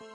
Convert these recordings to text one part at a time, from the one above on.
Okay,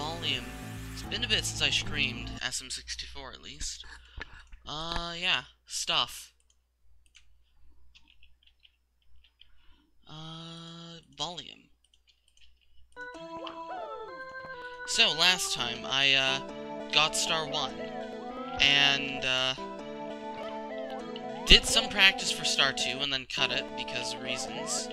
volume. It's been a bit since I screamed, SM64 at least. Uh, yeah, stuff. Uh, volume. So, last time, I, uh, got Star 1. And, uh, did some practice for Star 2 and then cut it because reasons.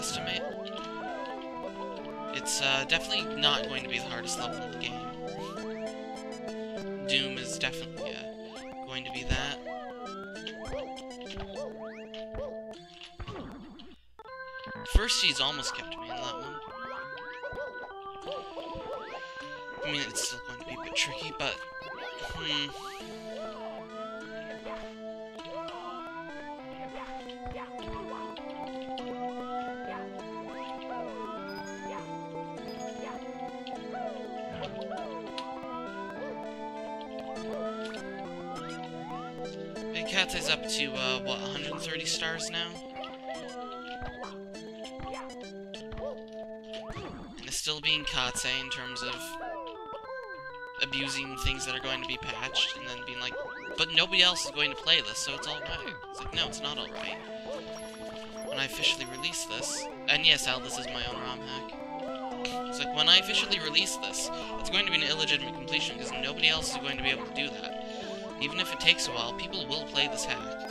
Estimate. It's, uh, definitely not going to be the hardest level in the game. Being Katse in terms of abusing things that are going to be patched, and then being like, but nobody else is going to play this, so it's alright. It's like, no, it's not alright. When I officially release this, and yes, Al, this is my own ROM hack. It's like, when I officially release this, it's going to be an illegitimate completion, because nobody else is going to be able to do that. Even if it takes a while, people will play this hack.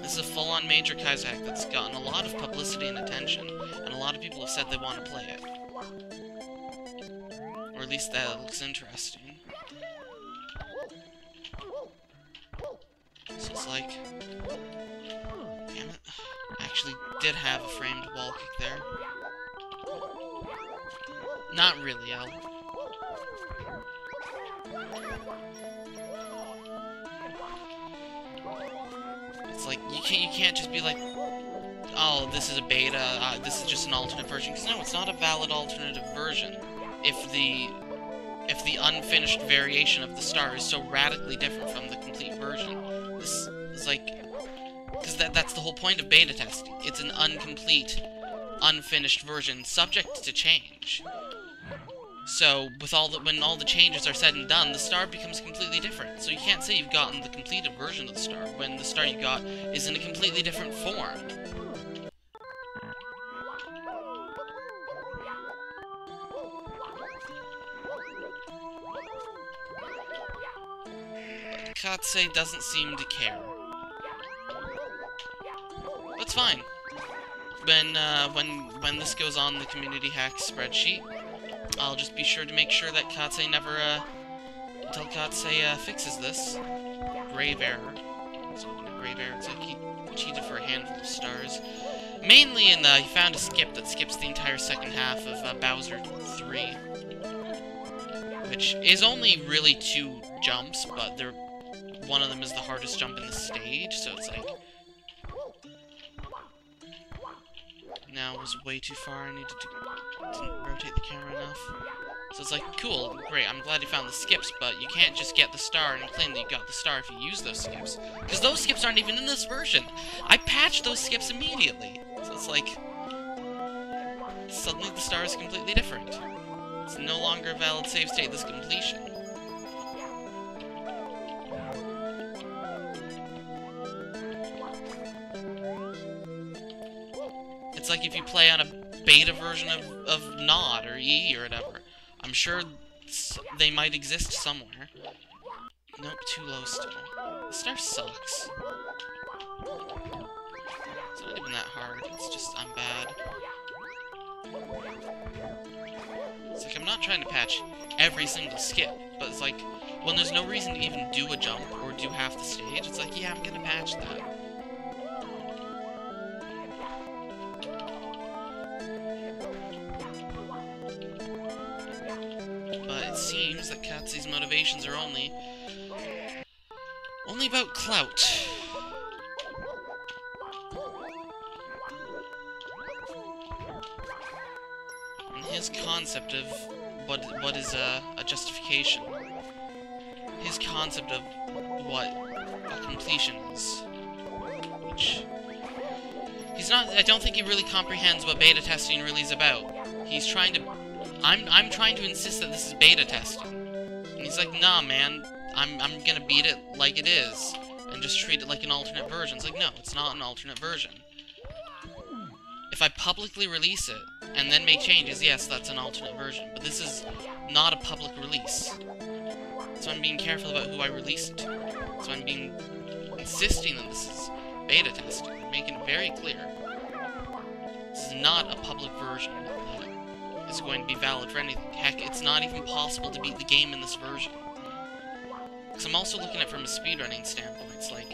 This is a full-on major Kaizo hack that's gotten a lot of publicity and attention, and a lot of people have said they want to play it. At least that looks interesting. So it's like... Damn it. I actually did have a framed wall kick there. Not really, Al. It's like you can't you can't just be like, oh, this is a beta. Uh, this is just an alternate version. Because no, it's not a valid alternative version. If the if the unfinished variation of the star is so radically different from the complete version, this is like because that that's the whole point of beta testing. It's an incomplete, unfinished version subject to change. So, with all the when all the changes are said and done, the star becomes completely different. So you can't say you've gotten the completed version of the star when the star you got is in a completely different form. Katse doesn't seem to care. That's fine. When uh, when when this goes on the community hack spreadsheet, I'll just be sure to make sure that Katse never, uh, until Katse, uh, fixes this. Grave error. So, grave error, it's like he cheated for a handful of stars. Mainly in the, he found a skip that skips the entire second half of uh, Bowser 3. Which is only really two jumps, but they're, one of them is the hardest jump in the stage, so it's like, now it was way too far. I needed to didn't rotate the camera enough. So it's like, cool, great, I'm glad you found the skips, but you can't just get the star and claim that you got the star if you use those skips. Because those skips aren't even in this version! I patched those skips immediately! So it's like... Suddenly the star is completely different. It's no longer a valid save state this completion. It's like if you play on a beta version of, of Nod or E or whatever. I'm sure they might exist somewhere. Nope, too low still. The star sucks. It's not even that hard. It's just I'm bad. It's like I'm not trying to patch every single skip, but it's like when there's no reason to even do a jump or do half the stage, it's like, yeah, I'm gonna patch that. Katsu's motivations are only... only about clout. And his concept of what what is a, a justification. His concept of what a completion is. Which he's not I don't think he really comprehends what beta testing really is about. He's trying to I'm I'm trying to insist that this is beta testing. And he's like, nah man, I'm I'm gonna beat it like it is and just treat it like an alternate version. It's like, no, it's not an alternate version. If I publicly release it, and then make changes, yes, that's an alternate version. But this is not a public release. So I'm being careful about who I release it to. So I'm being insisting that this is beta testing, making it very clear. This is not a public version is going to be valid for anything. Heck, it's not even possible to beat the game in this version. Because I'm also looking at it from a speedrunning standpoint. It's like,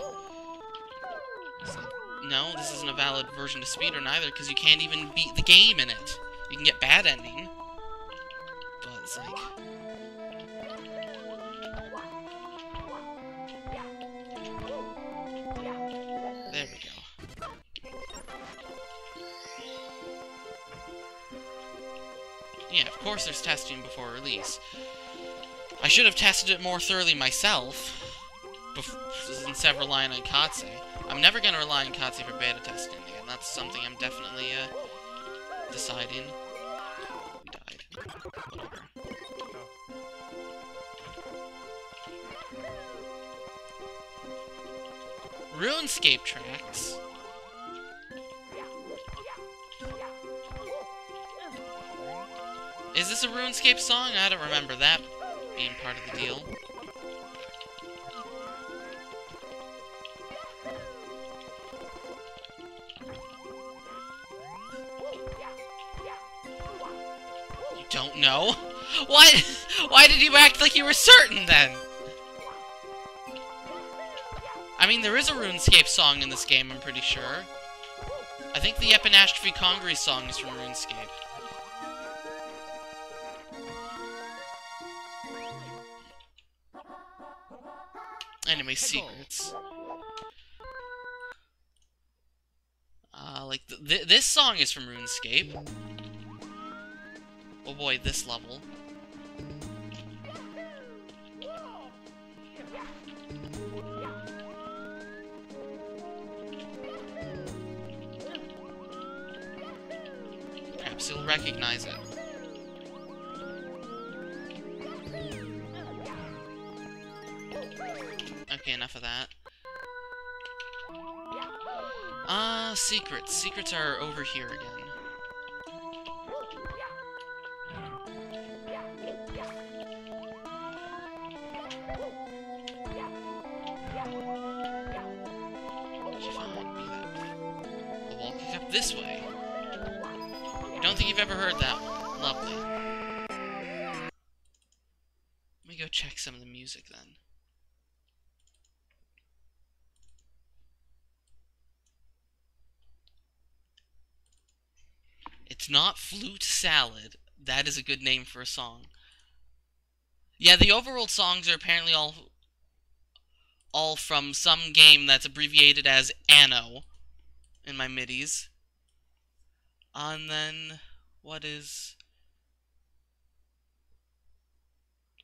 it's like no, this isn't a valid version to speedrun either, because you can't even beat the game in it. You can get bad ending, but it's like... Yeah, of course there's testing before release. I should have tested it more thoroughly myself, in several line on Katse. I'm never going to rely on Katse for beta testing, and that's something I'm definitely uh, deciding. We died. Whatever. RuneScape tracks. Is this a RuneScape song? I don't remember that being part of the deal. You don't know? Why? Why did you act like you were certain then? I mean, there is a RuneScape song in this game, I'm pretty sure. I think the Epinastrophe Congress song is from RuneScape. Anyway, secrets. Uh, like, th th this song is from RuneScape. Oh boy, this level. Perhaps you'll recognize it. Okay, enough of that. Ah, secrets. Secrets are over here again. Be this way. I don't think you've ever heard that one. Lovely. Let me go check some of the music then. It's not Flute Salad. That is a good name for a song. Yeah, the overworld songs are apparently all all from some game that's abbreviated as Anno in my midis. And then what is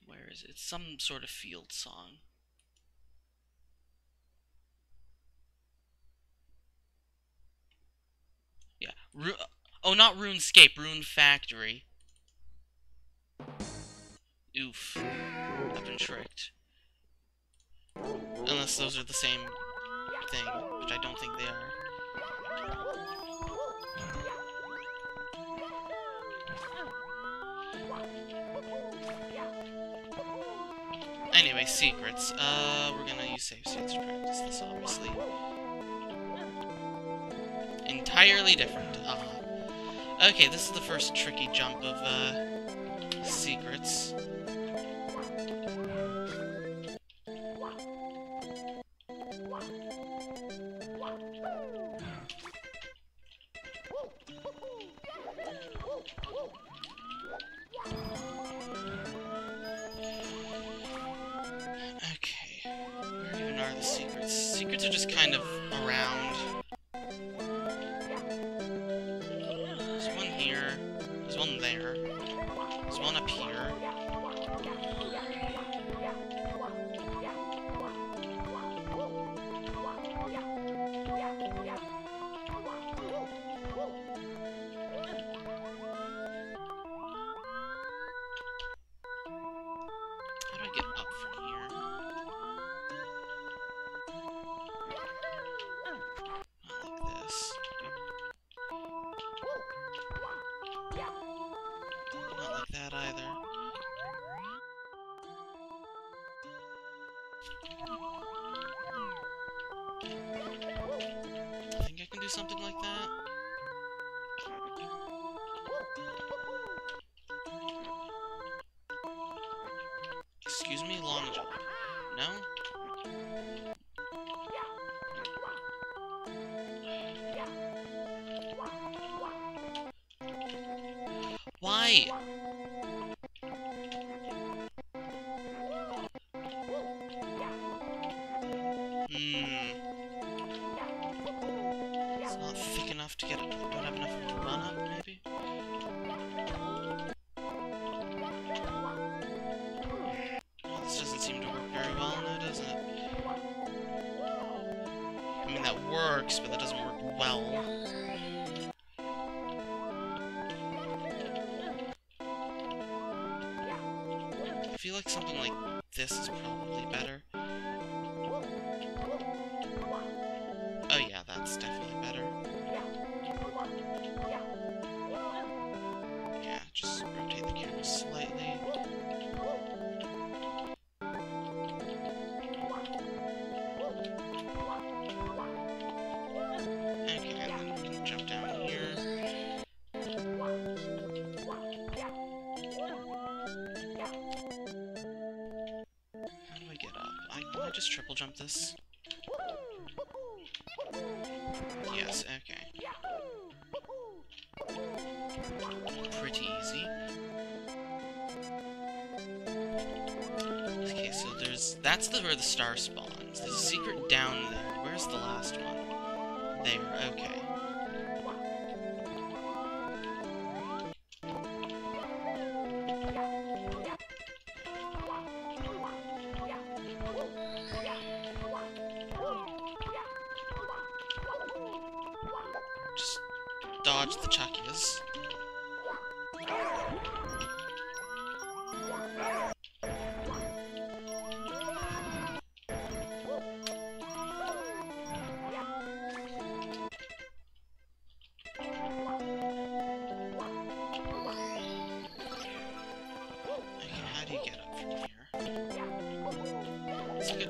where is it? It's some sort of field song. Yeah, oh, not RuneScape, Rune Factory. Oof, I've been tricked. Unless those are the same thing, which I don't think they are. Anyway, secrets. Uh, we're gonna use save states to practice this, obviously. entirely different. Uh, okay, this is the first tricky jump of uh, secrets.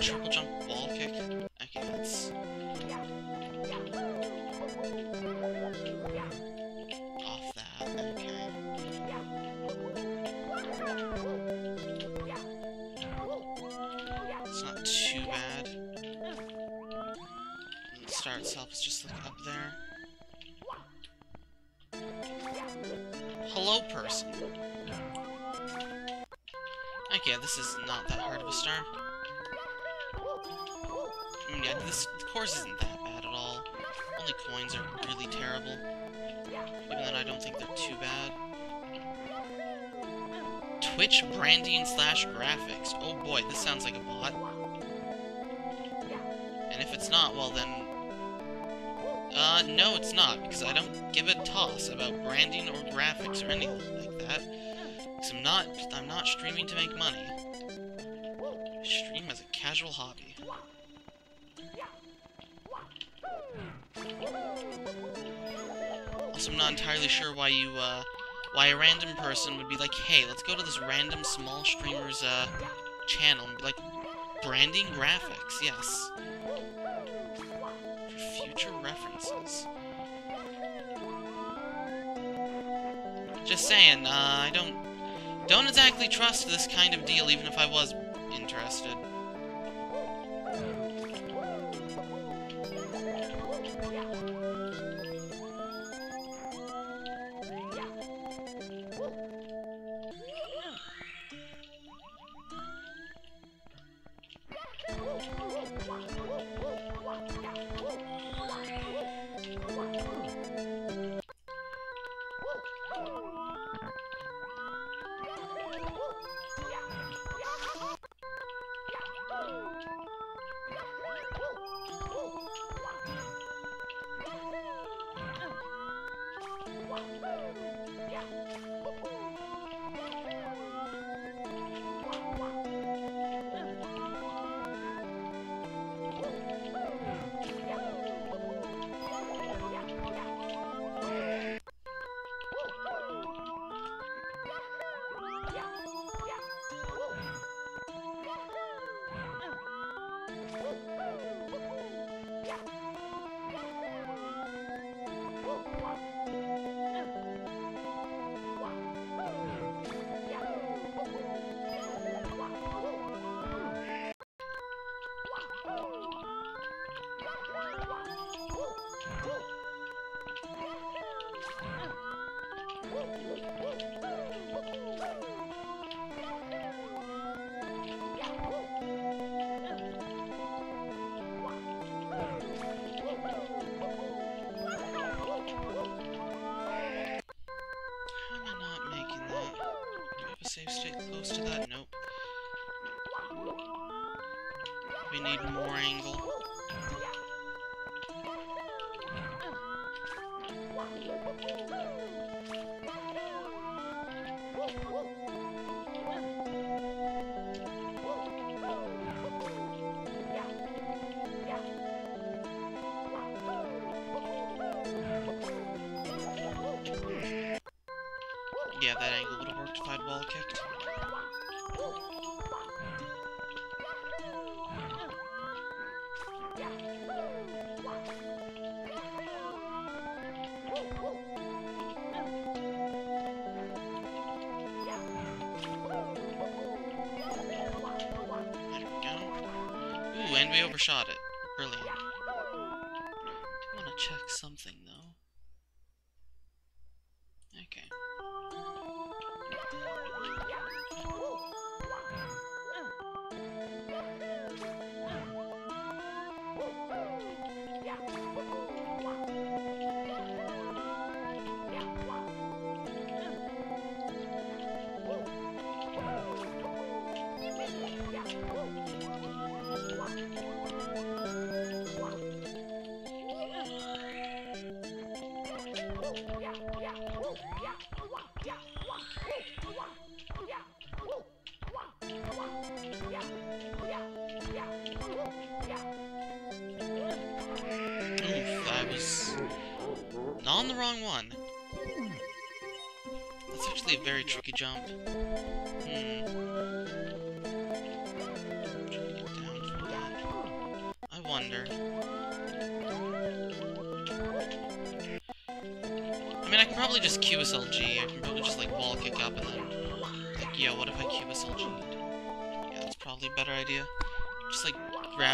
Triple jump wall kick. Okay, that's off that. Okay. It's not too bad. And the star itself is just like up there. Hello, person. Okay, this is not that hard of a star. Course isn't that bad at all. Only coins are really terrible. Even then, I don't think they're too bad. Twitch branding slash graphics. Oh boy, this sounds like a bot. And if it's not, well then... Uh, no it's not, because I don't give a toss about branding or graphics or anything like that. Because I'm not, I'm not streaming to make money. a random person would be like, hey, let's go to this random small streamer's uh, channel and be like, branding graphics, yes. For future references. Just saying, uh, I don't, don't exactly trust this kind of deal even if I was interested.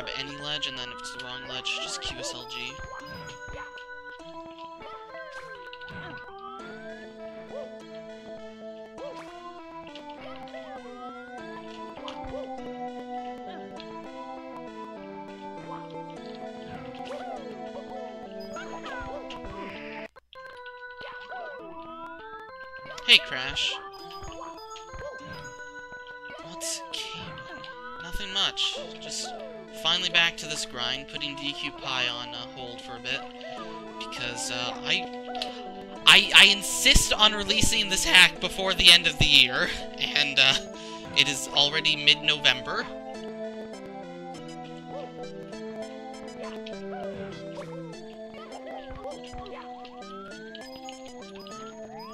grab any ledge, and then if it's the wrong ledge, just QSLG. Hey, Crash. this grind, putting DQ Pie on uh, hold for a bit, because uh, I, I, I insist on releasing this hack before the end of the year, and uh, it is already mid-November.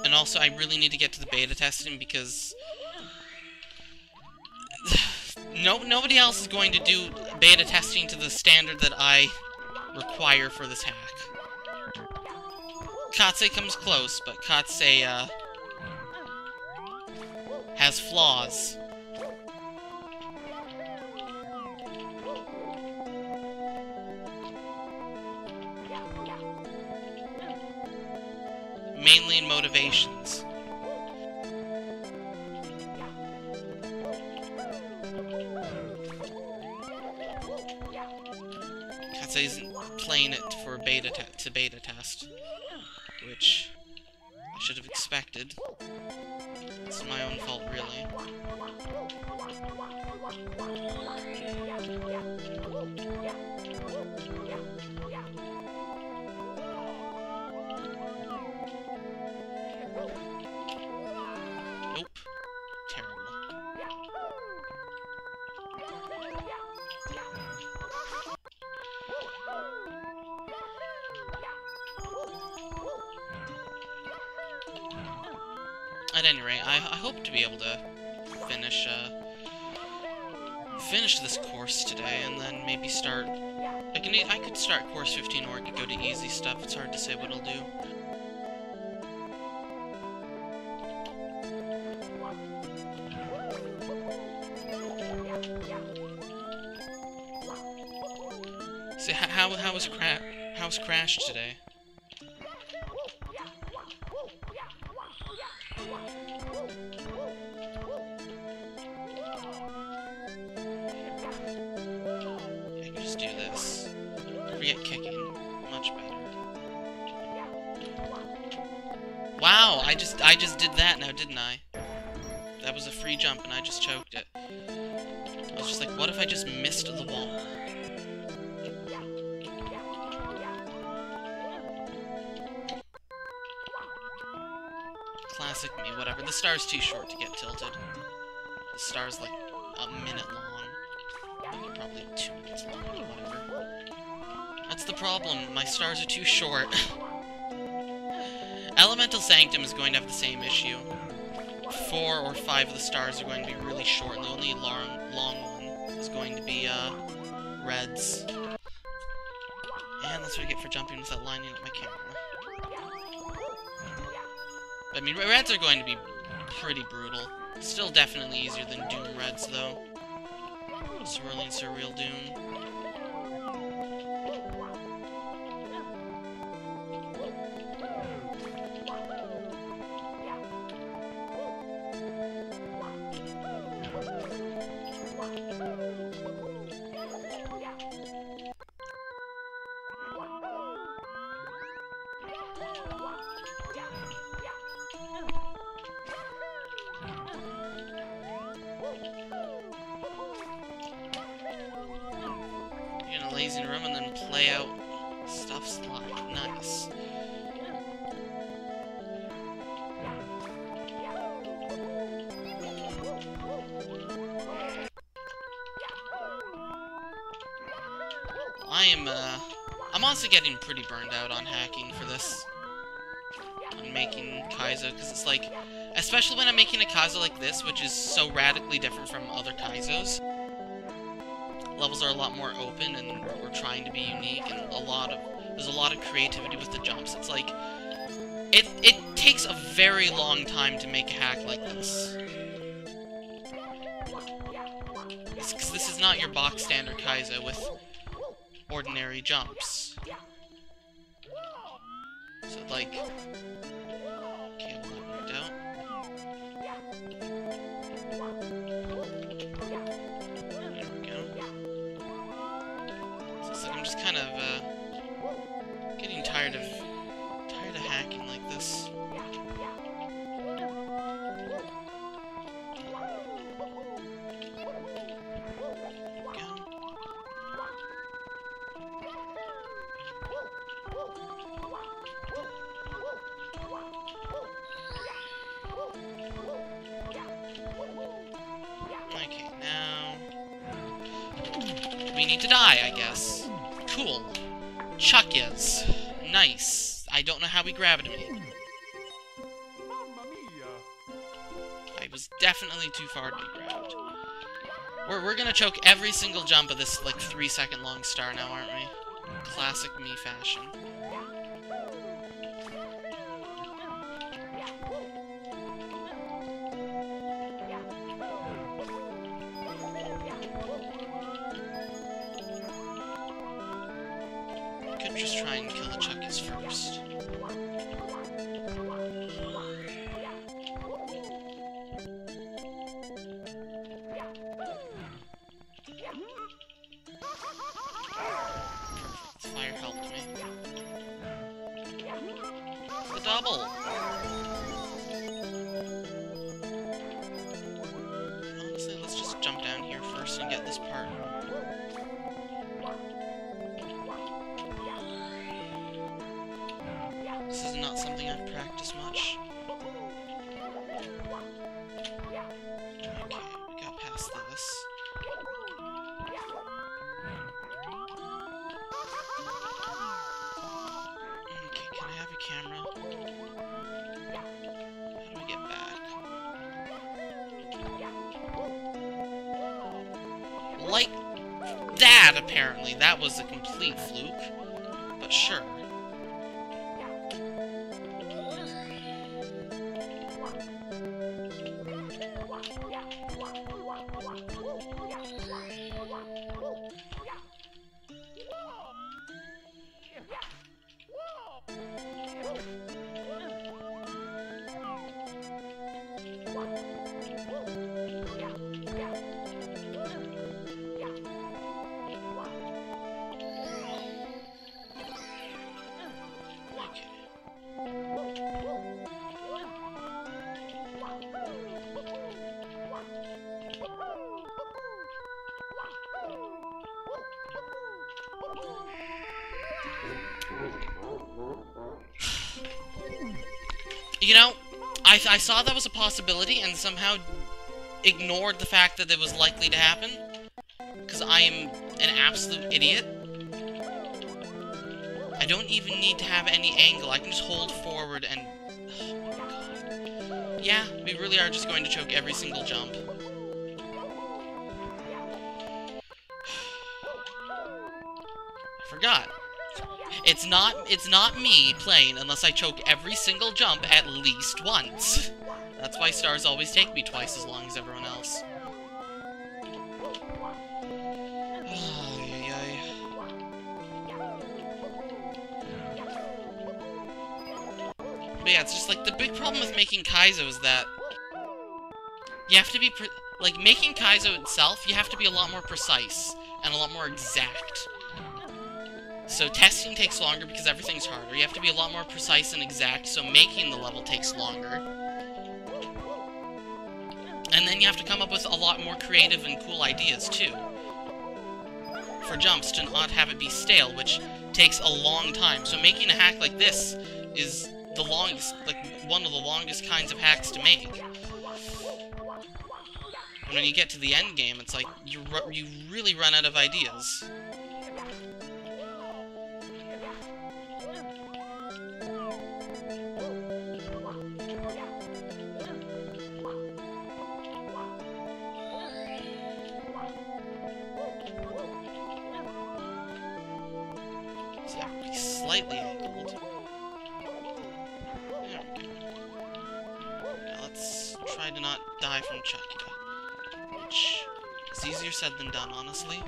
And also, I really need to get to the beta testing because no, nobody else is going to do beta testing to the standard that I require for this hack. Katse comes close, but Katse, uh, has flaws. Mainly in motivations. Playing it for beta to beta test, which I should have expected. It's my own fault, really. Nope. Any rate, I, I hope to be able to finish, uh, finish this course today, and then maybe start... I can I could start course 15 or I could go to easy stuff. It's hard to say what I'll do. So how how was cra how was Crash today? Just I just did that now, didn't I? That was a free jump and I just choked it. I was just like, what if I just missed the wall? Classic me, whatever. The star's too short to get tilted. The star's like a minute long. Maybe probably two minutes long, whatever. That's the problem, my stars are too short. Elemental Sanctum is going to have the same issue. Four or five of the stars are going to be really short, and the only long, long one is going to be, uh, Reds. And that's what I get for jumping without lining up my camera. I mean, Reds are going to be pretty brutal. Still definitely easier than Doom Reds, though. Swirling Surreal Doom. Kaizo like this, which is so radically different from other Kaizos levels are a lot more open and we're trying to be unique and a lot of there's a lot of creativity with the jumps. It's like it it takes a very long time to make a hack like this. Because this is not your box standard Kaizo with ordinary jumps. So like Chuckyas. Nice. I don't know how he grabbed me. Mamma! I was definitely too far to be grabbed. We're, we're gonna choke every single jump of this, like, three second long star now, aren't we? Classic me fashion. Saw that was a possibility and somehow ignored the fact that it was likely to happen. Because I am an absolute idiot. I don't even need to have any angle. I can just hold forward and... Yeah, we really are just going to choke every single jump. I forgot. It's not it's not me playing unless I choke every single jump at least once. That's why stars always take me twice as long as everyone else. But yeah, it's just like the big problem with making Kaizo is that you have to be like making Kaizo itself. You have to be a lot more precise and a lot more exact. So testing takes longer because everything's harder. You have to be a lot more precise and exact, so making the level takes longer. And then you have to come up with a lot more creative and cool ideas, too. For jumps to not have it be stale, which takes a long time. So making a hack like this is the longest, like, one of the longest kinds of hacks to make. And when you get to the end game, it's like, you, you really run out of ideas. From Chucky. Which is easier said than done, honestly.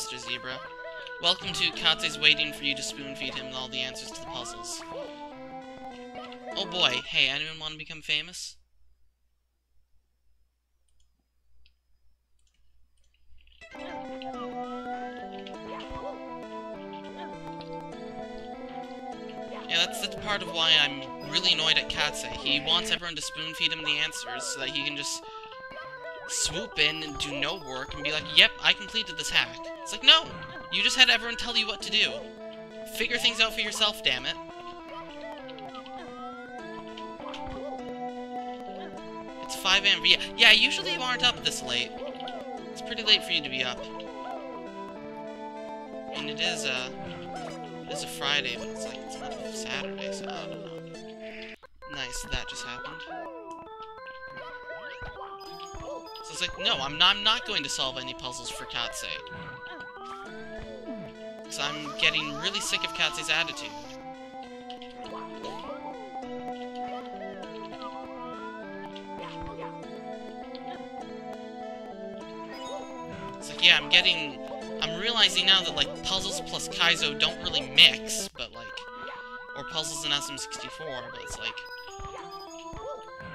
Mr. Zebra. Welcome to Kate's waiting for you to spoon-feed him all the answers to the puzzles. Oh boy, hey, anyone want to become famous? Yeah, that's the part of why I'm really annoyed at Katze. He wants everyone to spoon-feed him the answers so that he can just swoop in and do no work and be like, yep, I completed this hack. It's like, no! You just had everyone tell you what to do. Figure things out for yourself, damn it. It's 5 a.m. Yeah, yeah, usually you aren't up this late. It's pretty late for you to be up. And it is, uh, it is a Friday, but it's like, it's not a Saturday, so I don't know. Nice, that just happened. So it's like, no, I'm not, I'm not going to solve any puzzles for Katse. Because I'm getting really sick of Katse's attitude. It's like, yeah, I'm getting... I'm realizing now that, like, puzzles plus Kaizo don't really mix, but, like... Or puzzles in SM64, but it's like...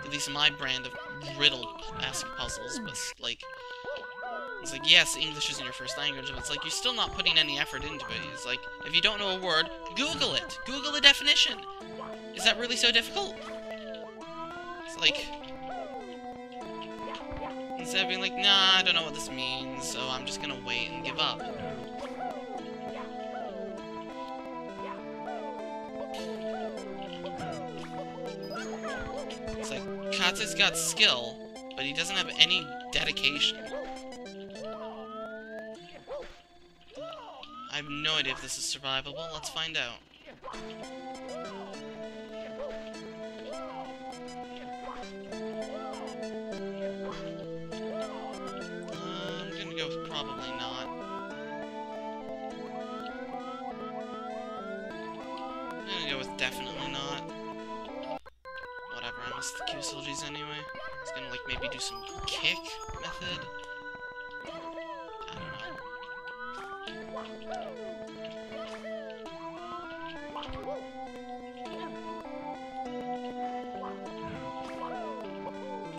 At least my brand of riddle-esque puzzles, but, like... It's like, yes, English isn't your first language, but it's like, you're still not putting any effort into it. It's like, if you don't know a word, Google it! Google the definition! Is that really so difficult? It's like... Instead of being like, nah, I don't know what this means, so I'm just gonna wait and give up. Katsu's got skill, but he doesn't have any dedication. I have no idea if this is survivable. Let's find out. Missed the Q synergies anyway. It's gonna like maybe do some kick method. I don't know.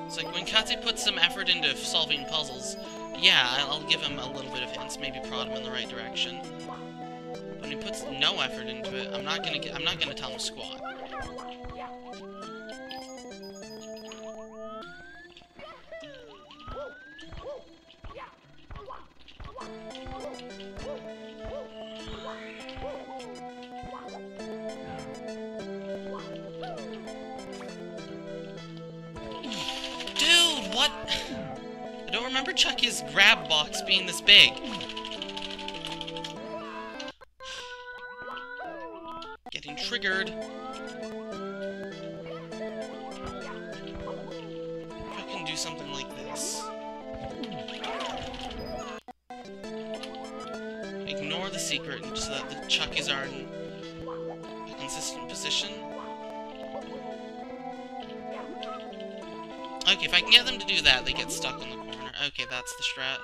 It's like when Katse puts some effort into solving puzzles, yeah, I'll I'll give him a little bit of hints, maybe prod him in the right direction. When he puts no effort into it, I'm not gonna get, I'm not gonna tell him squat. Remember Chucky's grab box being this big. Getting triggered. If I can do something like this. Ignore the secret so that the Chuckies are in a consistent position. Okay, if I can get them to do that, they get stuck in the. Okay, that's the strat.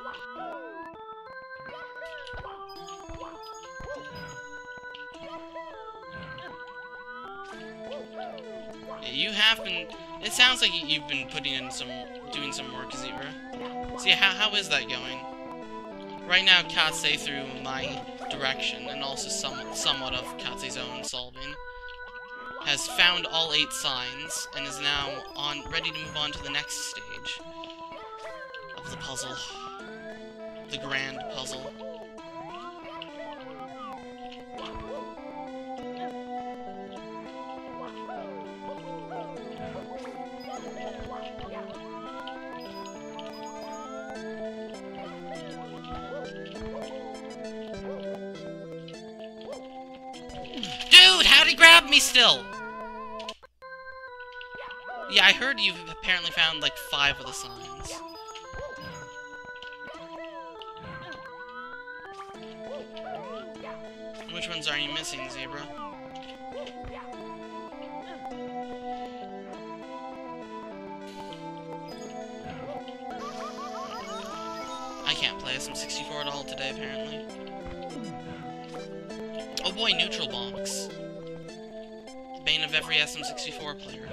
You have been... It sounds like you- you've been putting in some... doing some work, Zebra. See, how, how is that going? Right now, Katse through my direction, and also some, somewhat of Katse's own solving, has found all eight signs, and is now on ready to move on to the next stage the puzzle. The grand puzzle. Dude, how'd he grab me still? Yeah, I heard you've apparently found like five of the signs. Ones are you missing, Zebra? I can't play SM64 at all today, apparently. Oh boy, Neutral Box. Bane of every SM64 player.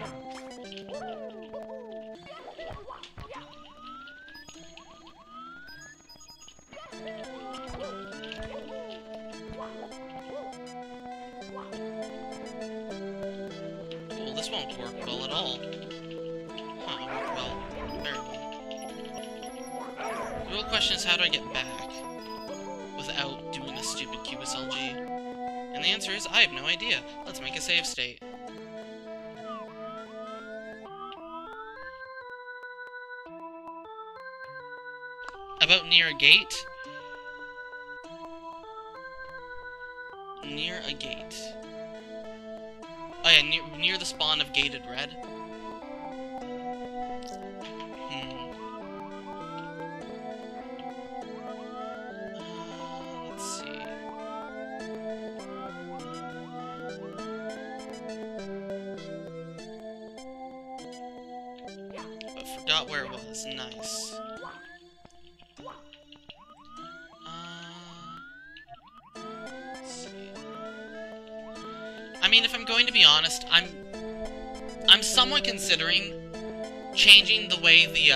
About near a gate? Near a gate. Oh yeah, near, near the spawn of Gated Red.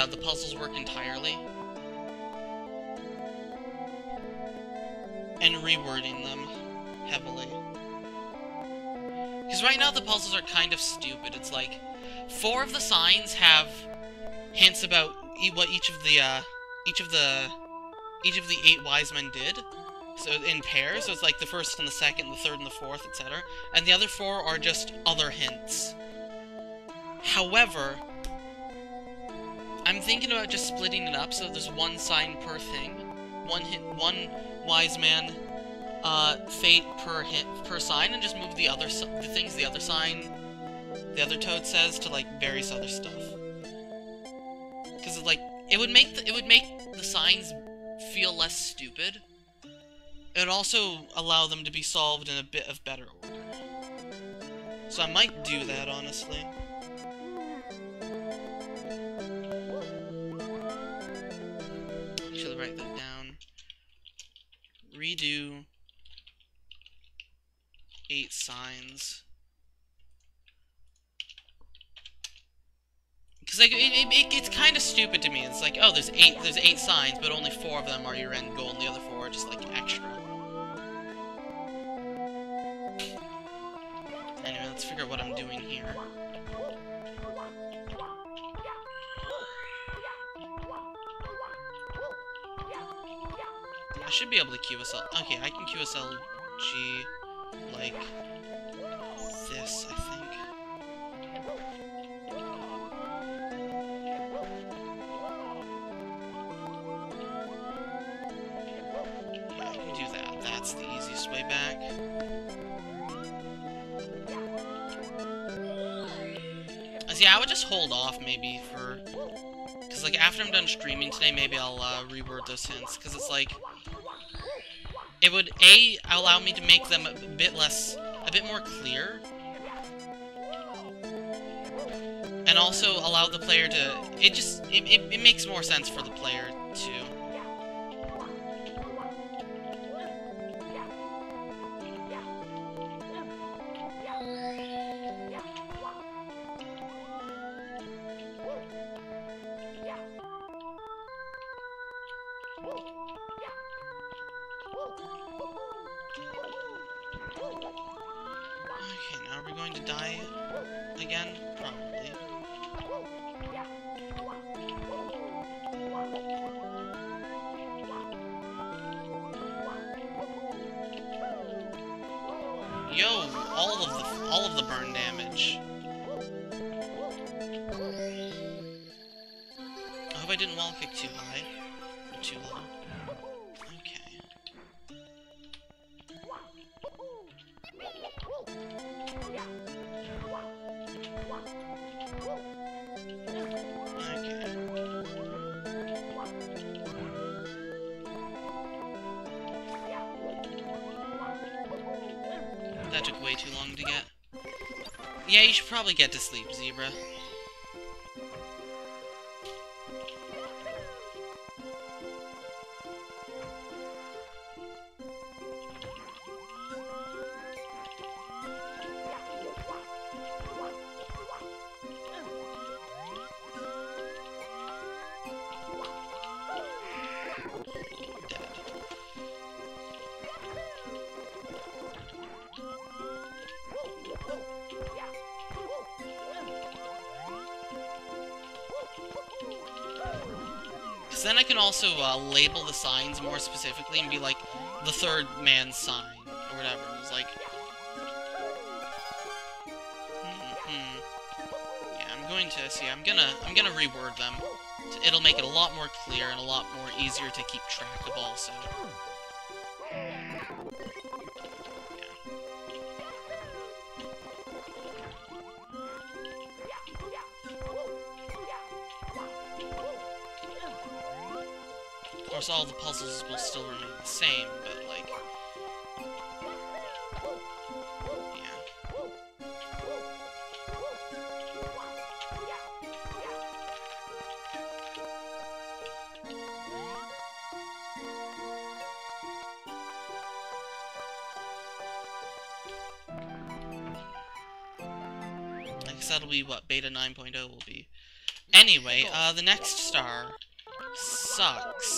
Uh, the puzzles work entirely and rewording them heavily. Because right now the puzzles are kind of stupid. It's like four of the signs have hints about e what each of the uh, each of the each of the eight wise men did. So in pairs, so it's like the first and the second, the third and the fourth, etc. And the other four are just other hints. However, I'm thinking about just splitting it up so there's one sign per thing, one hint, one wise man, uh, fate per hint per sign, and just move the other the things the other sign, the other toad says to like various other stuff. Because like it would make the, it would make the signs feel less stupid. It would also allow them to be solved in a bit of better order. So I might do that, honestly. Redo eight signs. Because like it, it, it, it's kind of stupid to me. It's like, oh, there's eight there's eight signs, but only four of them are your end goal, and the other four are just like extra. Anyway, let's figure out what I'm doing here. Should be able to QSL. Okay, I can QSL G like this, I think. Yeah, I can do that. That's the easiest way back. Uh, See, I would just hold off maybe for... Because, like, after I'm done streaming today, maybe I'll uh, reword those hints. Because it's like... It would, A, allow me to make them a bit less... a bit more clear. And also allow the player to... It just... It, it, it makes more sense for the player, too. Also uh, label the signs more specifically and be like, the third man's sign, or whatever. It's like... hmm Yeah, I'm going to, see, I'm gonna, I'm gonna reword them. It'll make it a lot more clear and a lot more easier to keep track of also. Course, all the puzzles will still remain the same, but, like... Yeah. I guess that'll be what Beta 9.0 will be. Anyway, uh, the next star sucks.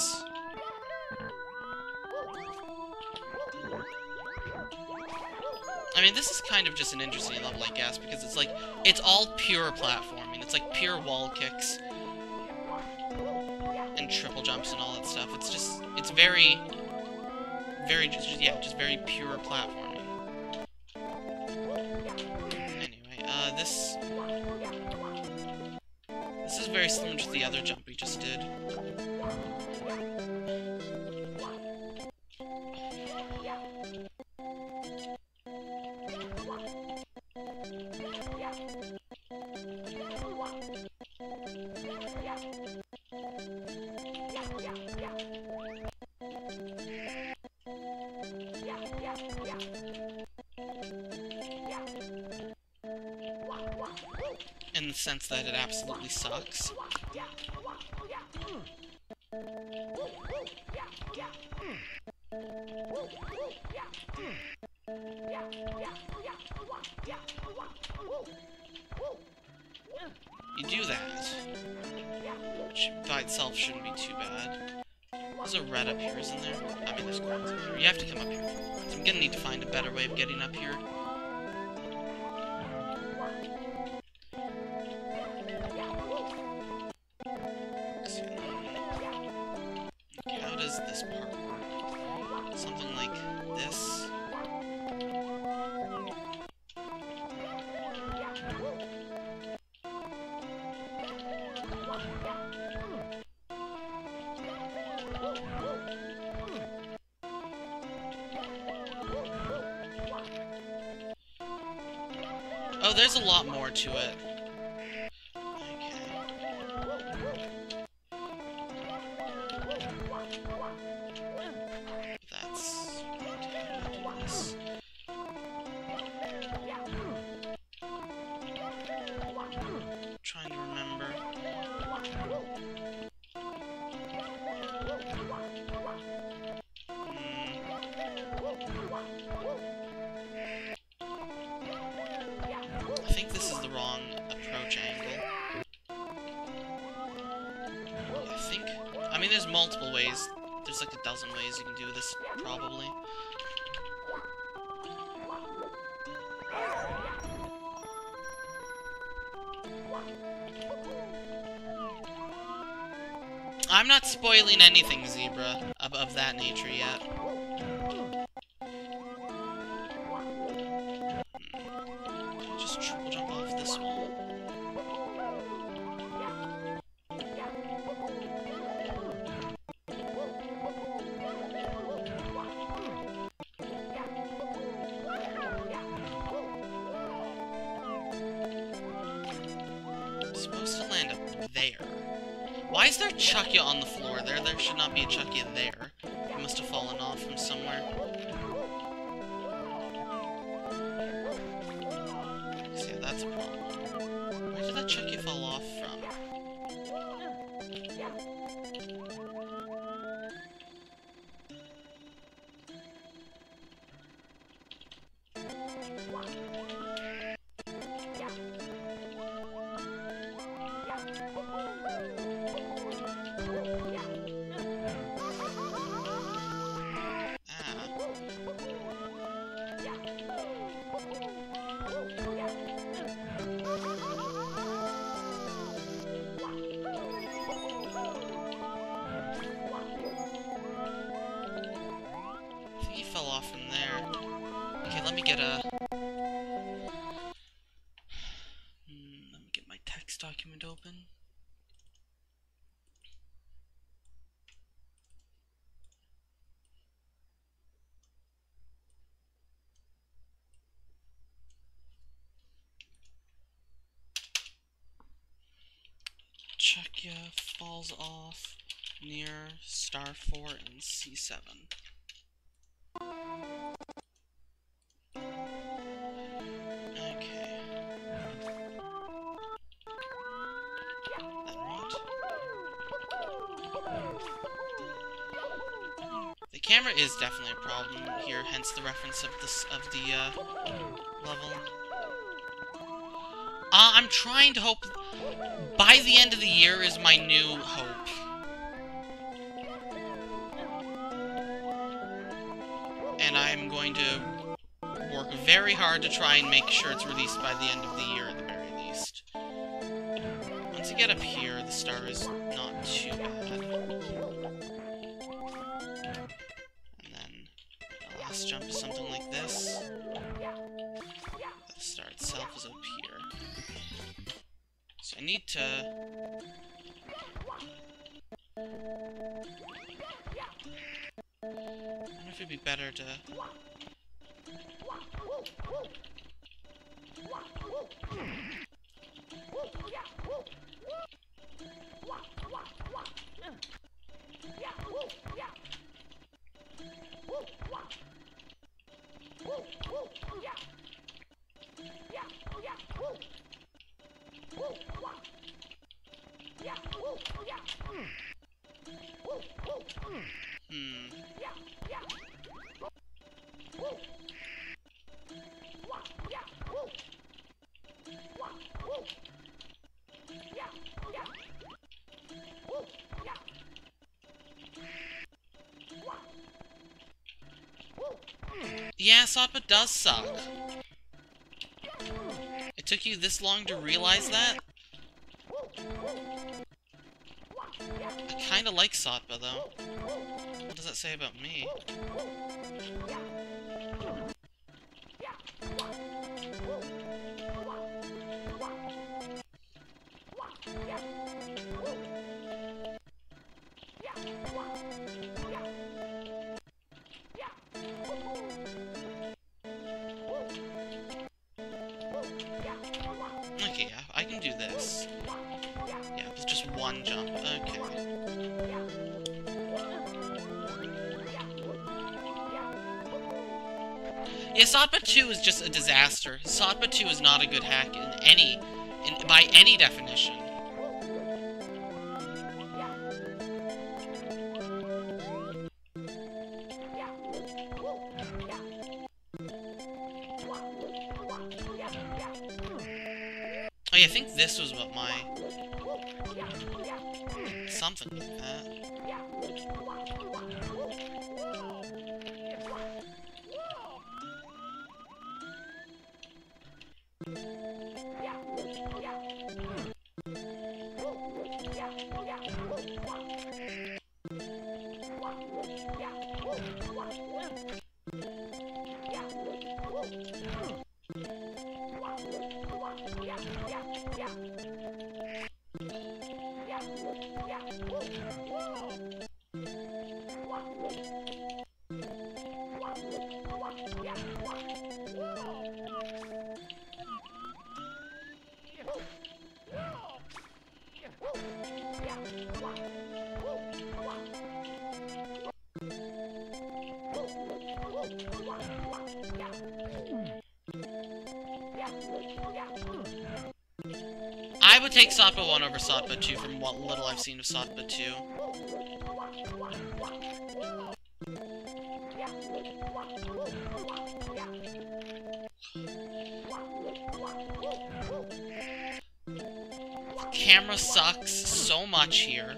Mean, this is kind of just an interesting level, I guess, because it's like, it's all pure platforming. It's like pure wall kicks. And triple jumps and all that stuff. It's just, it's very, very, just, yeah, just very pure platforming. Anyway, uh, this, this is very similar to the other jump we just did. Sucks. Why is there Chucky on the floor there? There should not be a Chuckya there. C7. Okay. The camera is definitely a problem here, hence the reference of this of the uh, level. Uh, I'm trying to hope by the end of the year is my new hope. Hard to try and make sure it's released by the end of the year at the very least. Once you get up here, the star is not too bad. And then the last jump is something like this. The star itself is up here. So I need to... Uh, I wonder if it'd be better to... Sotpa does suck. It took you this long to realize that? I kinda like Sotpa, though. What does that say about me? Sotpa 2 is not a good hack in any, in, by any definition. I would take Sotpa 1 over Sotpa 2 from what little I've seen of Sotpa 2. The camera sucks so much here.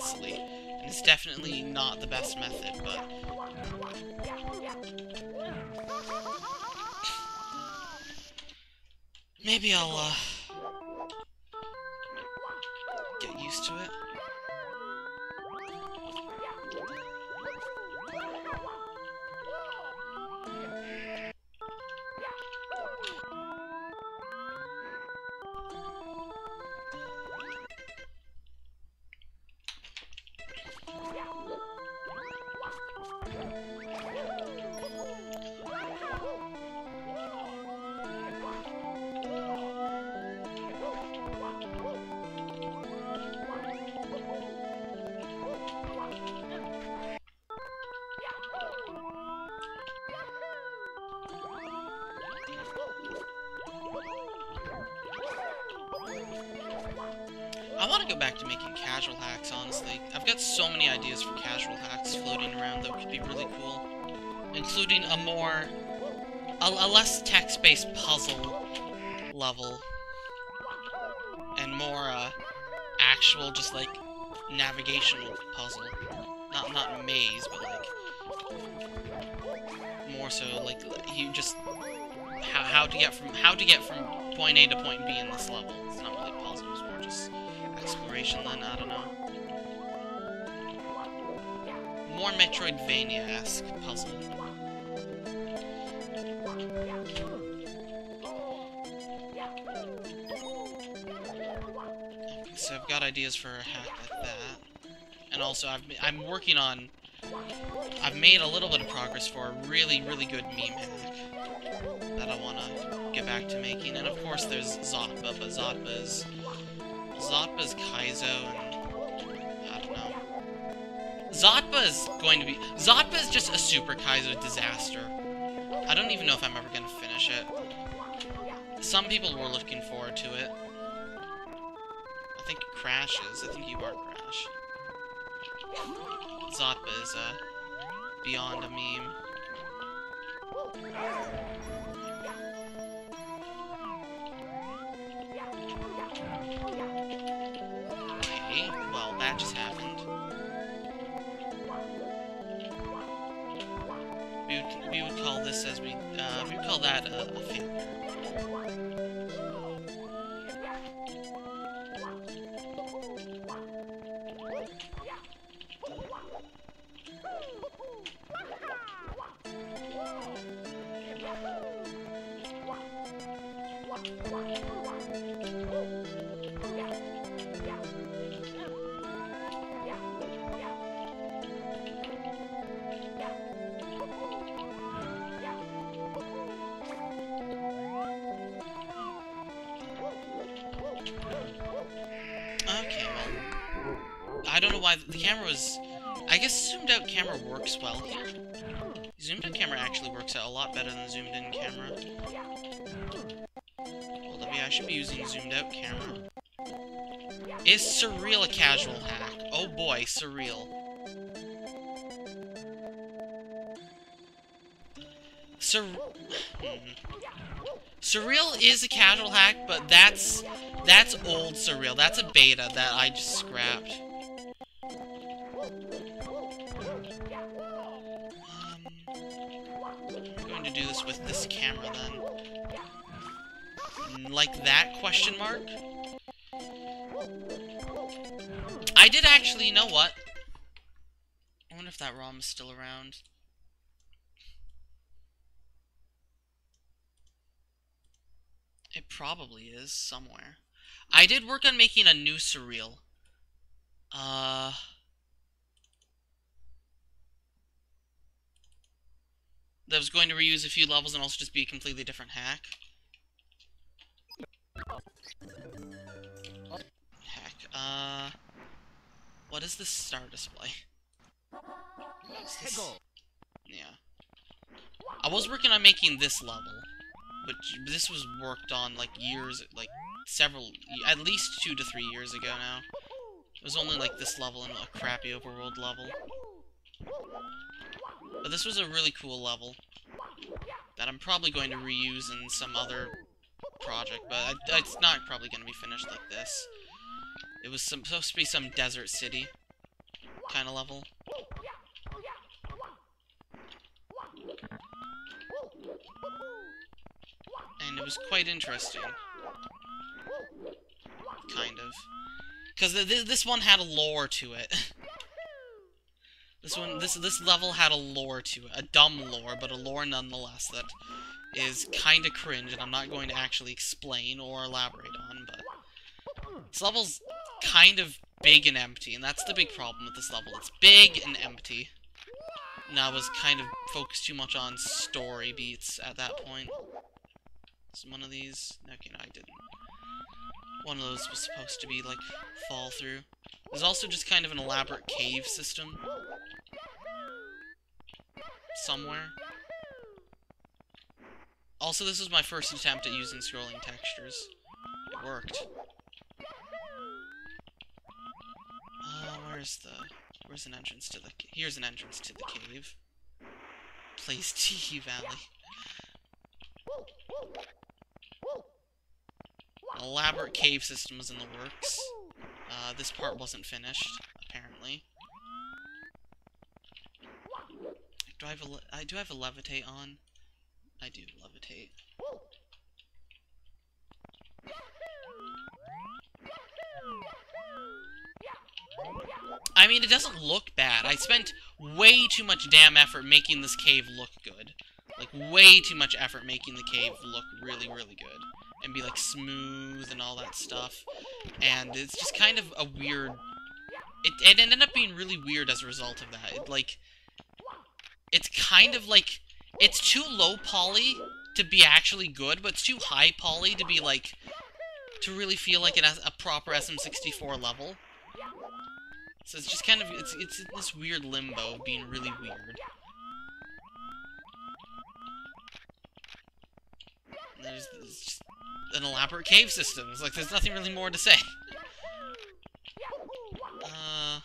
And it's definitely not the best method, but... Maybe I'll, uh... Get used to it. A, less text-based puzzle level. And more, uh, actual, just, like, navigational puzzle. Not, not maze, but, like... More so, like, you just... How, how to get from how to get from point A to point B in this level. It's not really puzzles, more just exploration then, I don't know. More Metroidvania-esque puzzle. Ideas for a hack like that. And also, I've, I'm working on... I've made a little bit of progress for a really, really good meme hack that I want to get back to making. And of course, there's Zotba, but Zotba is... Zotba's Kaizo, and I don't know. Zotba is going to be... Zotba is just a Super Kaizo disaster. I don't even know if I'm ever going to finish it. Some people were looking forward to it. I think Crash is. I think you are Crash. Zotba is, uh, beyond a meme. Okay, well, that just happened. We would, we would call this as we, uh, we would call that a, a failure. Works well. Zoomed in camera actually works out a lot better than zoomed in camera. Hold up, yeah, I should be using zoomed out camera. Is Surreal a casual hack? Oh boy, Surreal. Sur... Hmm. Surreal is a casual hack, but that's that's old Surreal. That's a beta that I just scrapped. Like that question mark? I did actually, you know what? I wonder if that ROM is still around. It probably is, somewhere. I did work on making a new Surreal. Uh. That was going to reuse a few levels and also just be a completely different hack. Uh. What is this star display? Is this- Yeah. I was working on making this level, but this was worked on like years, like several, at least two to three years ago now. It was only like this level and a crappy overworld level. But this was a really cool level that I'm probably going to reuse in some other project, but I, it's not probably going to be finished like this. It was supposed to be some desert city kind of level. And it was quite interesting. Kind of. Because th this one had a lore to it. this one, this this level had a lore to it. A dumb lore, but a lore nonetheless that is kind of cringe, and I'm not going to actually explain or elaborate on, but... This level's kind of big and empty, and that's the big problem with this level. It's big and empty. And I was kind of focused too much on story beats at that point. Is one of these? Okay, no, I didn't. One of those was supposed to be, like, fall through. There's also just kind of an elaborate cave system. Somewhere. Also, this was my first attempt at using scrolling textures. It worked. Uh, where's the... Where's an entrance to the... Here's an entrance to the cave. Place T Valley. Elaborate cave system was in the works. Uh, this part wasn't finished, apparently. Do I have a I do have a levitate on? I do levitate. I mean, it doesn't look bad. I spent way too much damn effort making this cave look good. Like, way too much effort making the cave look really, really good. And be, like, smooth and all that stuff. And it's just kind of a weird... It, it ended up being really weird as a result of that. It, like... It's kind of like... It's too low poly to be actually good, but it's too high poly to be, like... To really feel like it has a proper SM64 level. So it's just kind of it's it's this weird limbo of being really weird. There's, just an elaborate cave system. It's like there's nothing really more to say. Uh,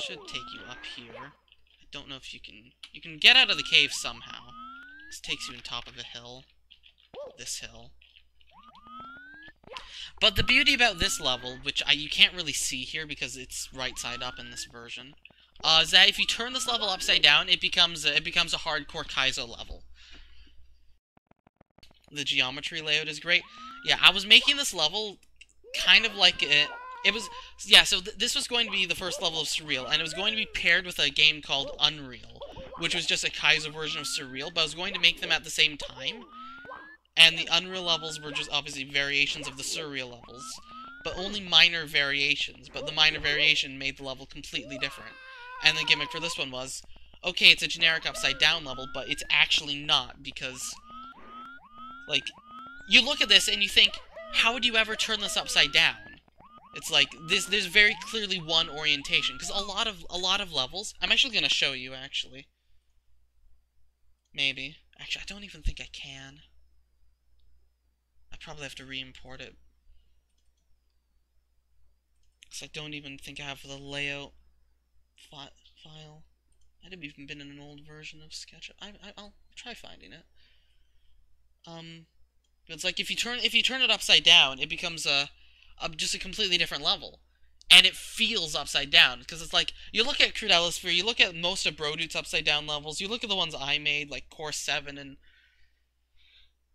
should take you up here. I don't know if you can you can get out of the cave somehow. This takes you on top of a hill. This hill. But the beauty about this level, which I, you can't really see here because it's right side up in this version, uh, is that if you turn this level upside down, it becomes a, it becomes a hardcore Kaizo level. The geometry layout is great. Yeah, I was making this level kind of like it. It was yeah. So th this was going to be the first level of Surreal, and it was going to be paired with a game called Unreal, which was just a Kaizo version of Surreal. But I was going to make them at the same time. And the Unreal levels were just obviously variations of the Surreal levels, but only minor variations. But the minor variation made the level completely different. And the gimmick for this one was, okay, it's a generic upside down level, but it's actually not because, like, you look at this and you think, how would you ever turn this upside down? It's like this. There's very clearly one orientation because a lot of a lot of levels. I'm actually gonna show you actually. Maybe. Actually, I don't even think I can. I probably have to re-import it. Because I don't even think I have the layout fi file. Might have even been in an old version of SketchUp. I, I, I'll try finding it. Um, it's like if you turn if you turn it upside down, it becomes a, a just a completely different level, and it feels upside down because it's like you look at Crudelisphere, you look at most of Brodute's upside down levels, you look at the ones I made like Course Seven and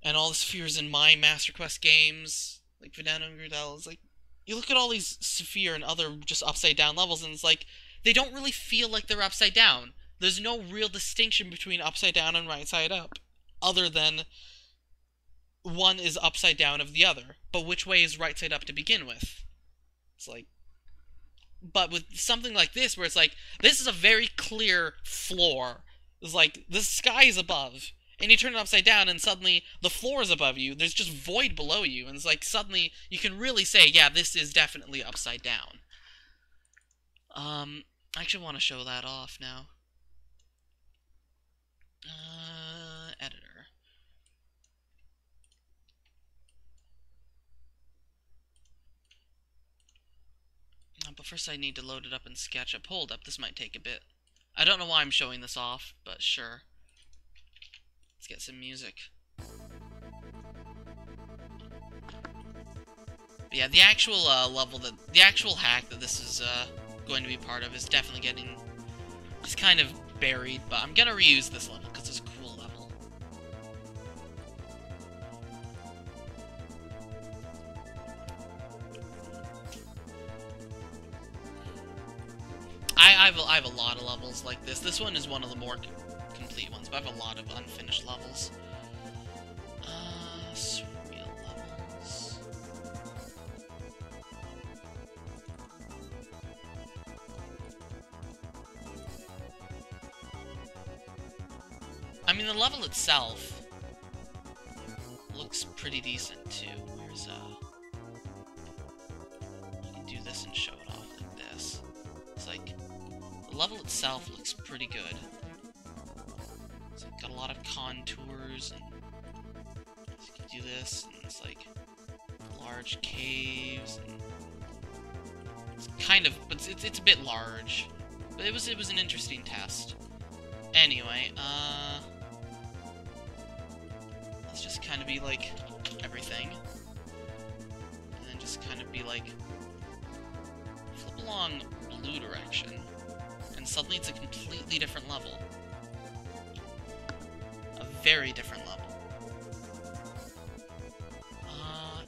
and all the spheres in my Master Quest games, like Vedana and Grudel, is like you look at all these sphere and other just upside down levels, and it's like they don't really feel like they're upside down. There's no real distinction between upside down and right side up, other than one is upside down of the other. But which way is right side up to begin with? It's like but with something like this, where it's like this is a very clear floor. It's like the sky is above, and you turn it upside down, and suddenly the floor is above you. There's just void below you, and it's like suddenly you can really say, yeah, this is definitely upside down. Um, I actually want to show that off now. Uh, editor. But first I need to load it up in SketchUp. Hold up, this might take a bit. I don't know why I'm showing this off, but sure. Let's get some music. But yeah, the actual uh, level that the actual hack that this is uh, going to be part of is definitely getting just kind of buried. But I'm gonna reuse this level because it's a cool level. I, I, have a, I have a lot of levels like this. This one is one of the more complete ones, but I have a lot of unfinished levels. Uh, levels. I mean, the level itself looks pretty decent too. Where's uh, you can do this and show it off like this. It's like the level itself looks pretty good. Lot of contours and you do this and it's like large caves and it's kind of but it's, it's a bit large. But it was it was an interesting test. Anyway, uh let's just kind of be like everything. And then just kind of be like flip along blue direction. And suddenly it's a completely different level. Very different level. Uh,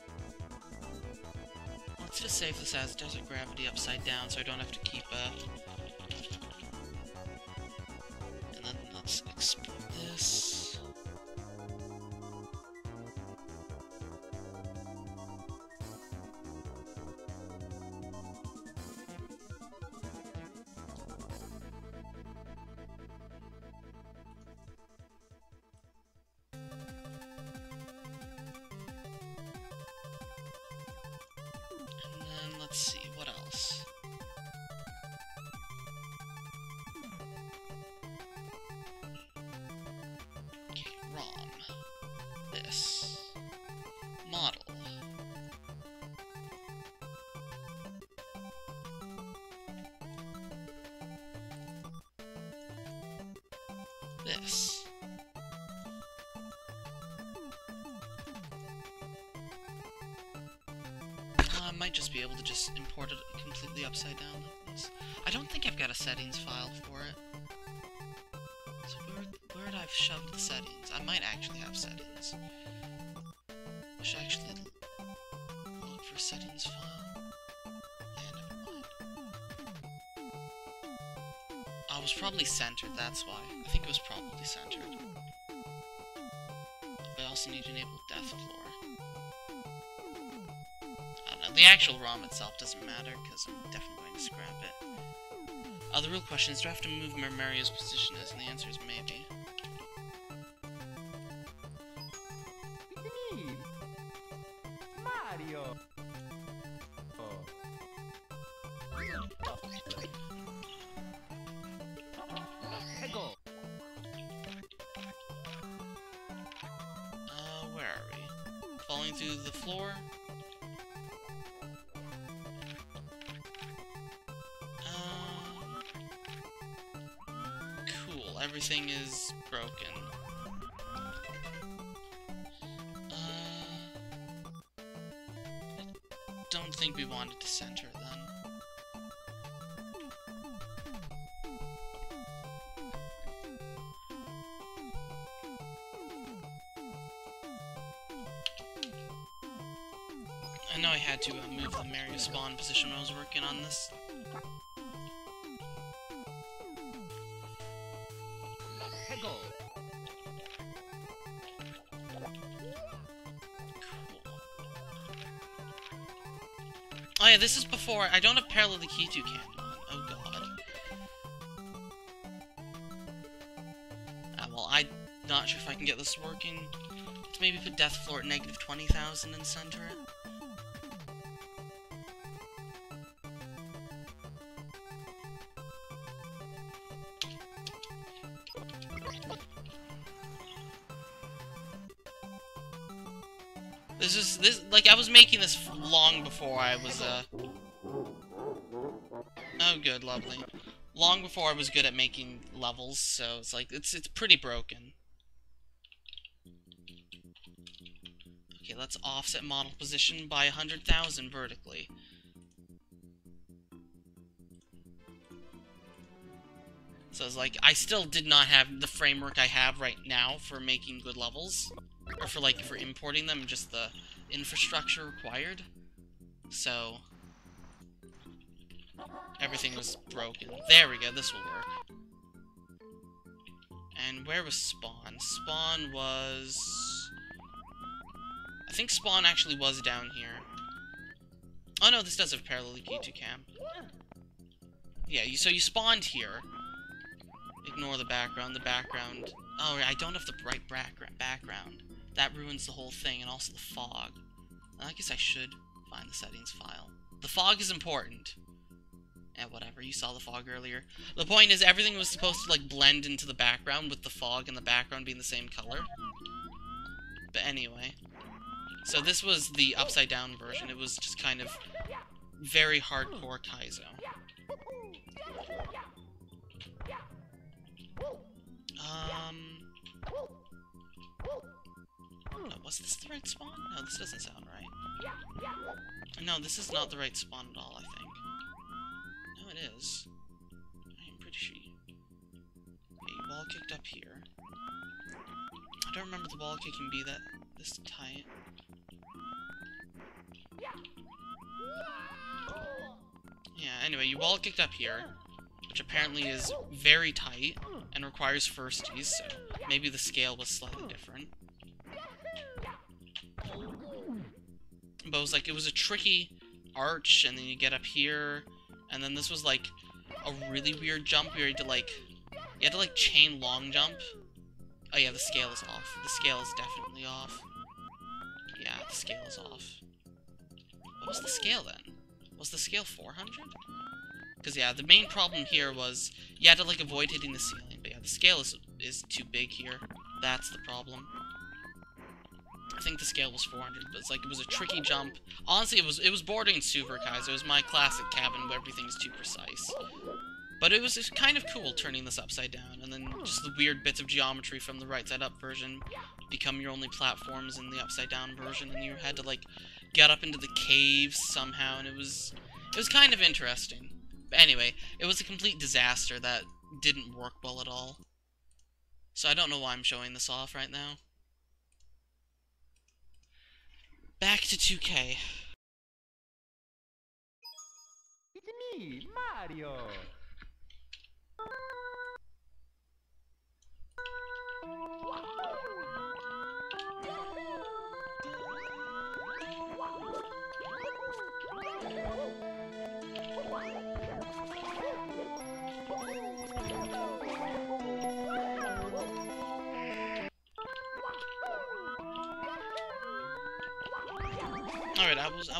let's just save this as Desert Gravity upside down so I don't have to keep, uh... settings file for it. So where, where would I've shoved the settings? I might actually have settings. I should actually look for settings file. Yeah. Oh, was probably centered, that's why. I think it was probably centered. But I also need to enable death floor. I. The actual ROM itself doesn't matter, because I'm definitely going to scrap it. Uh, the real question is, do I have to move Mario's position as the answer is maybe. Spawn position when I was working on this. Cool. Oh yeah, this is before... I don't have Parallel Lakitu cannon on. Oh god. Ah, well, I'm not sure if I can get this working. Let's maybe put Death Floor at negative 20,000 and center it. Like I was making this long before I was uh Oh good, lovely. Long before I was good at making levels, so it's like it's it's pretty broken. Okay, let's offset model position by 100,000 vertically. So it's like, I still did not have the framework I have right now for making good levels. Or for like, for importing them, just the infrastructure required. So... Everything was broken. There we go, this will work. And where was Spawn? Spawn was... I think Spawn actually was down here. Oh no, this does have parallel Lakitu cam. Yeah, you, so you spawned here. Ignore the background. The background... Oh, I don't have the right background. That ruins the whole thing, and also the fog. I guess I should find the settings file. The fog is important. Yeah, whatever, you saw the fog earlier. The point is, everything was supposed to, like, blend into the background, with the fog and the background being the same color. But anyway. So this was the upside-down version. It was just kind of very hardcore Kaizo. Um... Oh, was this the right spawn? No, this doesn't sound right. No, this is not the right spawn at all, I think. No, it is. I am pretty sure you... Okay, wall kicked up here. I don't remember the wall kicking be that this tight. Yeah, anyway, you wall kicked up here, which apparently is very tight and requires firsties, so maybe the scale was slightly different. But it was like, it was a tricky arch, and then you get up here, and then this was like a really weird jump where you had to like, you had to like chain long jump. Oh yeah, the scale is off. The scale is definitely off. Yeah, the scale is off. What was the scale then? Was the scale 400? Because yeah, the main problem here was you had to like avoid hitting the ceiling. But yeah, the scale is is too big here. That's the problem. I think the scale was 400, but it's like it was a tricky jump. Honestly, it was it was bordering Super Kaizo. It was my classic Cavin where everything's too precise. But it was kind of cool turning this upside down, and then just the weird bits of geometry from the right side up version become your only platforms in the upside down version, and you had to like get up into the caves somehow, and it was it was kind of interesting. But anyway, it was a complete disaster that didn't work well at all. So I don't know why I'm showing this off right now. Back to 2K. It's me, Mario.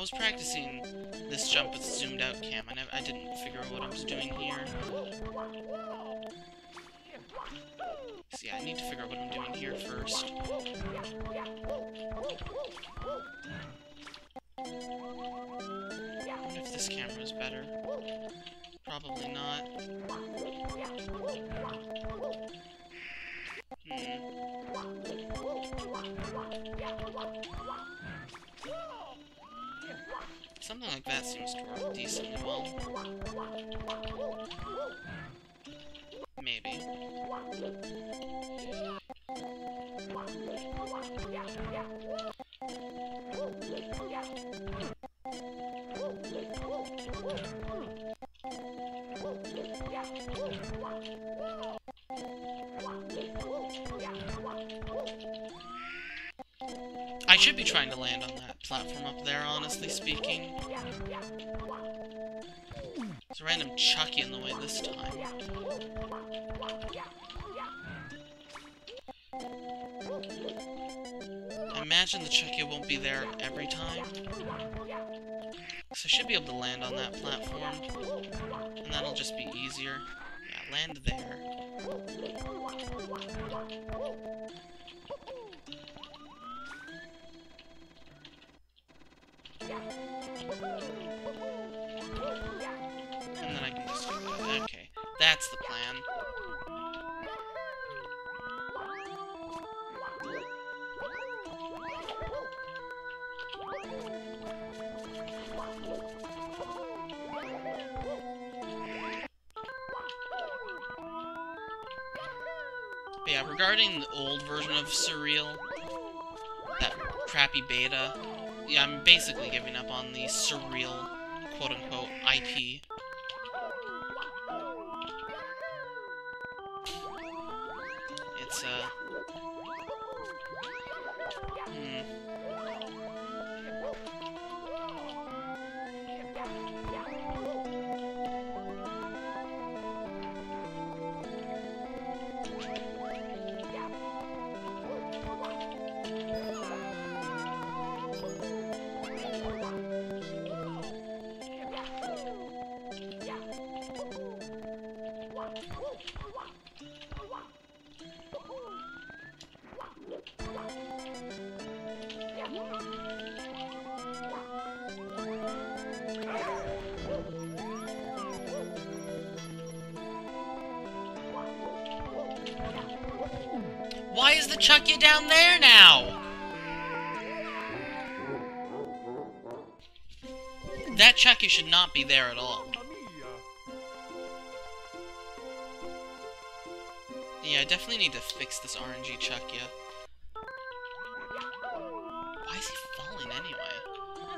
I was practicing this jump with zoomed out cam. I I didn't figure out what I was doing here. See, I need to figure out what I'm doing here first. I wonder if this camera is better. Probably not. Hmm. Something like that seems to work decently well. Maybe. I should be trying to land on that platform up there, honestly speaking. There's a random Chucky in the way this time. I imagine the Chucky won't be there every time. So I should be able to land on that platform. And that'll just be easier. Yeah, land there. And then I can just do that. Okay, that's the plan. But yeah, regarding the old version of Surreal, that crappy beta, yeah, I'm basically giving up on the Surreal quote-unquote IP. It's, uh... Hmm. Be there at all. Yeah, I definitely need to fix this RNG Chucky. Why is he falling anyway?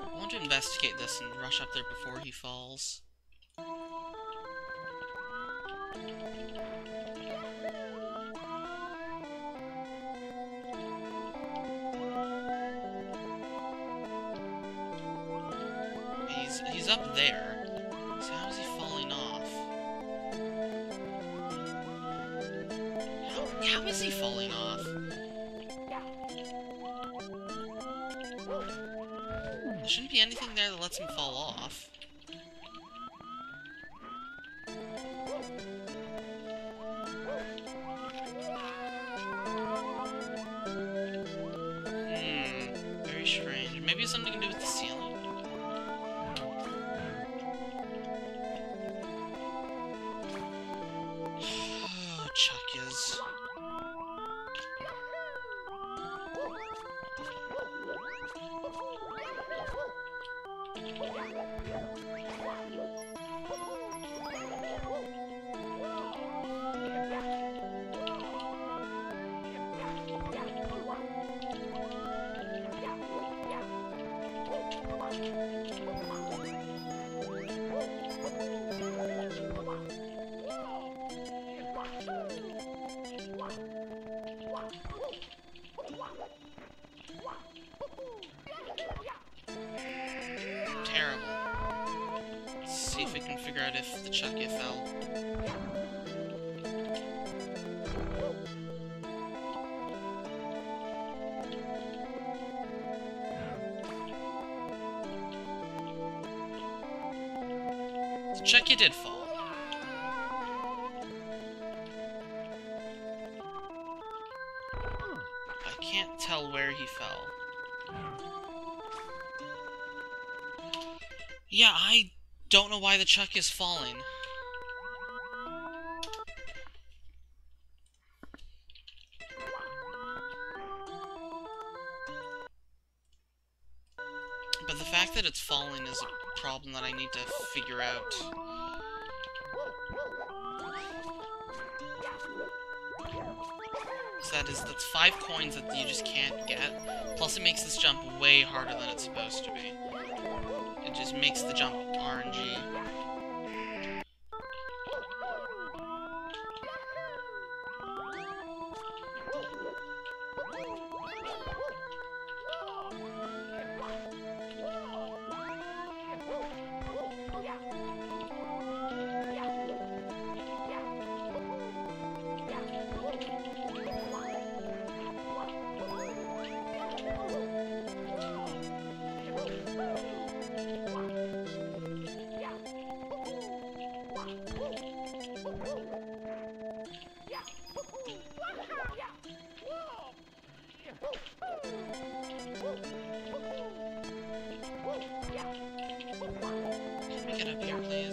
I want to investigate this and rush up there before he falls. Know why the Chuck is falling. But the fact that it's falling is a problem that I need to figure out. So that is, that's five coins that you just can't get. Plus it makes this jump way harder than it's supposed to be. Just makes the jump RNG. Yeah, please.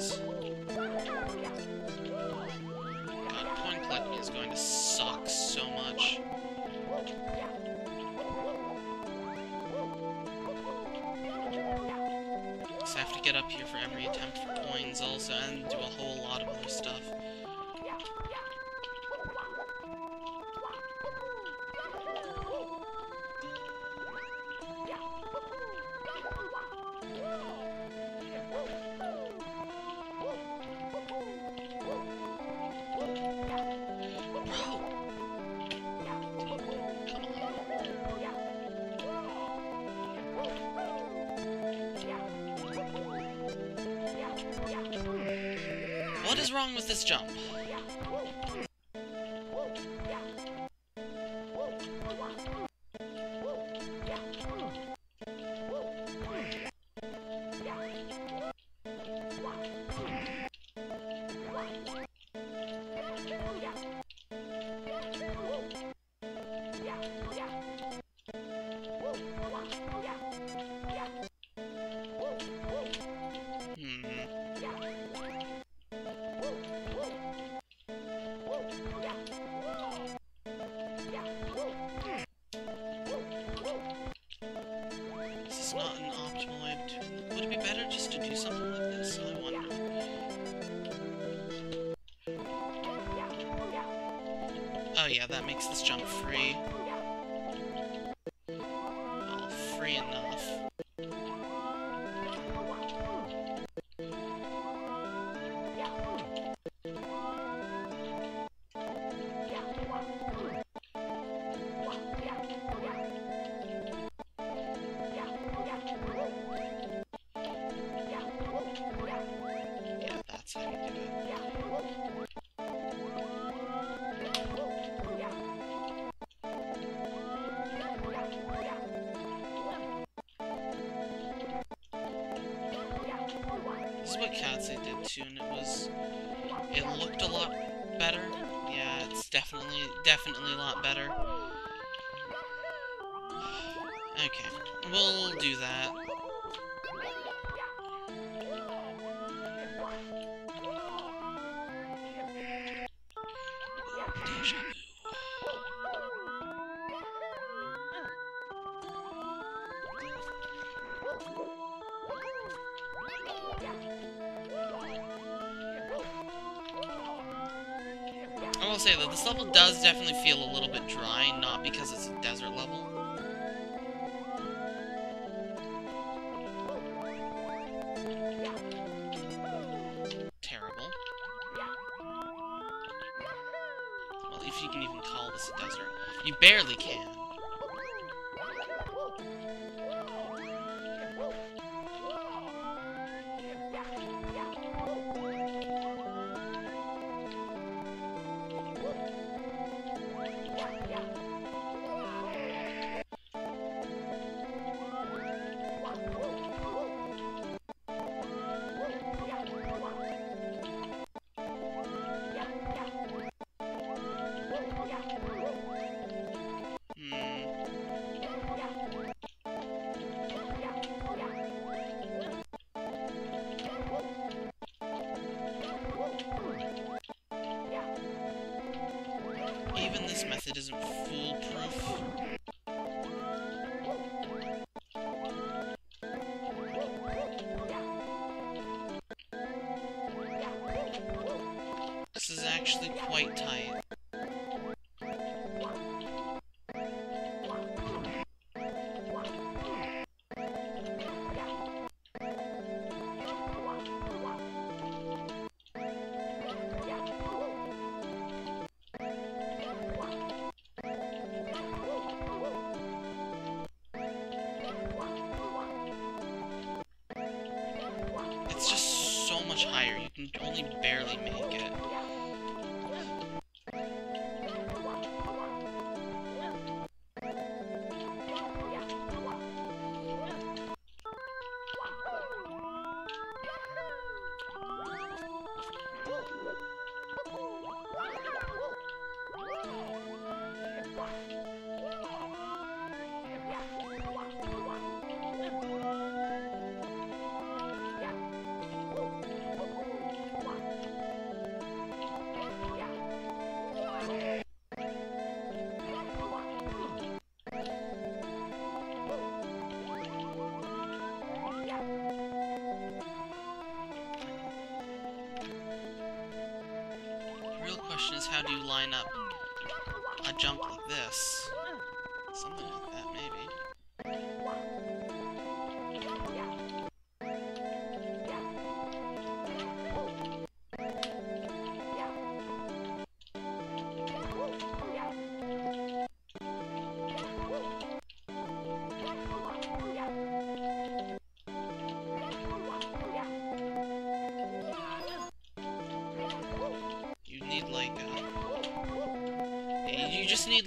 wrong with this jump? definitely feel a little bit dry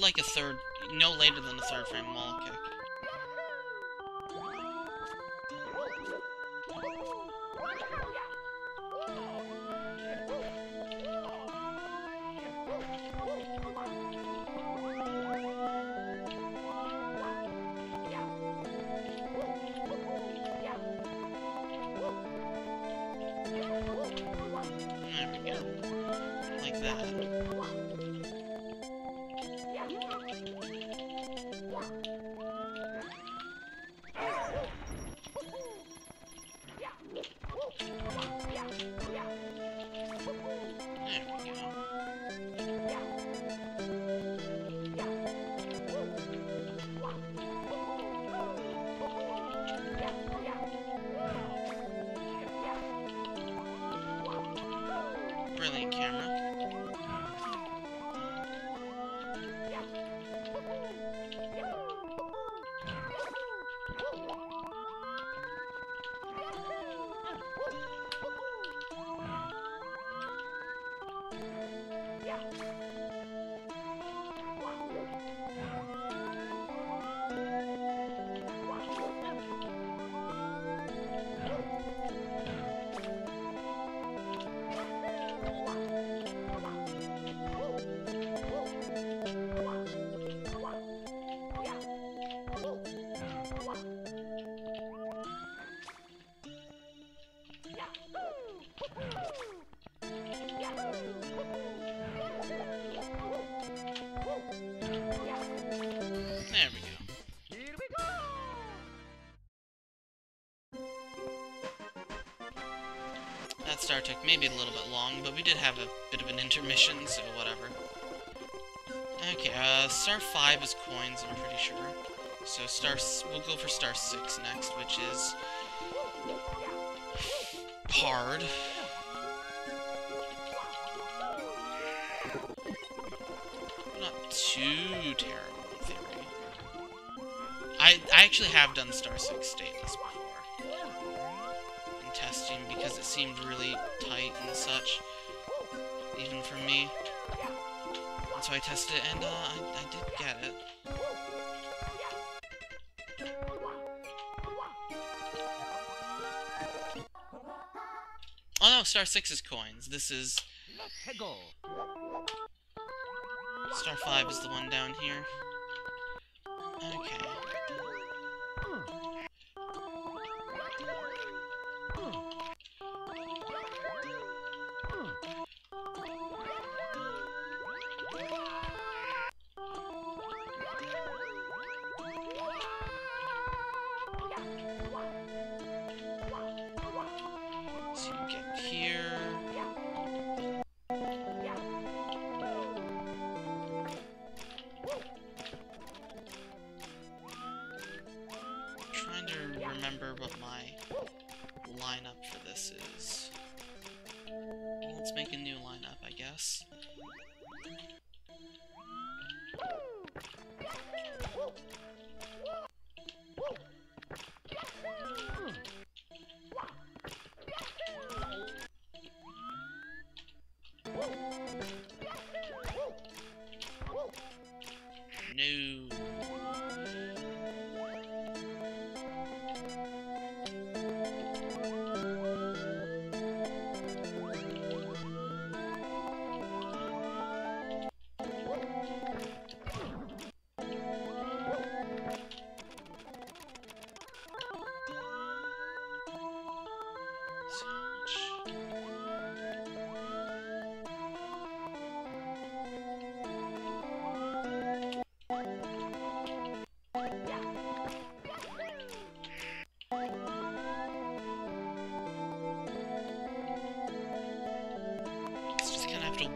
like a third... No later than the third frame have done star 6 stateless before in testing because it seemed really tight and such, even for me. And so I tested it and uh, I, I did get it. Oh no, star 6 is coins. This is... Star 5 is the one down here.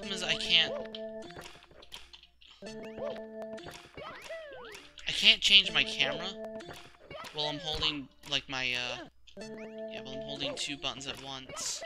problem is I can't... I can't change my camera while I'm holding, like, my, uh... Yeah, while I'm holding two buttons at once.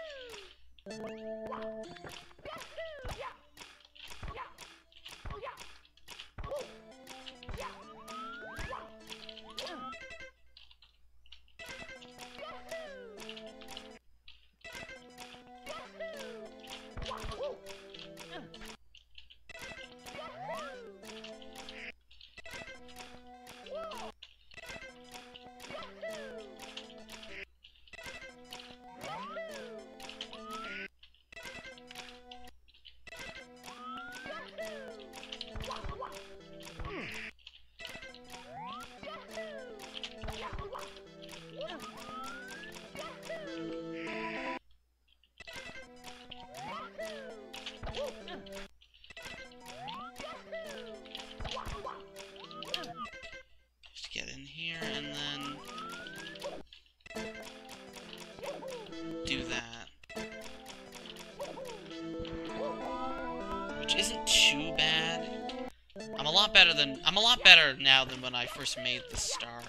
When I first made the star.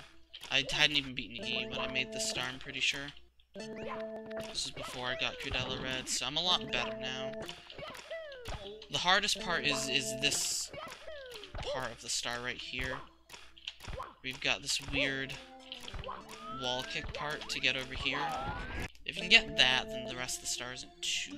I hadn't even beaten E when I made the star, I'm pretty sure. This is before I got Crudella Red, so I'm a lot better now. The hardest part is is this part of the star right here. We've got this weird wall kick part to get over here. If you can get that, then the rest of the star isn't too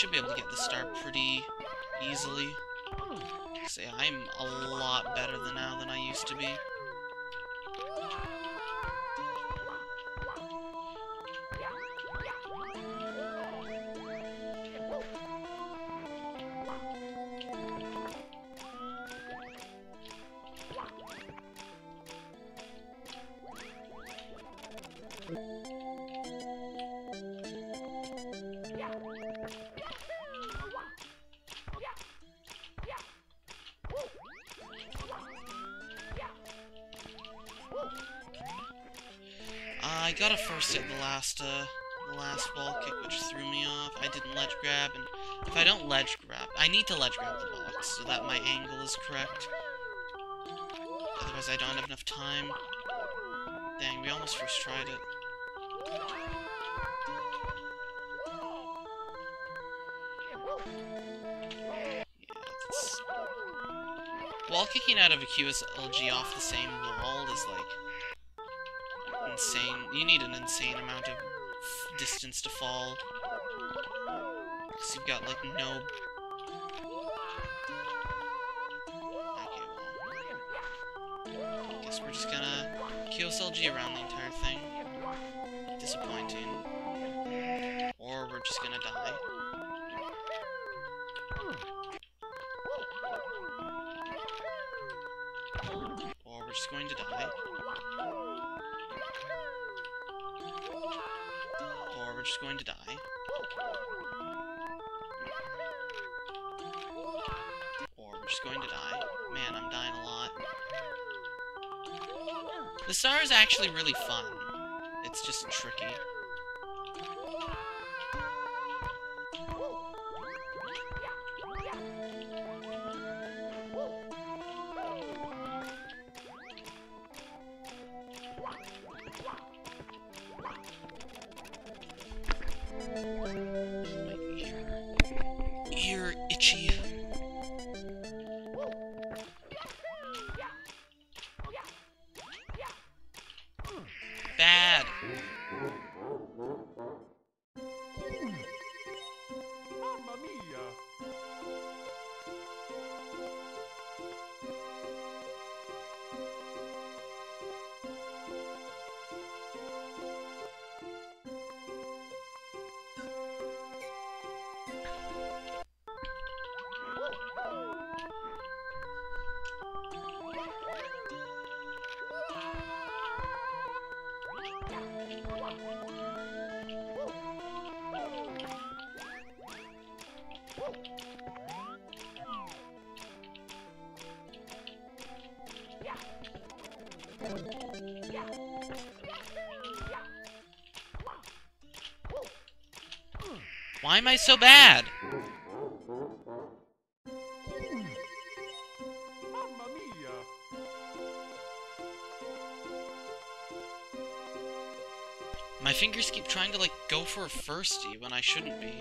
should be able to get the star pretty easily. Say, I'm a lot better than now than I used to be. I got a first the last, uh, the last ball kick, which threw me off. I didn't ledge grab, and if I don't ledge grab, I need to ledge grab the box so that my angle is correct. Otherwise, I don't have enough time. Dang, we almost first tried it. Wall kicking out of a QSLG off the same wall is like. You need an insane amount of distance to fall. Because you've got, like, no... Okay, well... Guess we're just gonna QSLG around the entire thing. Actually really fun. It's just tricky. Am I so bad? My fingers keep trying to, like, go for a firstie when I shouldn't be.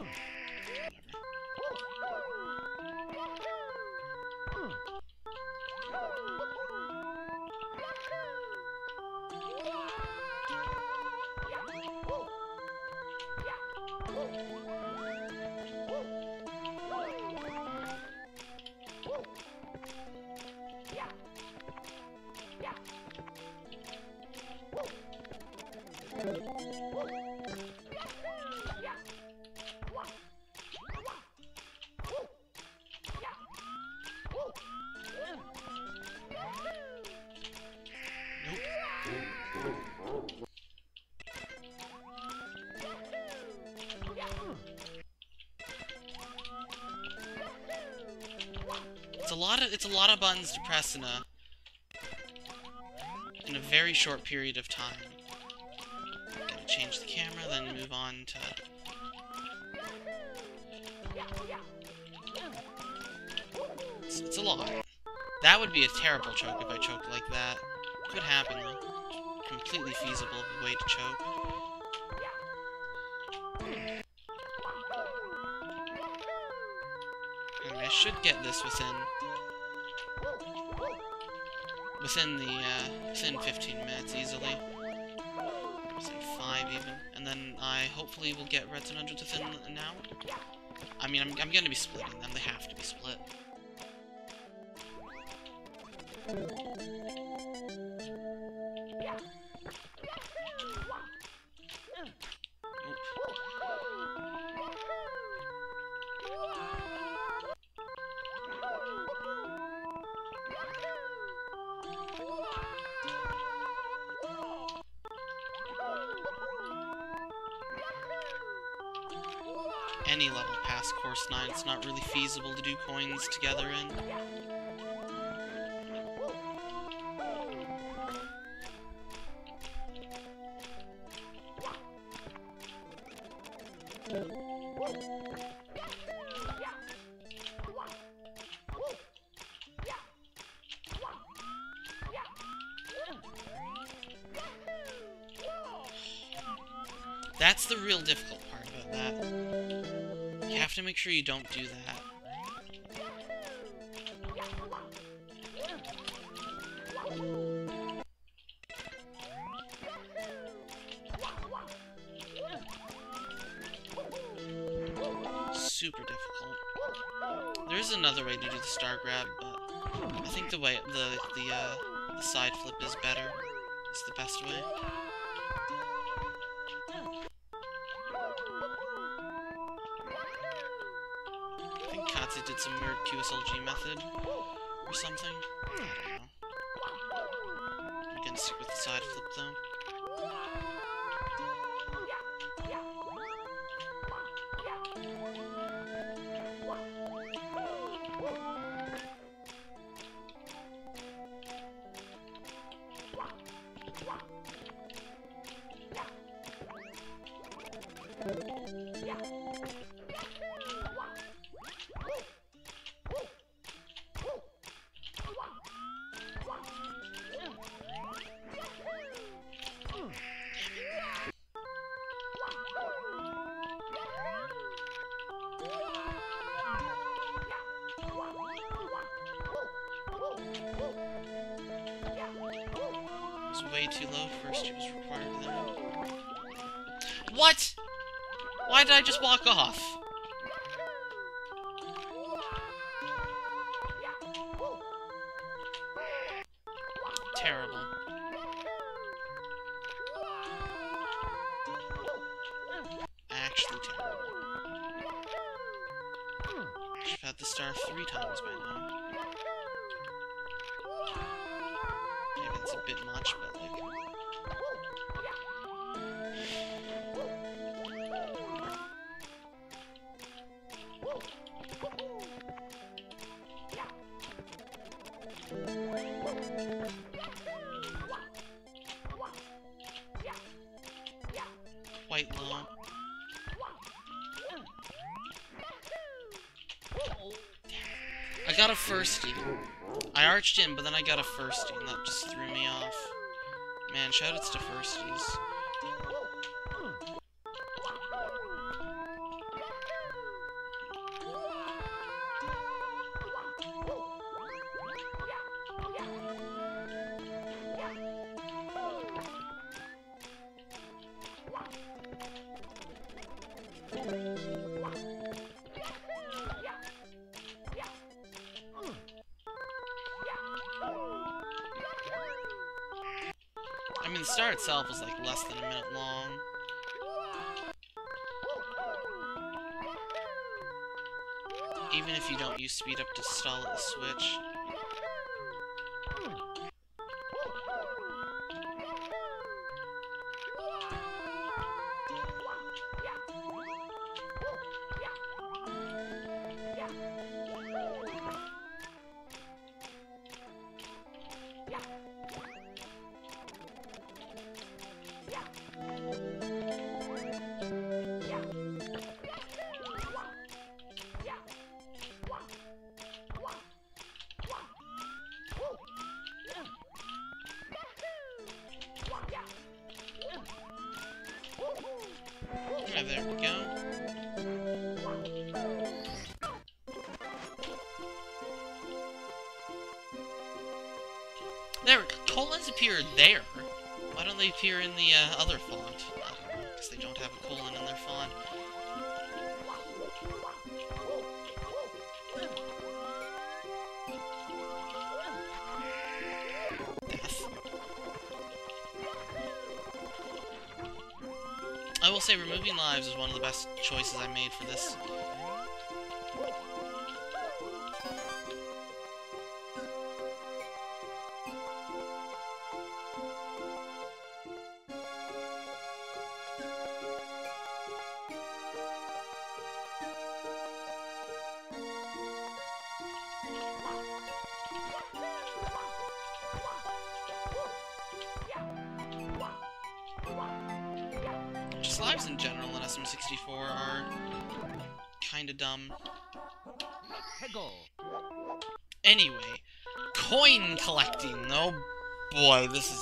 Boom. Lot of it's a lot of buttons to press in a in a very short period of time. Gotta change the camera, then move on to it's, it's a lot. That would be a terrible choke if I choked like that. Could happen though. Completely feasible way to choke. I should get this within within the uh, within 15 minutes easily. Within five even, and then I hopefully will get Red 100 within an hour. I mean, I'm I'm gonna be splitting them. They have to be split. Coins together in. That's the real difficult part about that. You have to make sure you don't do that. Did some weird QSLG method or something. I don't know. I'm gonna stick with the side flip though. I got a first, and that just to stall it, the switch. there. Why don't they appear in the uh, other font? Because they don't have a colon in their font. I will say removing lives is one of the best choices I made for this This is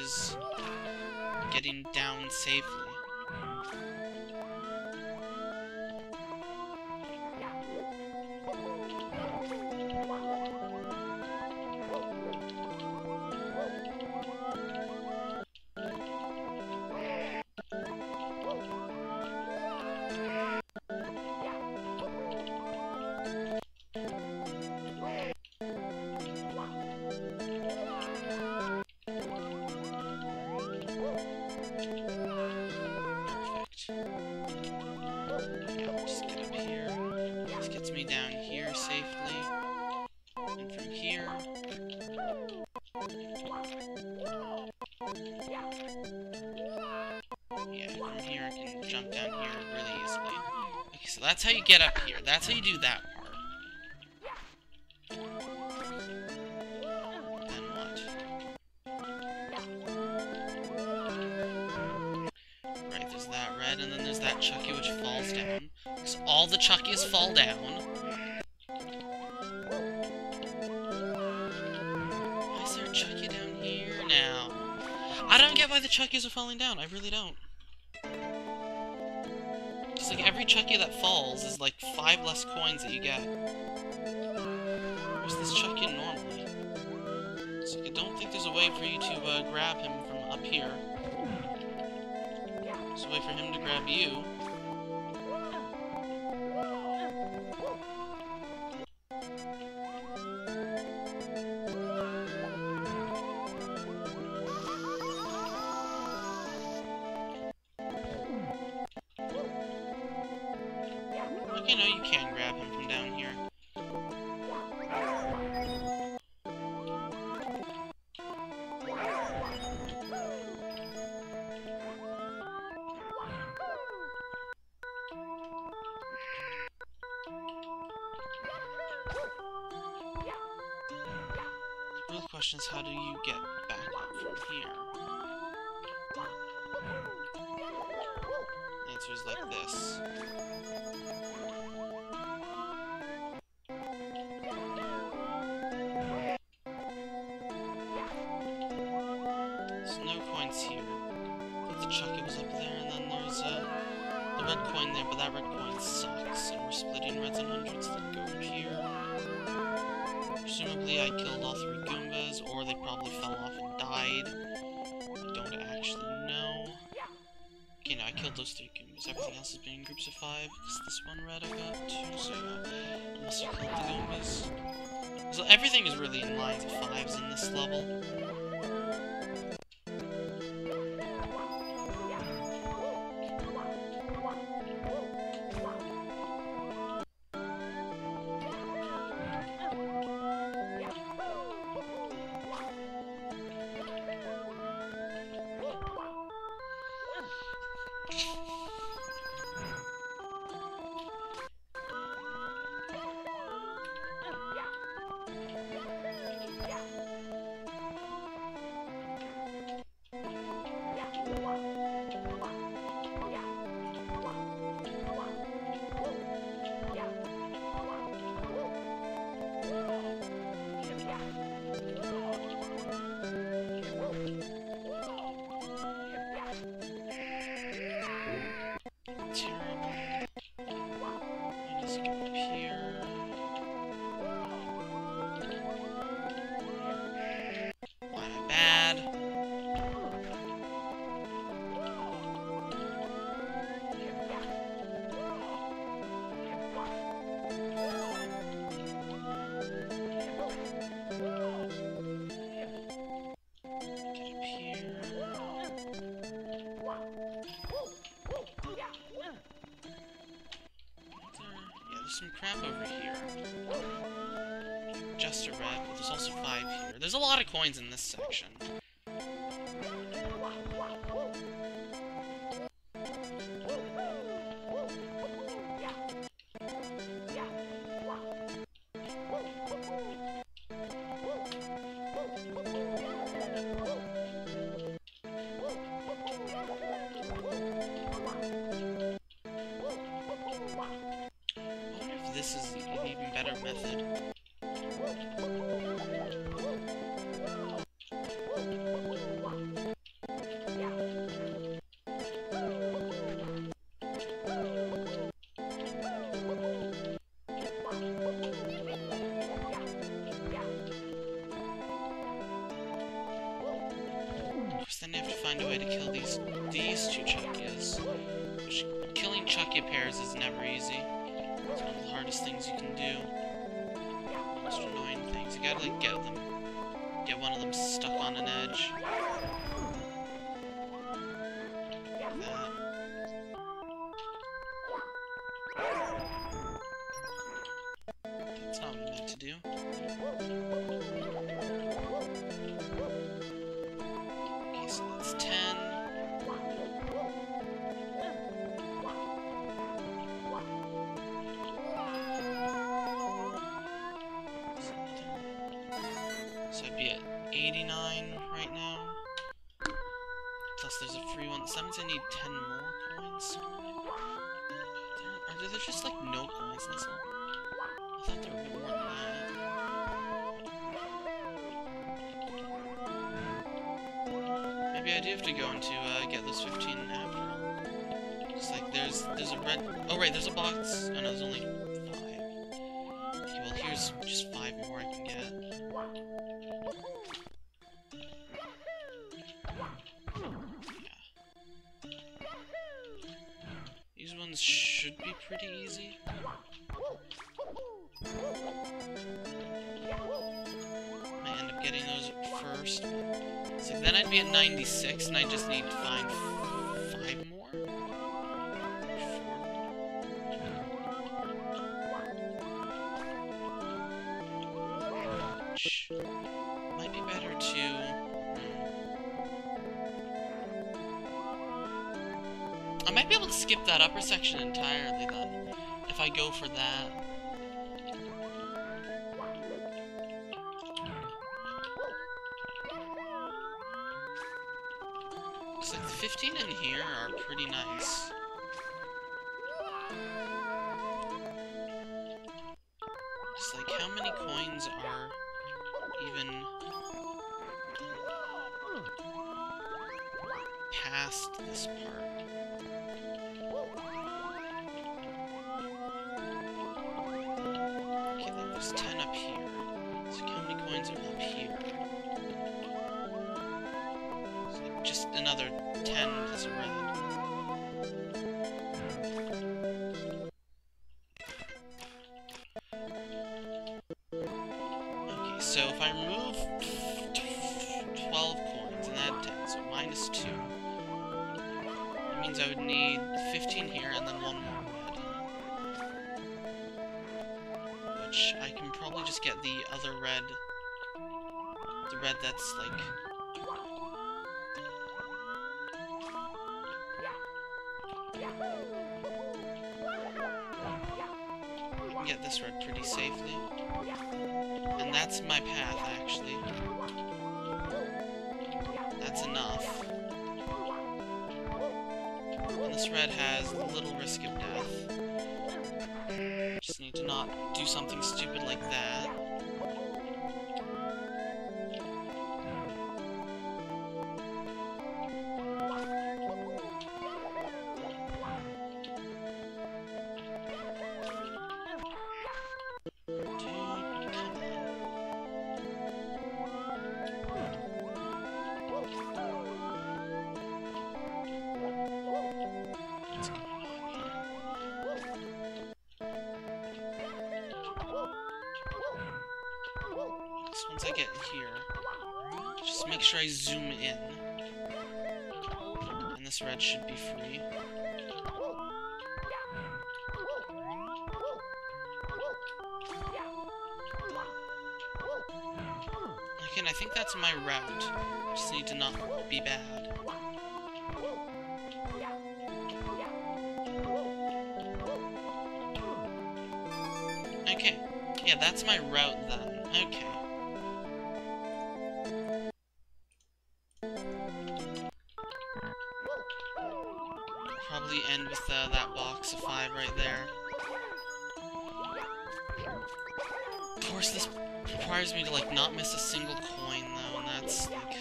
is getting down safely. That part. Then what? Right, there's that red, and then there's that Chucky which falls down. So all the Chuckies fall down. Why is there a Chucky down here now? I don't get why the Chuckies are falling down. I really don't. Can grab him from down here. The question is how do you get back up from here? Here. I think the Chucky was up there, and then there's uh, the red coin there, but that red coin sucks, and we're splitting reds and hundreds that go here. Presumably I killed all three Goombas, or they probably fell off and died. I don't actually know. Okay, no, I killed those three Goombas. Everything else has been in groups of five, because this one red I got two, so. Unless you killed the Goombas. So everything is really in lines of fives in this level. map over here. Just a red, there's also five here. There's a lot of coins in this section. section in time. that has little risk of sure I zoom in. And this red should be free. Again, I think that's my route. Just need to not be bad. Okay. Yeah, that's my route then. Okay. Miss a single coin, though, and that's, like,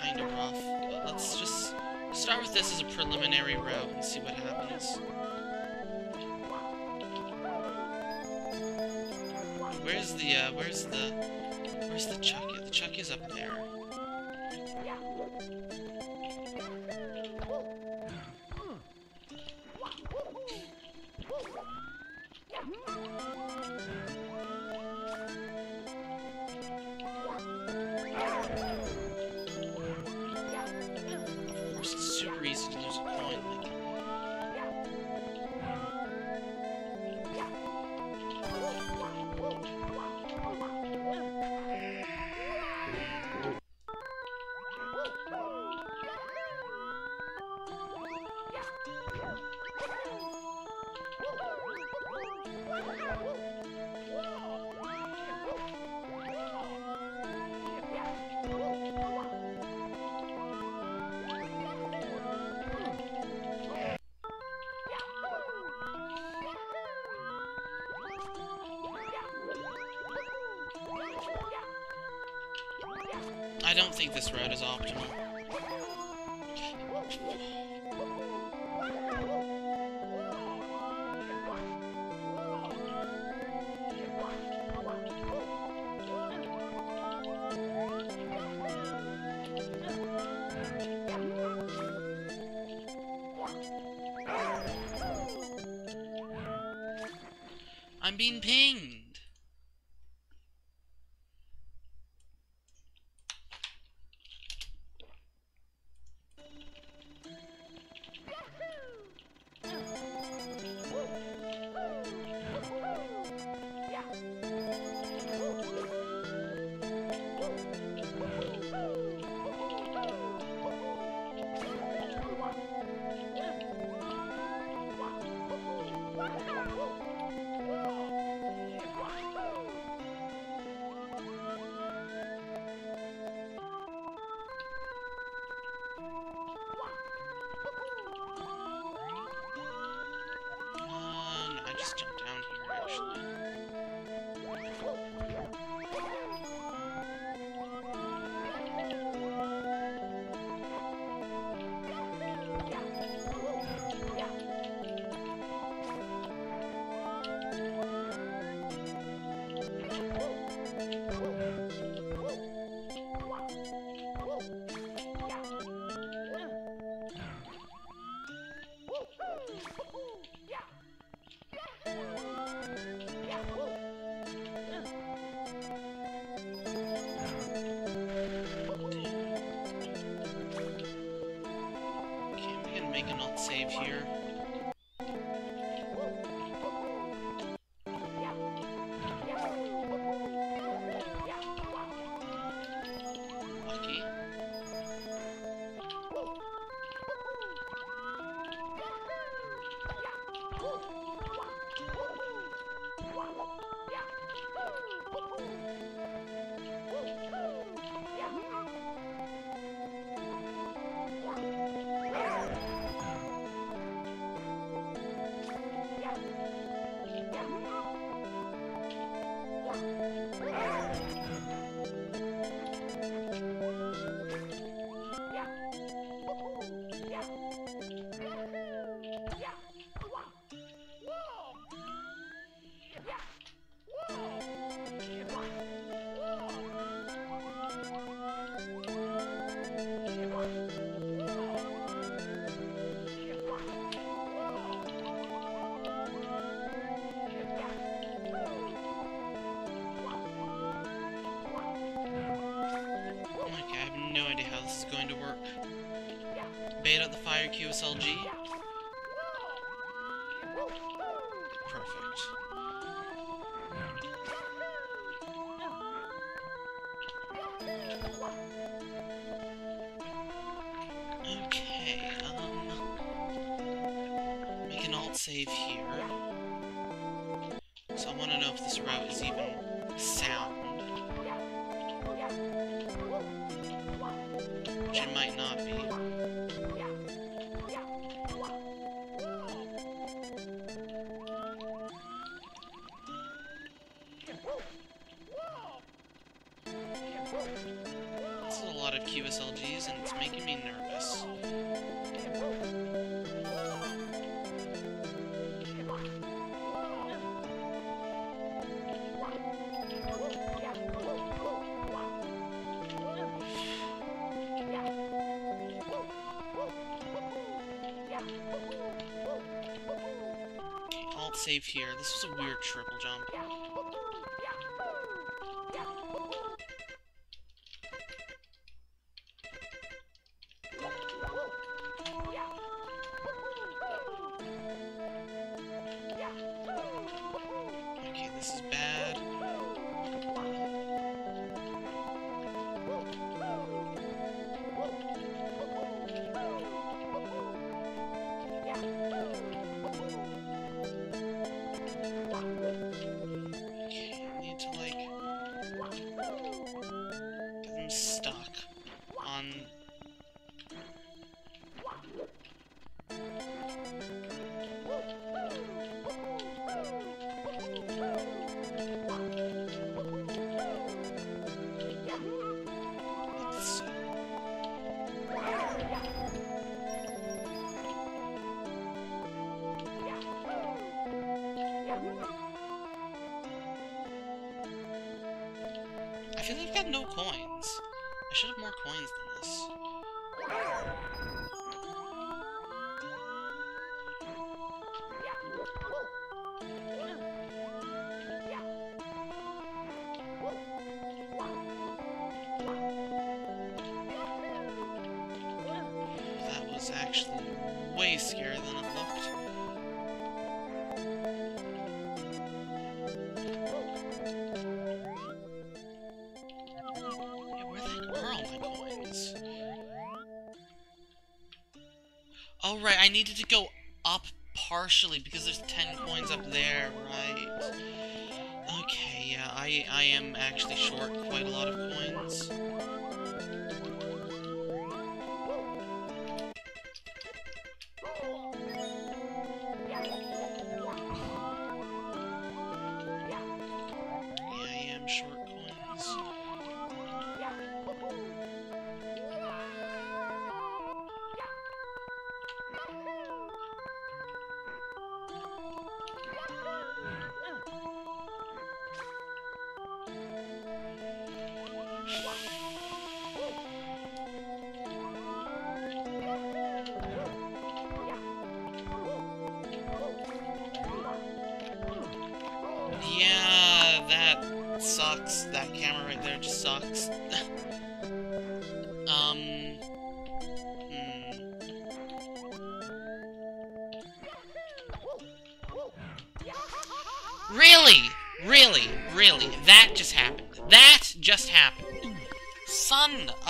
kind of rough. But let's just start with this as a preliminary route and see what happens. Where's the, uh, where's the, where's the Chucky? The Chucky's up there. Save here. So I want to know if this route is even sound. Which it might not be. This is a lot of QSLGs and it's save here. This was a weird triple jump.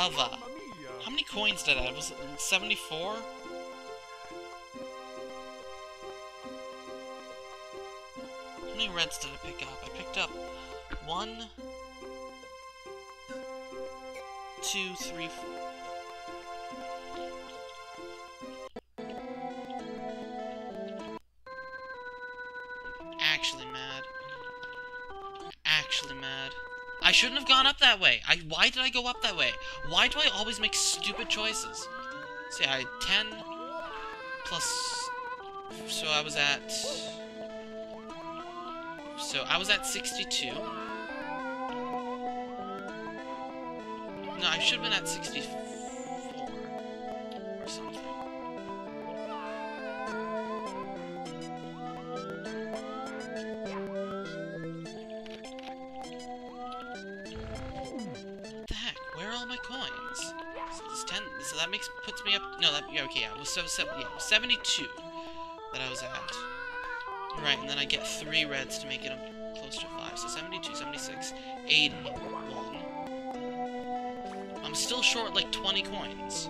Son of a. How many coins did I have? Was it 74? How many reds did I pick up? I picked up one, two, three, four. I shouldn't have gone up that way. I why did I go up that way? Why do I always make stupid choices? See, I had 10 plus so I was at so I was at 62. No, I should have been at 64 so, so yeah, 72 that I was at. Right, and then I get three reds to make it up close to five. So 72, 76, 81. I'm still short like 20 coins.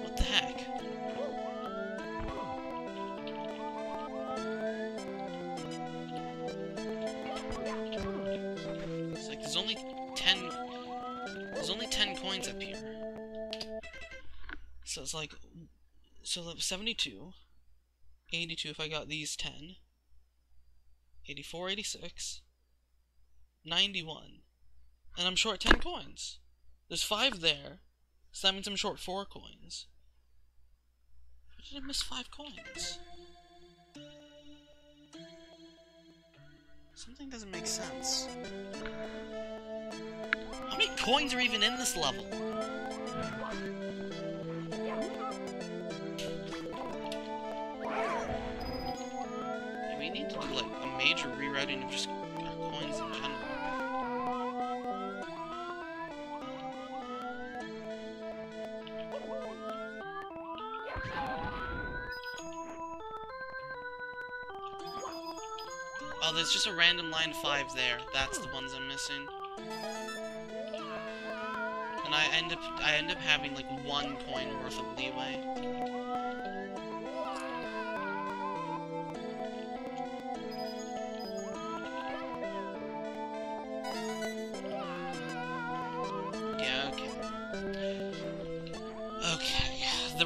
What the heck? It's like there's only 10 there's only 10 coins up here. So it's like so that was 72, 82 if I got these 10, 84, 86, 91, and I'm short 10 coins. There's 5 there, so that means I'm short 4 coins. Why did I miss 5 coins? Something doesn't make sense. How many coins are even in this level? Major rerouting of just our coins in general. Oh, there's just a random line 5 there. That's the ones I'm missing. And I end up I end up having like one coin worth of leeway.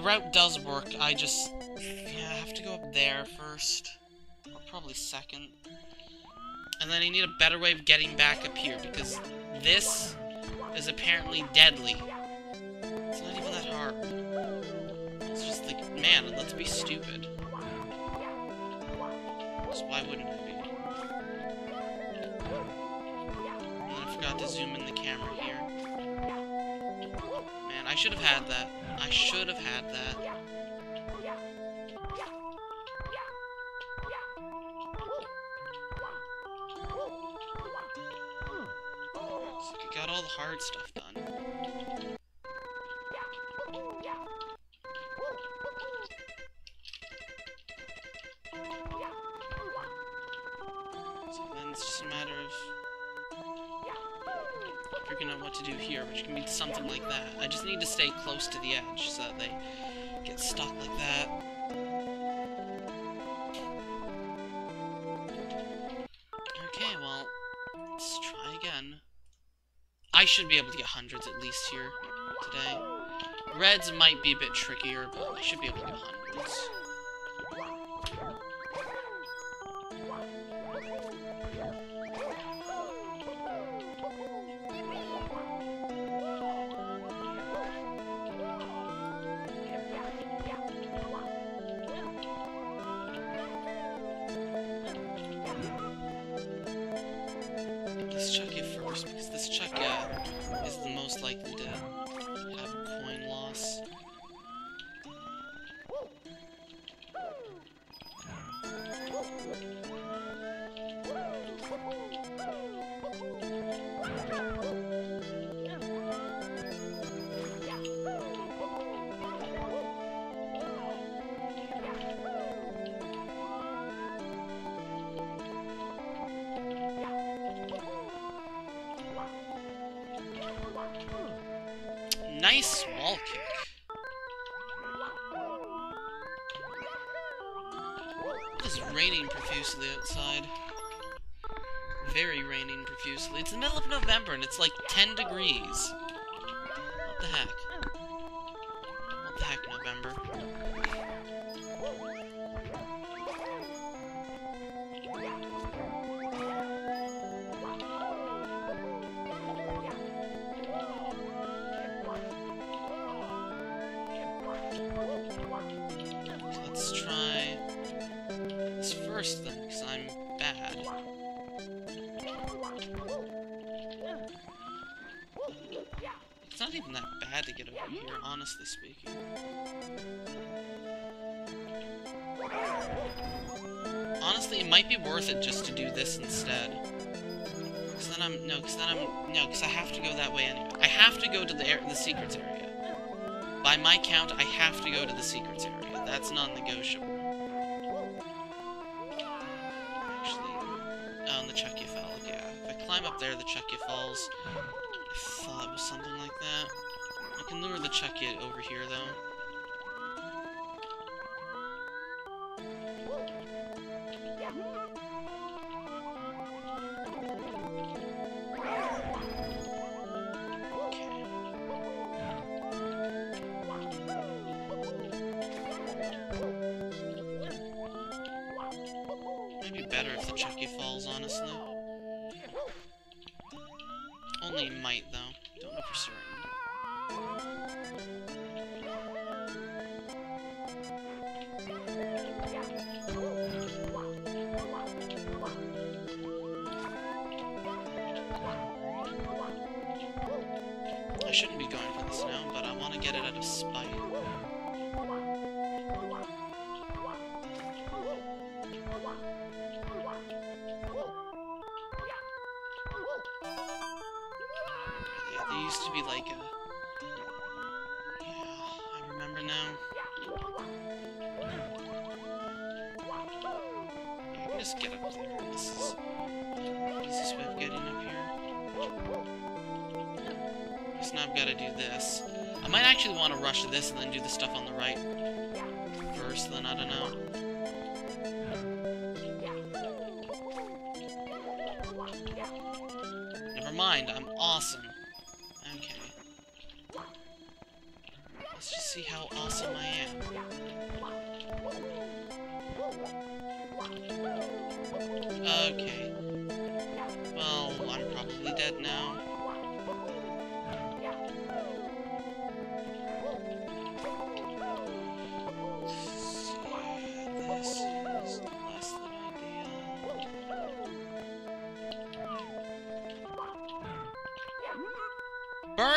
The route does work, I just yeah, I have to go up there first. Or probably second. And then I need a better way of getting back up here because this is apparently deadly. It's not even that hard. It's just like, man, let's be stupid. So why wouldn't I be? And I forgot to zoom in the camera here. Man, I should have had that. I should have had that. So got all the hard stuff done. Close to the edge so that they get stuck like that. Okay, well, let's try again. I should be able to get hundreds at least here today. Reds might be a bit trickier, but I should be able to get hundreds. To the secrets area. That's non-negotiable. Actually, oh, and the Chucky Fall, yeah. If I climb up there, the Chucky Falls. I thought it was something like that. I can lure the Chucky over here, though. Okay.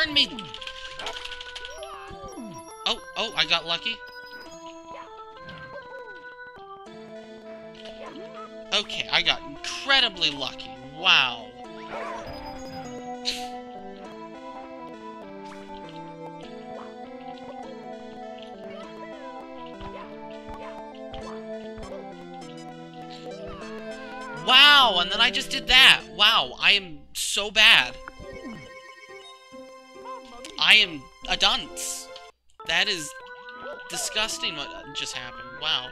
Burn me! Oh, oh, I got lucky. Okay, I got incredibly lucky. Wow. Wow, and then I just did that. Wow, I am so bad. That is disgusting what just happened. Wow.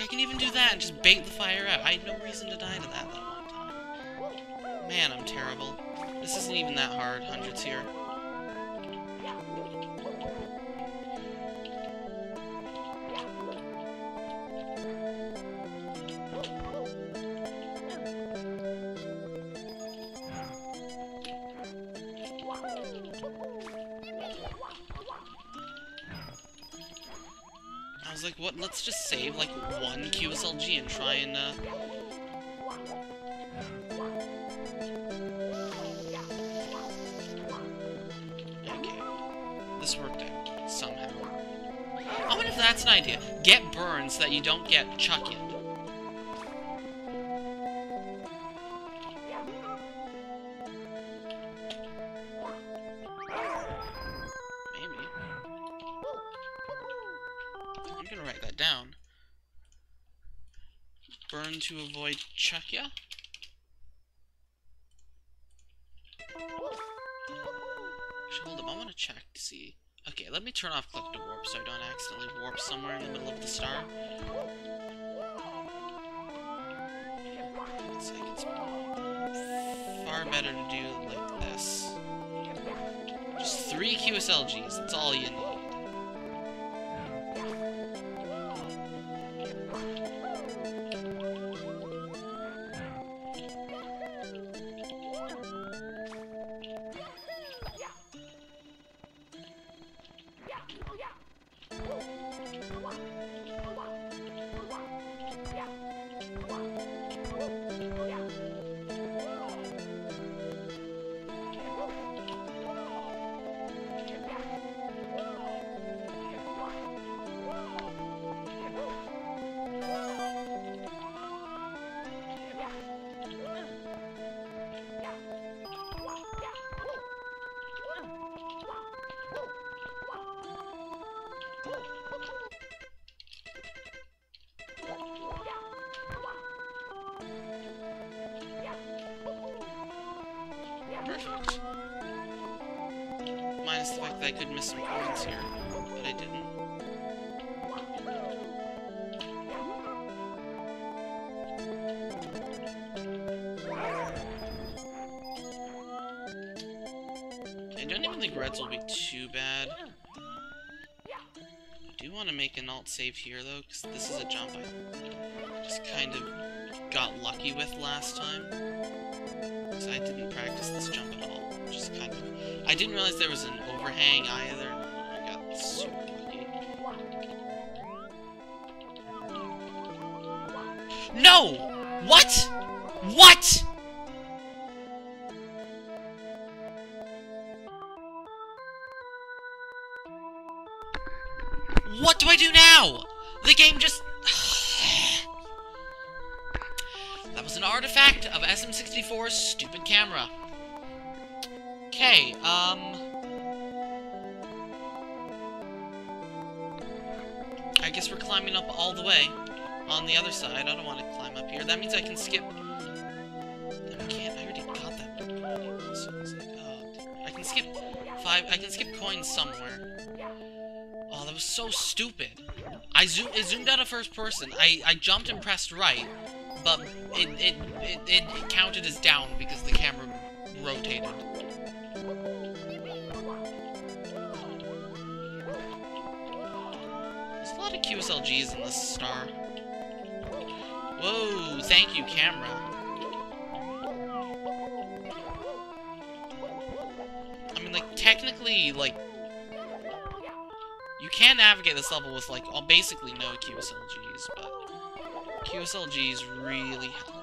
I can even do that and just bait the fire out. I had no reason to die to that that one time. Man, I'm terrible. This isn't even that hard, hundreds here. That's an idea. Get burned so that you don't get chuck-in. Maybe. I'm gonna write that down. Burn to avoid? Actually, turn off click to warp so I don't accidentally warp somewhere in the middle of the star. Like it's far better to do like this. Just three QSLGs, that's all you need. Save here though, because this is a jump I just kind of got lucky with last time. Because I didn't practice this jump at all. Just kind of... I didn't realize there was an overhang either. I got super lucky. No! What? What? What skip... I can't. I already got that. So it's like, oh, I can skip five... I can skip coins somewhere. Oh, that was so stupid. I, zoom, it zoomed out of first person. I, I jumped and pressed right, but it, it, it, it, it counted as down because the camera rotated. There's a lot of QSLGs in this star. Whoa, thank you, camera. I mean, like, technically, like, you can navigate this level with, like, all, basically no QSLGs, but QSLGs really help.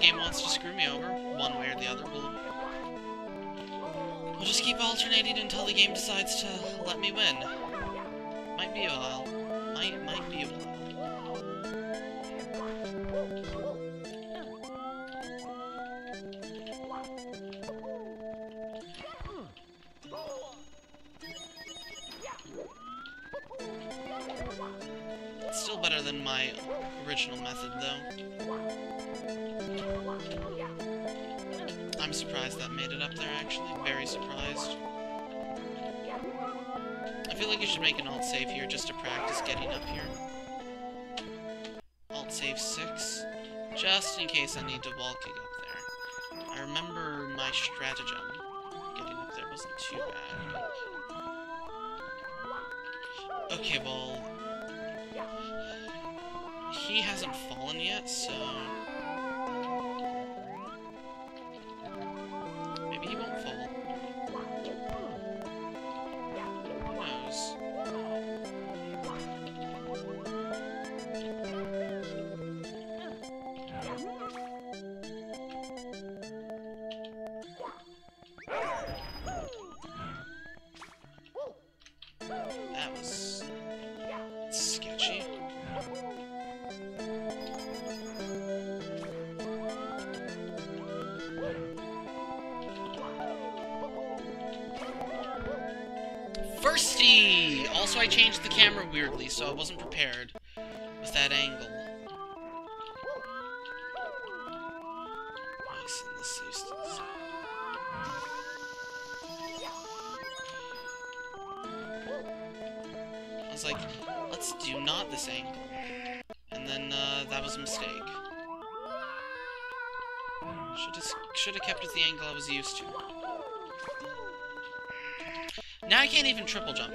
Game wants to screw me over, one way or the other, we'll... We'll just keep alternating until the game decides to let me win. Might be a while. Might, might be a while. Stratagem. Getting up there wasn't too bad. Okay, well... He hasn't fallen yet, so... changed the camera weirdly, so I wasn't prepared with that angle. I was like, let's do not this angle. And then, uh, that was a mistake. Should've, should've kept with the angle I was used to. Now I can't even triple jump.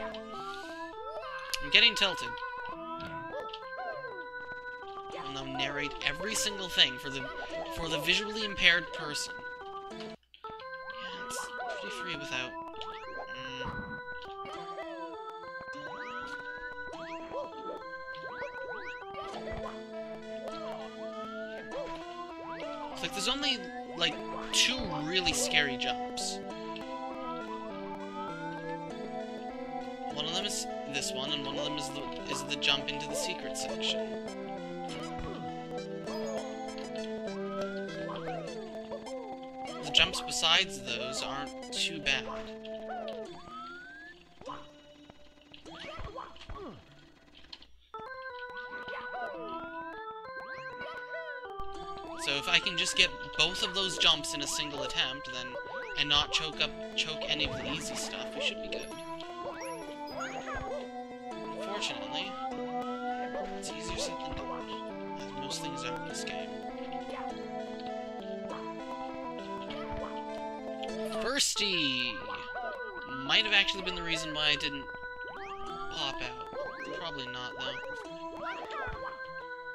I'm getting tilted. I'll now narrate every single thing for the for the visually impaired person. And not choke up choke any of the easy stuff, we should be good. Unfortunately, it's easier said than done, as most things are in this game. Firsty! Might have actually been the reason why I didn't pop out. Probably not, though.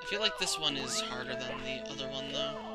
I feel like this one is harder than the other one, though.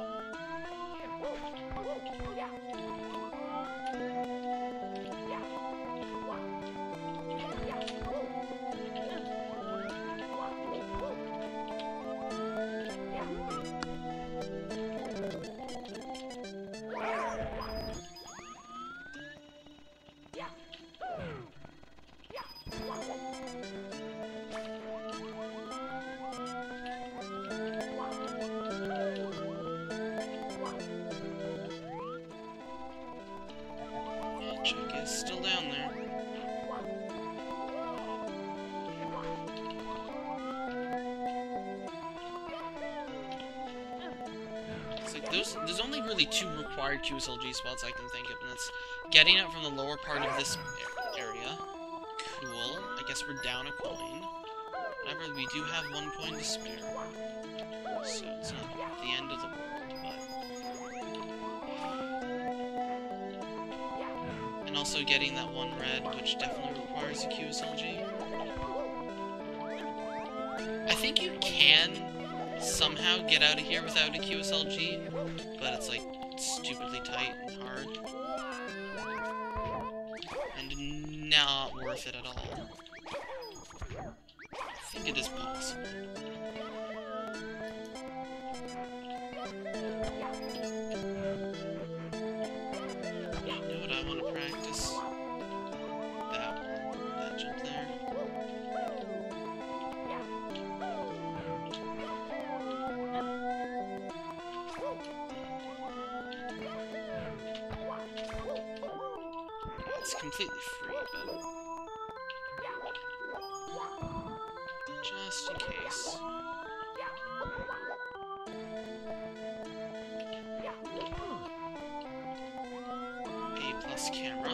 We're down a coin. Whatever, we do have one coin to spare. So it's not the end of the world, but... And also getting that one red, which definitely requires a QSLG. I think you can somehow get out of here without a QSLG, but it's like stupidly tight and hard. And not worth it at all. Think it is possible. You know what I want to practice? That one. That jump there. It's completely free, Just in case. A plus camera.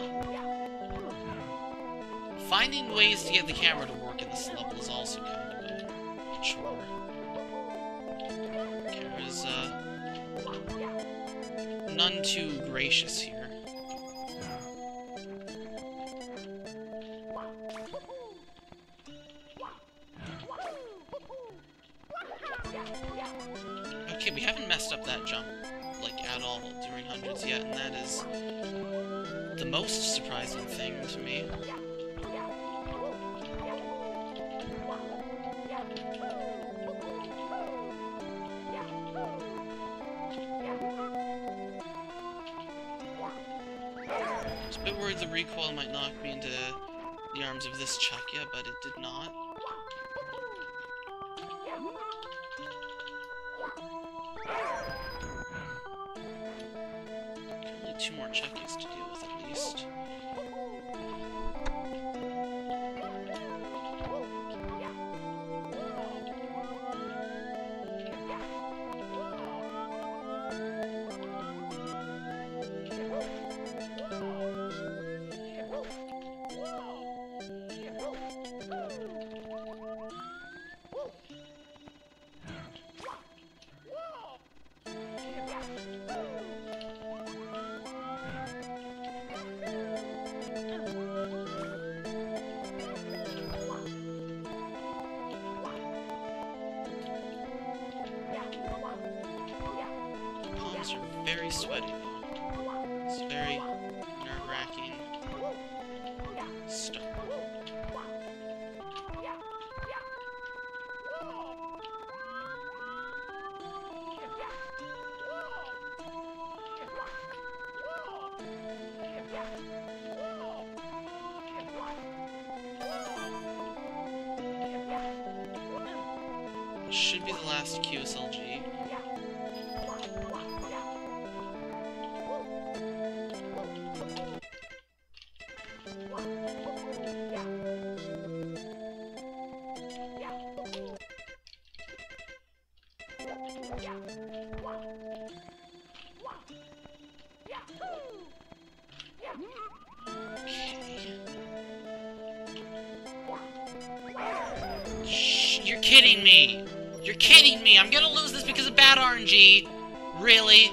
Finding ways to get the camera to work in this level is also kind of a chore. Camera's, uh... None too gracious here. Me into the arms of this Chuckya, but it did not. Kidding me! You're kidding me! I'm gonna lose this because of bad RNG! Really?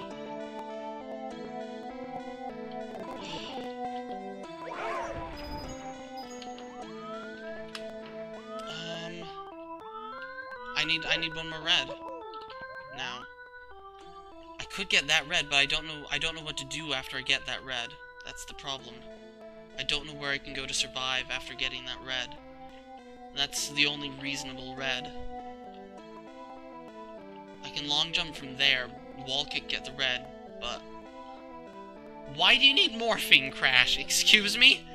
Um... I need, I need one more red. Now. I could get that red, but I don't know, I don't know what to do after I get that red. That's the problem. I don't know where I can go to survive after getting that red. That's the only reasonable red. I can long jump from there, wall kick, get the red, but... Why do you need morphine, Crash? Excuse me?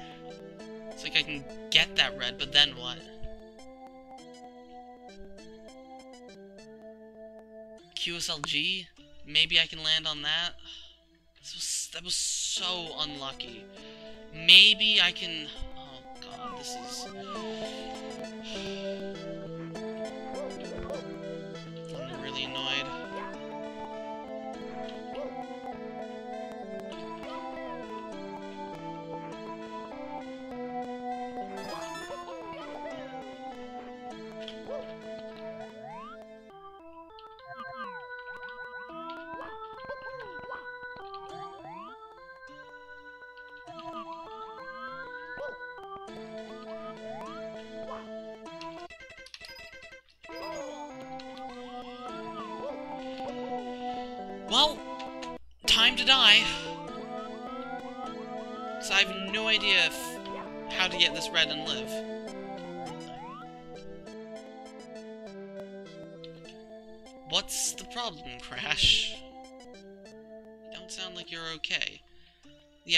It's like I can get that red, but then what? QSLG? Maybe I can land on that? This was, that was so unlucky. Maybe I can... Oh god, this is...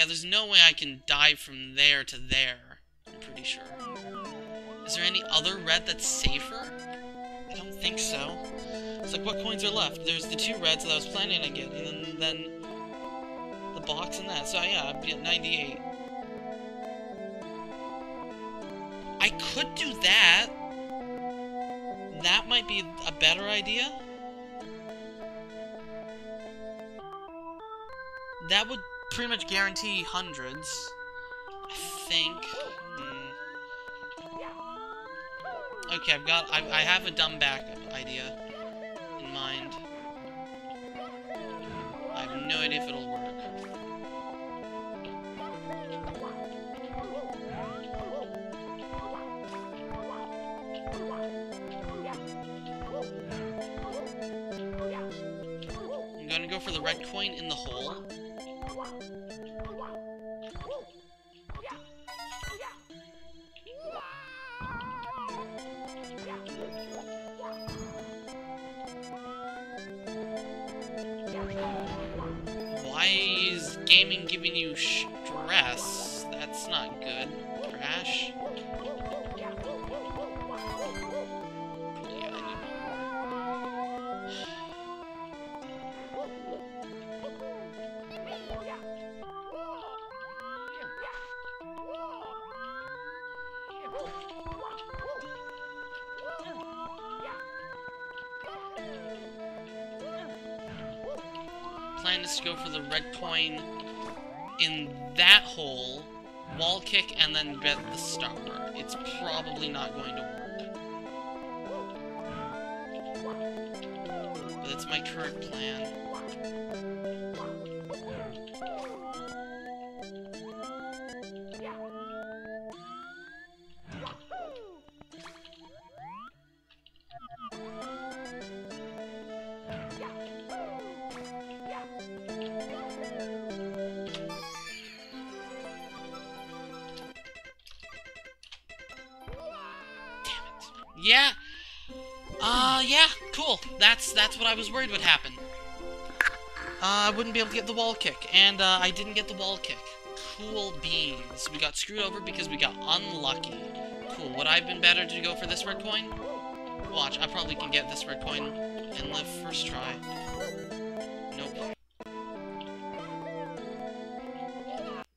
there's no way I can dive from there to there. I'm pretty sure. Is there any other red that's safer? I don't think so. It's like, what coins are left? There's the two reds that I was planning on getting, and then the box and that. So yeah, I'd be at 98. I could do that. That might be a better idea. That would pretty much guarantee hundreds. I think. Hmm. Okay, I've got. I, I have a dumb backup idea in mind. I have no idea if it'll work. I'm gonna go for the red coin in the hole. Bye. Kick, and then get the star. It's probably not going to work. But it's my current plan. That's what I was worried would happen. Uh, I wouldn't be able to get the wall kick, and uh, I didn't get the wall kick. Cool beans. We got screwed over because we got unlucky. Cool. Would I have been better to go for this red coin? Watch, I probably can get this red coin and live first try. Nope.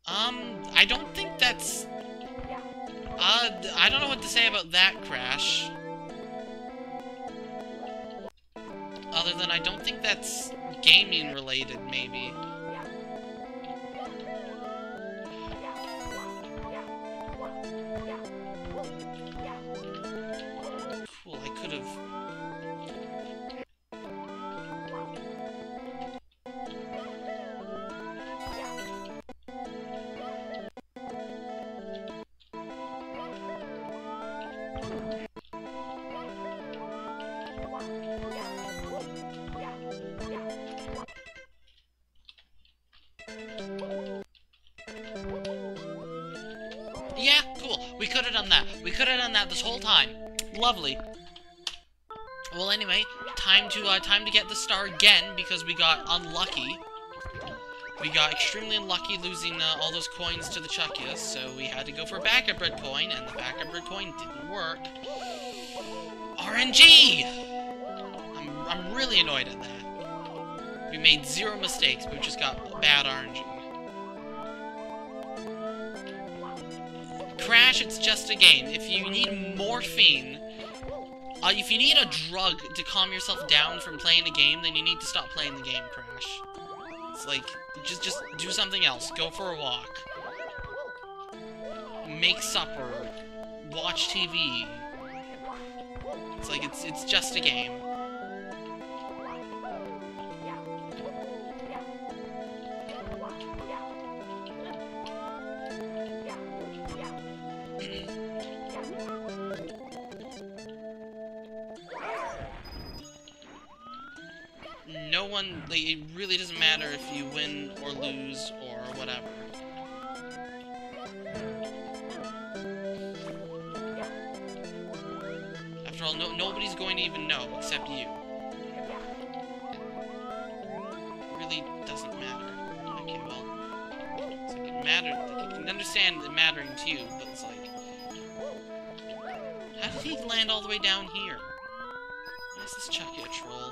Um, I don't think that's... Uh, I don't know what to say about that crash. Maybe. Time to get the star again because we got unlucky. We got extremely unlucky losing uh, all those coins to the Chuckyas, so we had to go for a backup red coin, and the backup red coin didn't work. RNG! I'm, I'm really annoyed at that. We made zero mistakes, but we just got bad RNG. Crash, it's just a game. If you need morphine, uh, if you need a drug to calm yourself down from playing a game, then you need to stop playing the game, Crash. It's like, just just do something else. Go for a walk. Make supper. Watch TV. It's like, it's, it's just a game. Like, it really doesn't matter if you win or lose or whatever. After all, no, nobody's going to even know except you. It really doesn't matter. Okay, well, it's like it mattered. Like, I can understand it mattering to you, but it's like, how did he land all the way down here? Why is this Chuckya troll?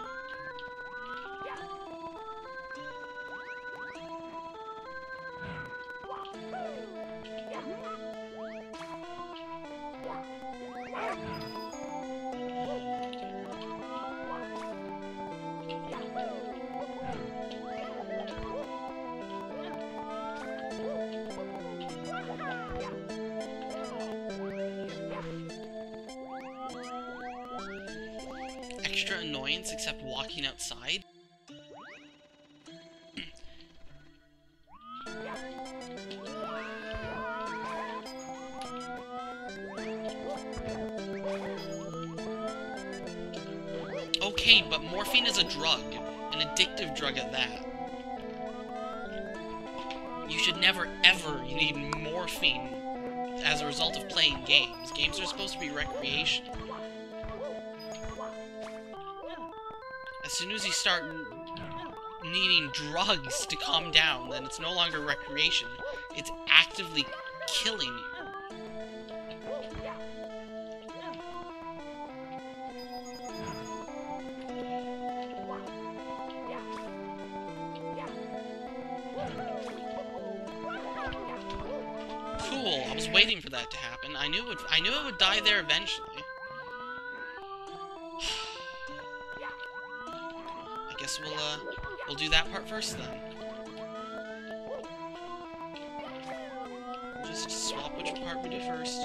Soon as you start needing drugs to calm down, then it's no longer recreation. It's actively killing you. Cool. I was waiting for that to happen. I knew it would, I knew it would die there eventually. Guess we'll uh we'll do that part first then. Just swap which part we do first.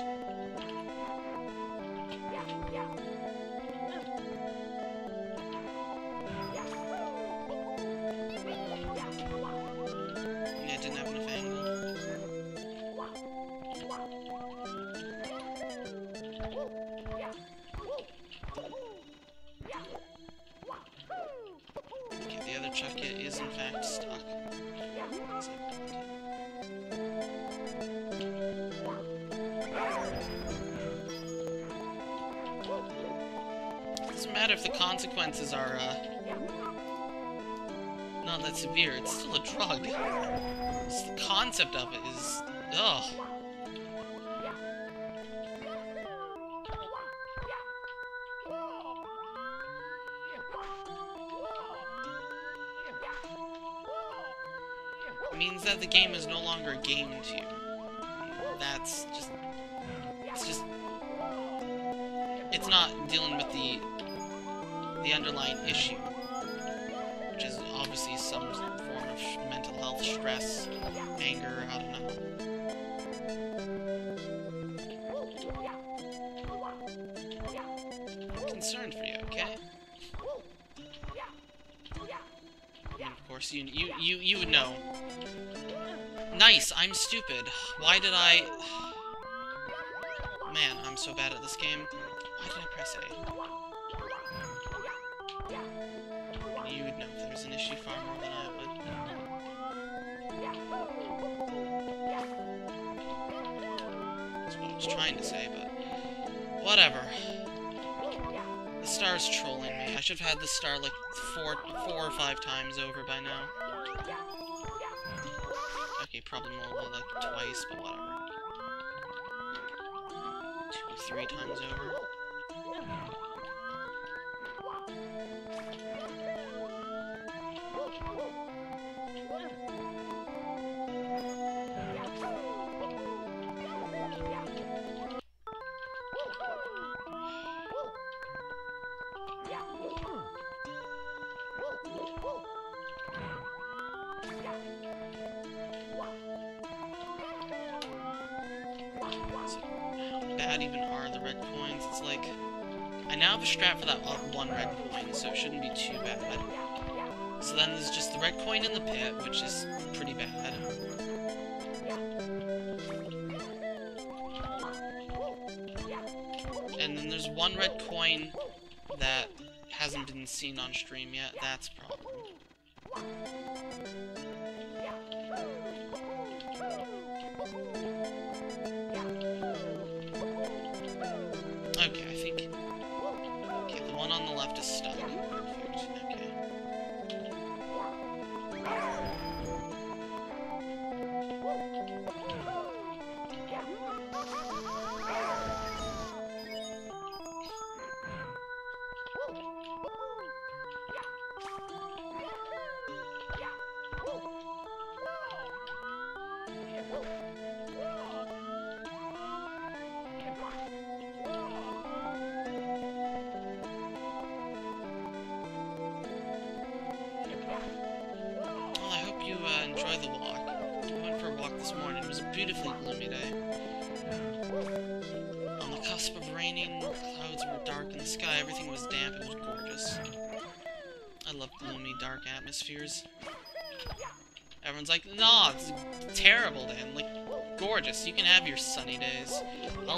The game is no longer a game to you. That's just it's just it's not dealing with the the underlying issue, which is obviously some form of mental health, stress, anger. I don't know. You you you you would know. Nice. I'm stupid. Why did I? Man, I'm so bad at this game. Why did I press A? You would know if there was an issue far more than I would. That's what I was trying to say, but whatever. Star's trolling me. I should have had the star like four, four or five times over by now. Okay, probably more like twice, but whatever. Two three times over. One red coin that hasn't been seen on stream yet. That's a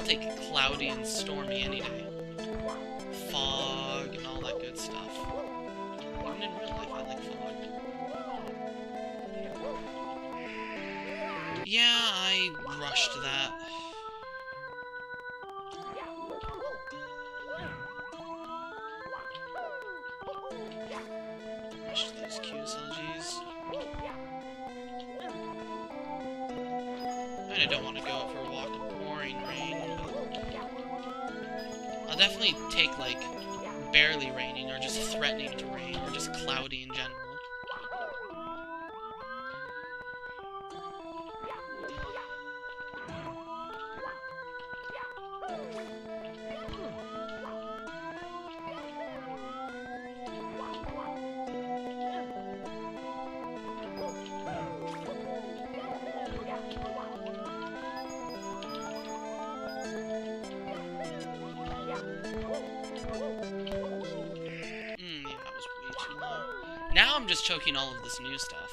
take cloudy and stormy any day. Fog and all that good stuff. Even in real life, I like fog. Yeah, I rushed that. Barely raining, or just threatening to rain, choking all of this new stuff.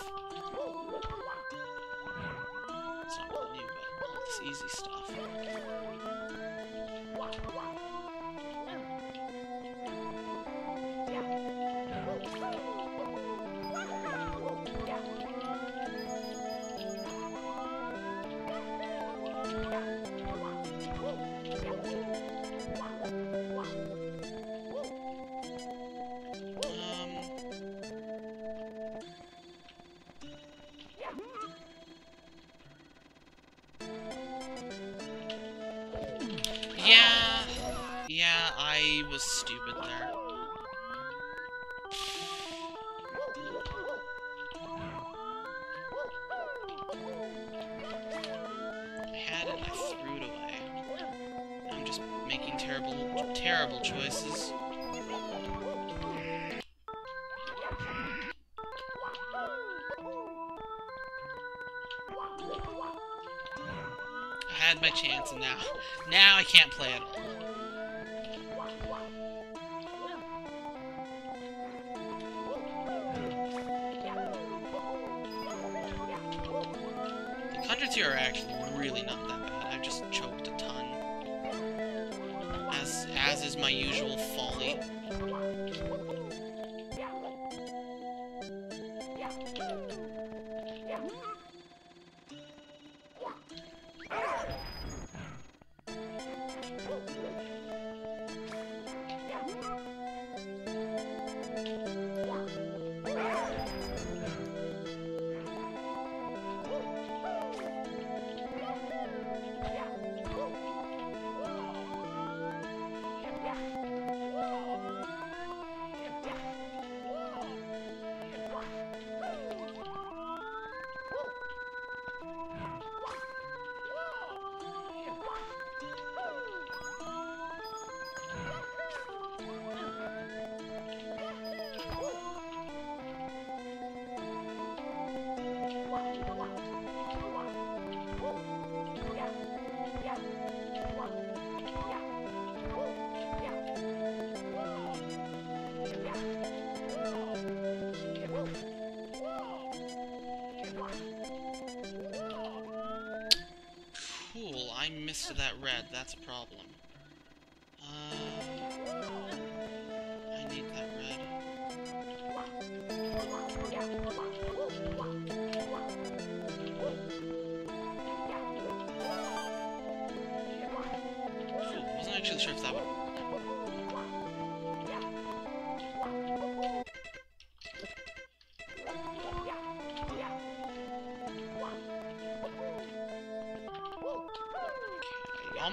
red, that's a problem.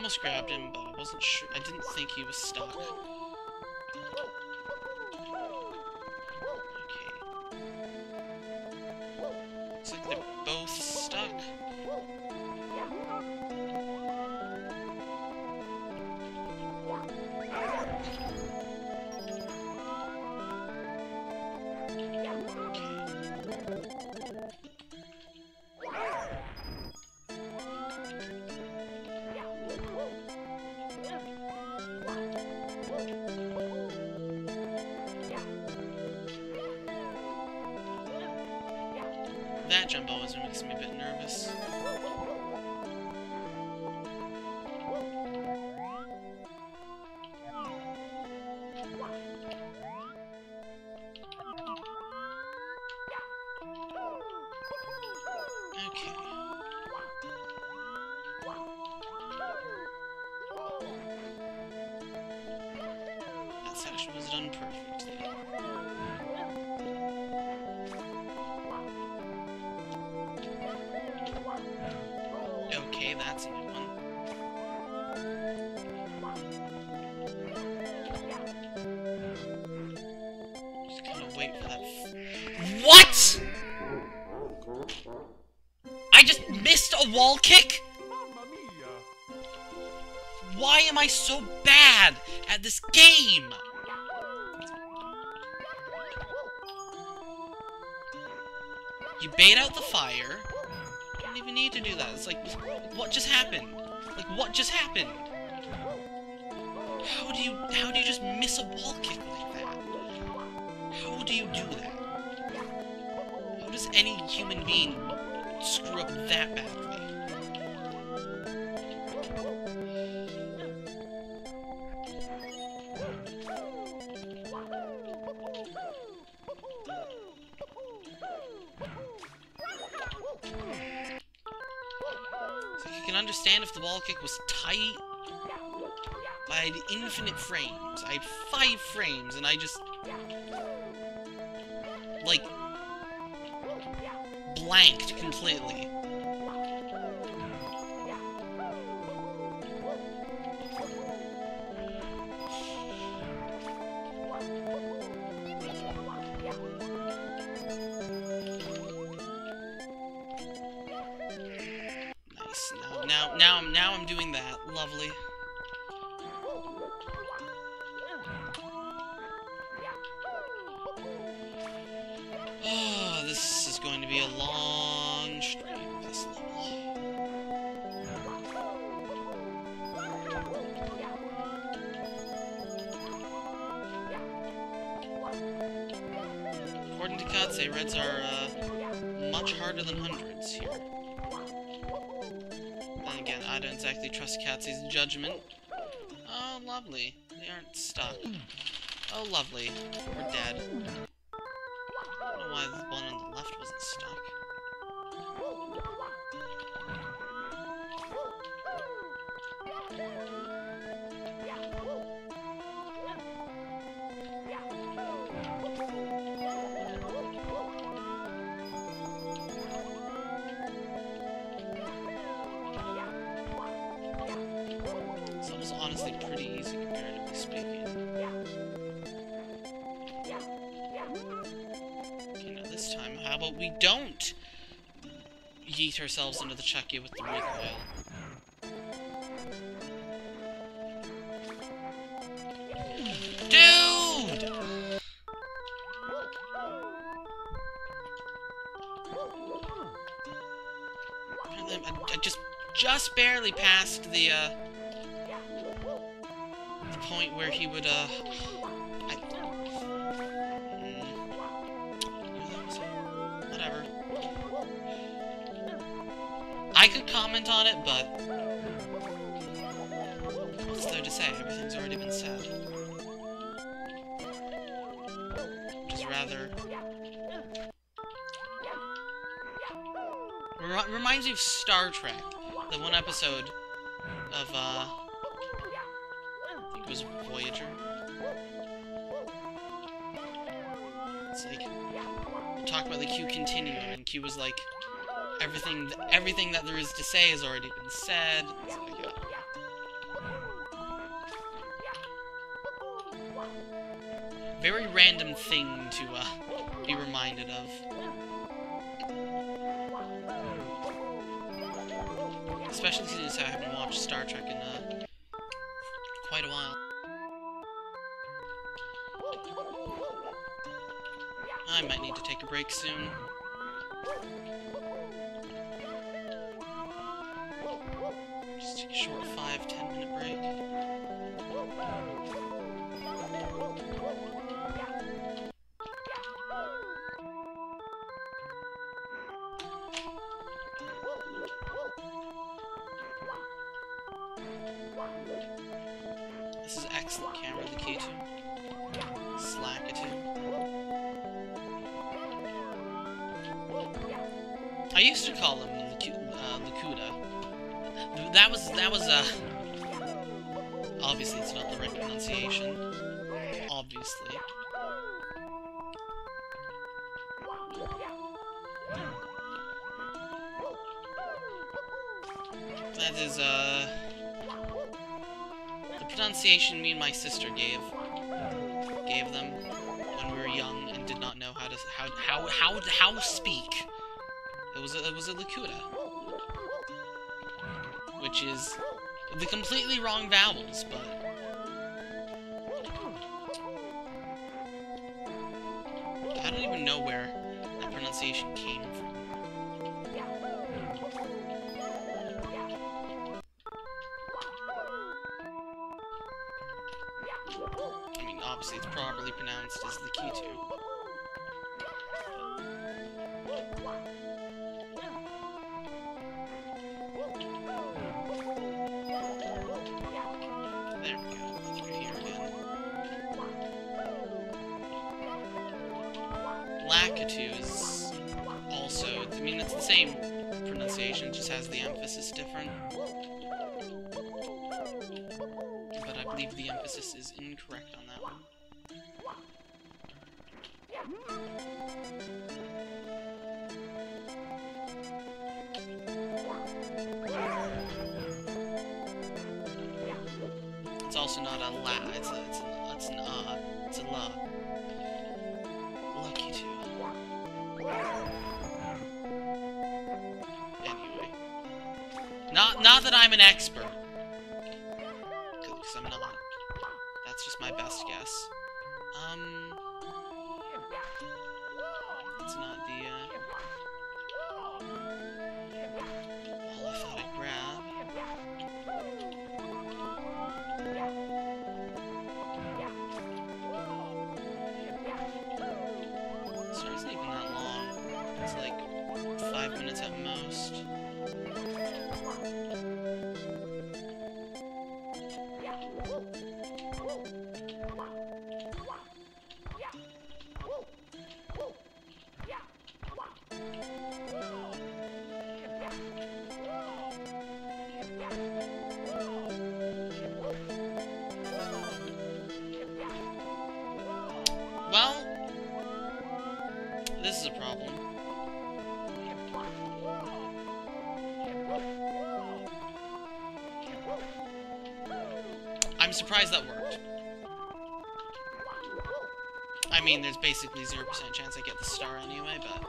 just grabbed him, but I wasn't sure. I didn't think he was stuck. understand if the wall kick was tight. I had infinite frames. I had five frames, and I just... Like... Blanked completely. Honestly pretty easy comparatively speaking. Okay, now this time, how about we don't yeet ourselves into the Chuckya with the recoil? I, just just barely passed the uh he would uh I, mm, whatever. I could comment on it, but what's there to say? Everything's already been said. Is rather Remi- reminds me of Star Trek. The one episode of, uh... Voyager. It's like... Talk about the Q continuum, and Q was like... Everything, everything that there is to say has already been said. Uh, very random thing to, uh, be reminded of. Especially since I haven't watched Star Trek in uh, soon. That is, uh... The pronunciation me and my sister gave gave them when we were young and did not know how to how how how how speak. It was a, it was a Lakuta, which is the completely wrong vowels, but believe is incorrect on that one. It's also not a la, it's a, it's an, it's an uh, it's a la. Lucky too. Anyway. Not, not that I'm an expert. Because I'm not. That's just my best guess. Um... It's not basically 0% chance I get the star anyway, but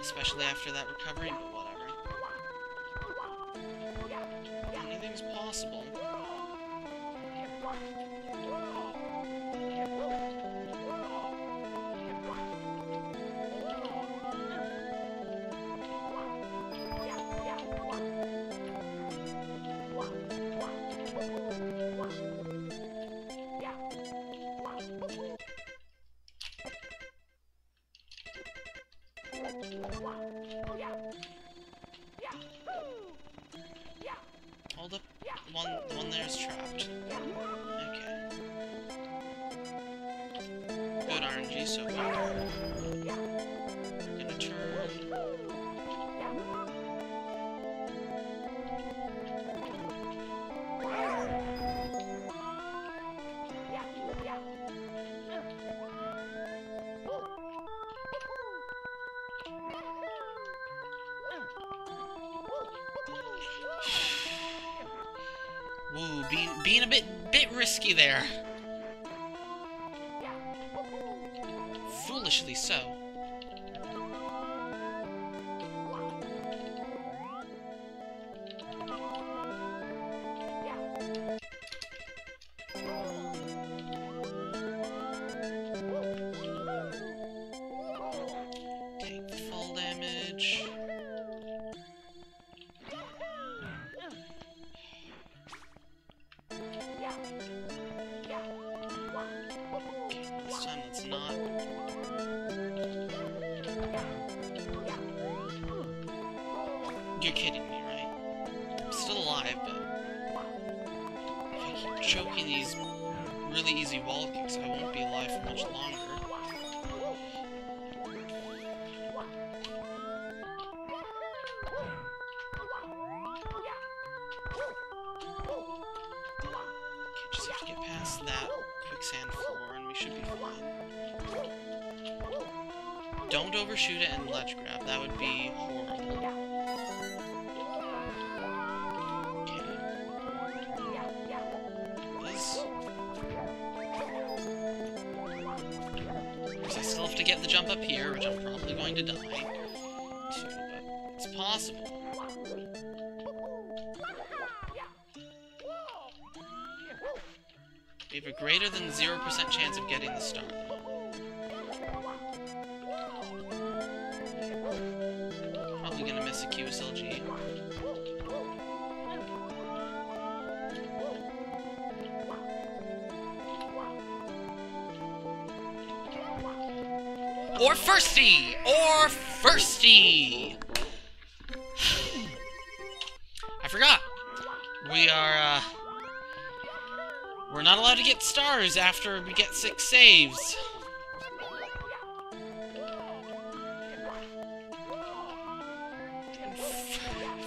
especially after that recovery Greater than 0% chance of getting the star. Probably gonna miss a QSLG. Or Firsty! Or Firsty! I forgot! We are, uh... We're not allowed to get stars after we get six saves.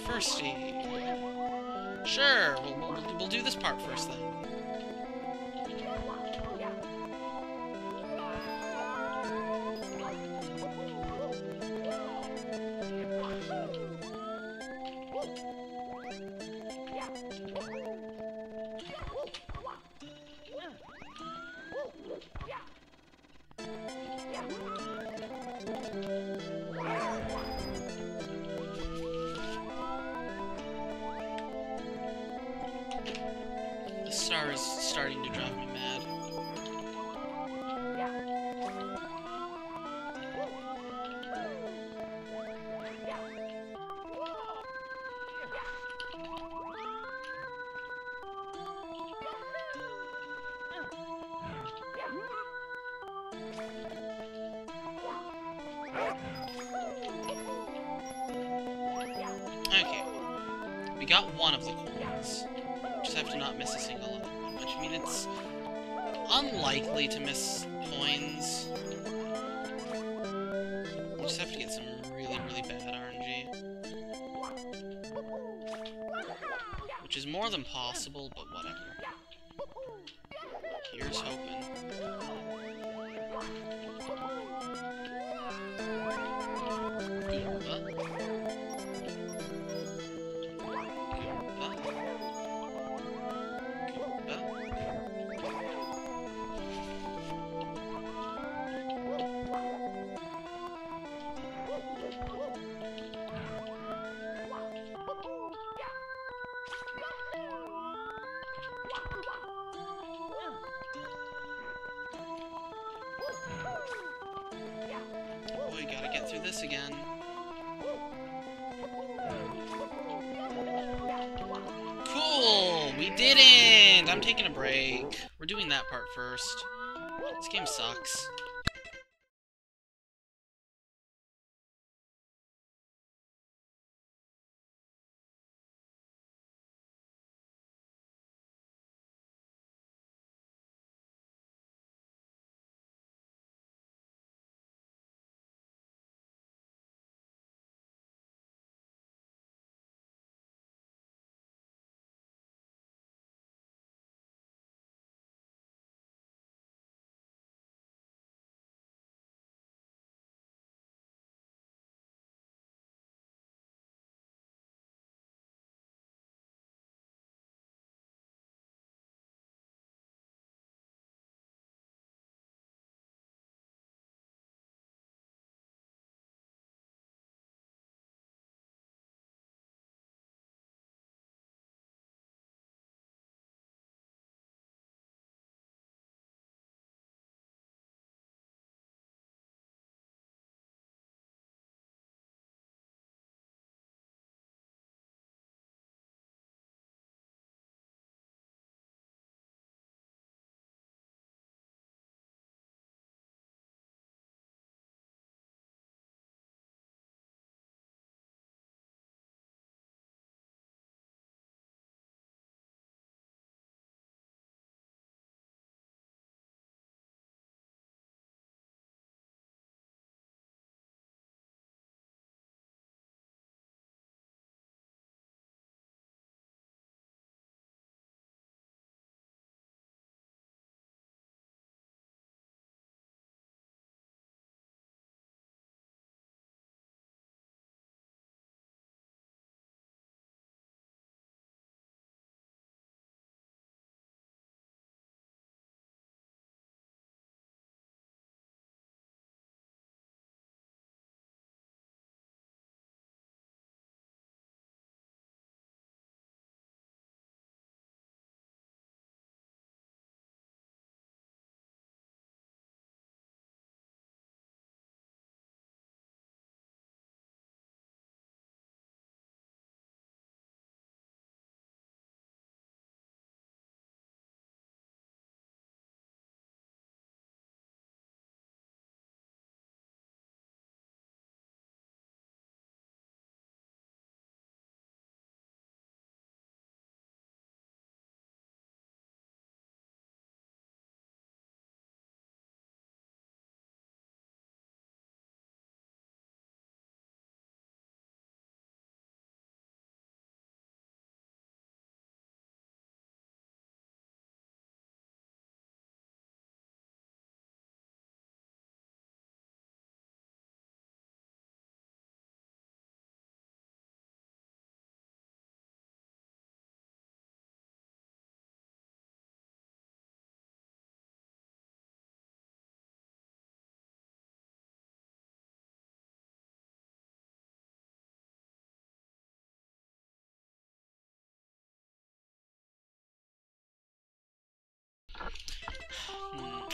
Firsty. Sure, we'll, we'll, we'll do this part first then. This again. Cool! We didn't! I'm taking a break. We're doing that part first. This game sucks.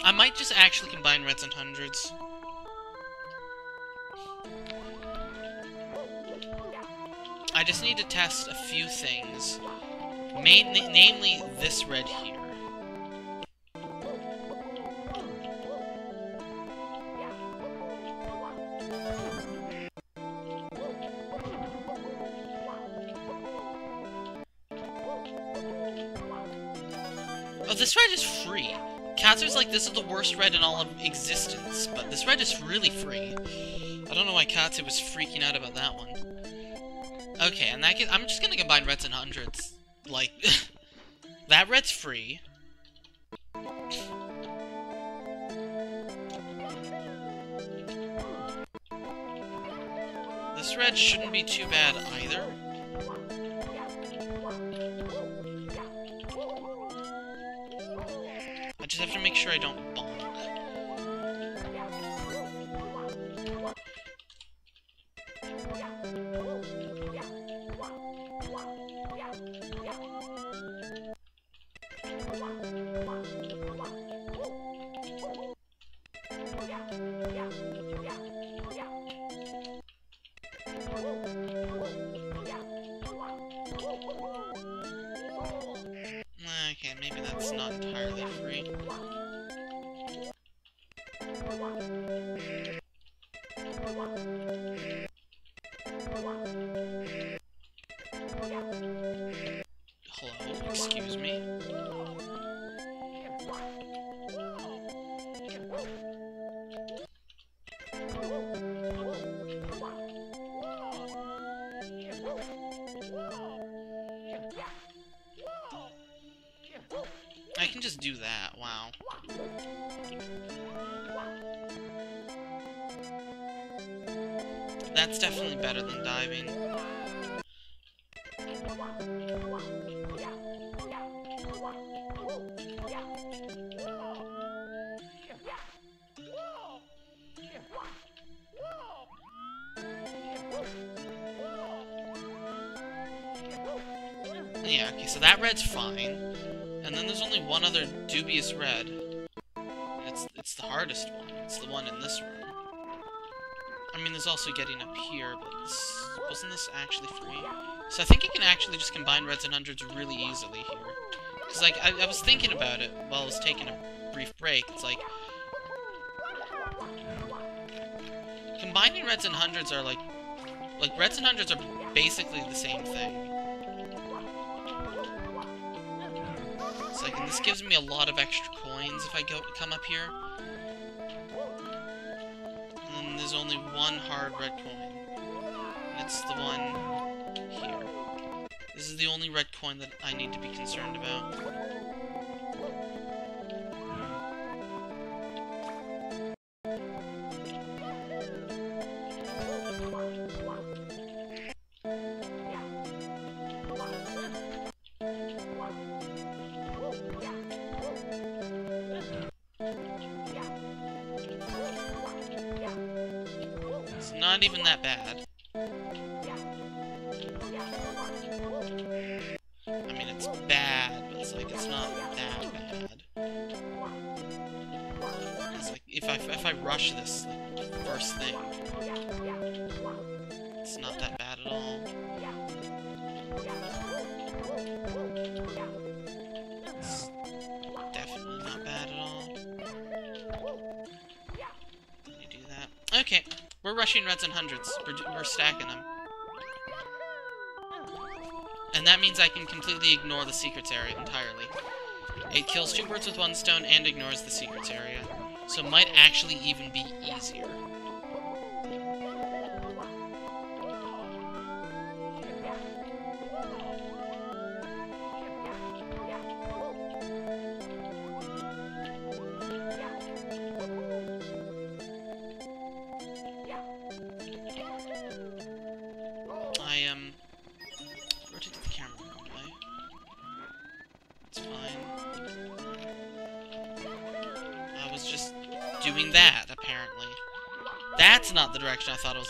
I might just actually combine reds and hundreds. I just need to test a few things. Main namely, this red here. Katsura's like, this is the worst red in all of existence, but this red is really free. I don't know why Katsu was freaking out about that one. Okay, and that I'm just gonna combine reds and hundreds. Like, that red's free. This red shouldn't be too bad either. Sure I don't actually just combine reds and hundreds really easily here. Because, like, I, I was thinking about it while I was taking a brief break. It's like... Combining reds and hundreds are, like... Like, reds and hundreds are basically the same thing. It's like, and this gives me a lot of extra coins if I go come up here. And there's only one hard red coin. It's the one here. This is the only red coin that I need to be concerned about. It's not even that bad. Rushing reds and hundreds. We're, we're stacking them. And that means I can completely ignore the secrets area entirely. It kills two birds with one stone and ignores the secrets area. So it might actually even be easier.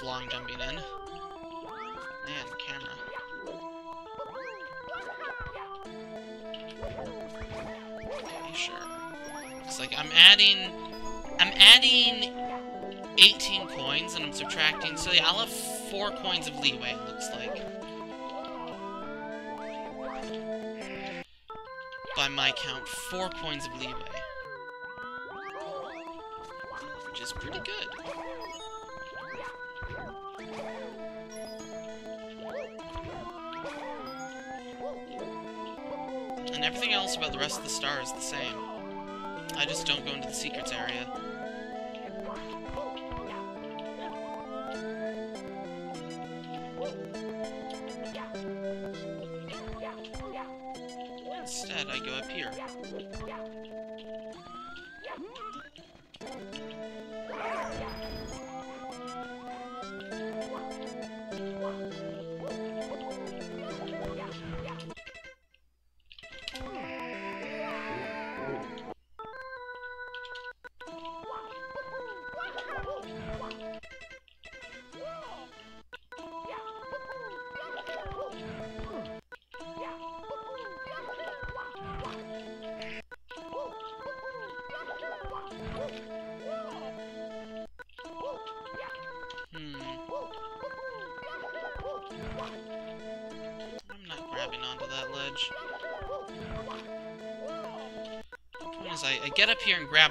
Long jumping in. Man, camera. Okay, sure. It's like I'm adding I'm adding 18 coins and I'm subtracting so yeah, I'll have four coins of leeway, it looks like. By my count, four coins of leeway. Which is pretty good. And everything else about the rest of the star is the same. I just don't go into the secrets area.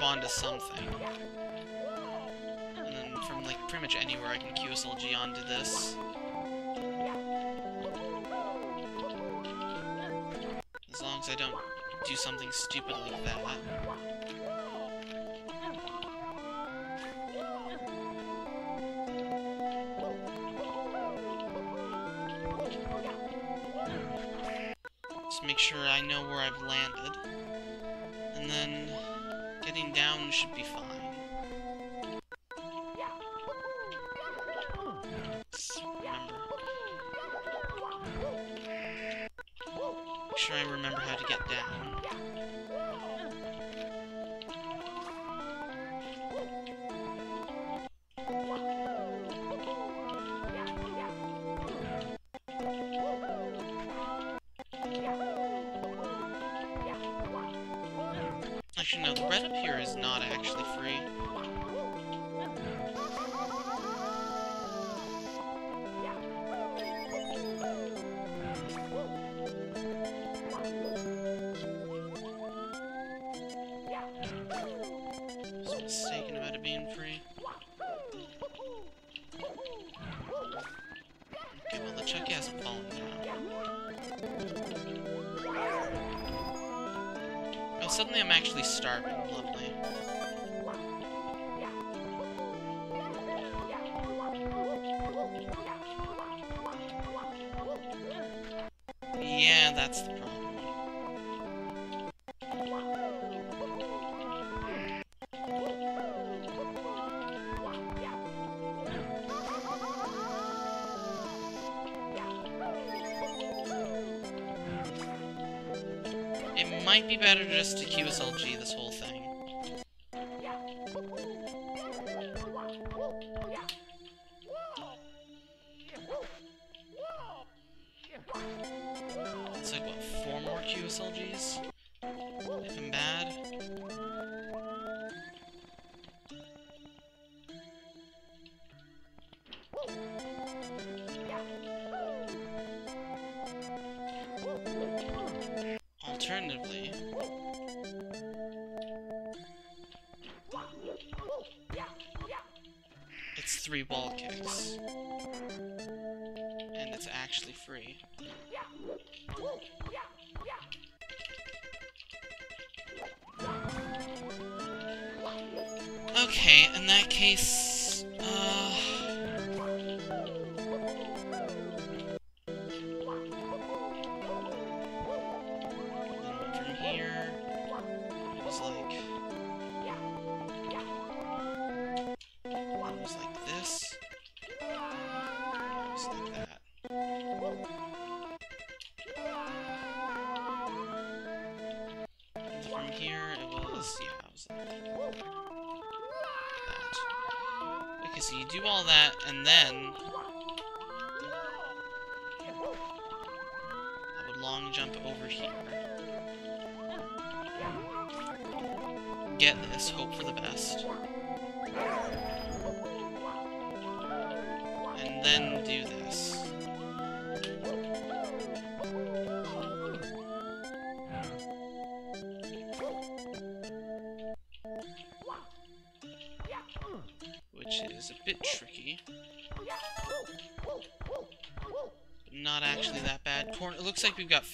grab onto something. And then from, like, pretty much anywhere I can QSLG onto this. As long as I don't do something stupid like that.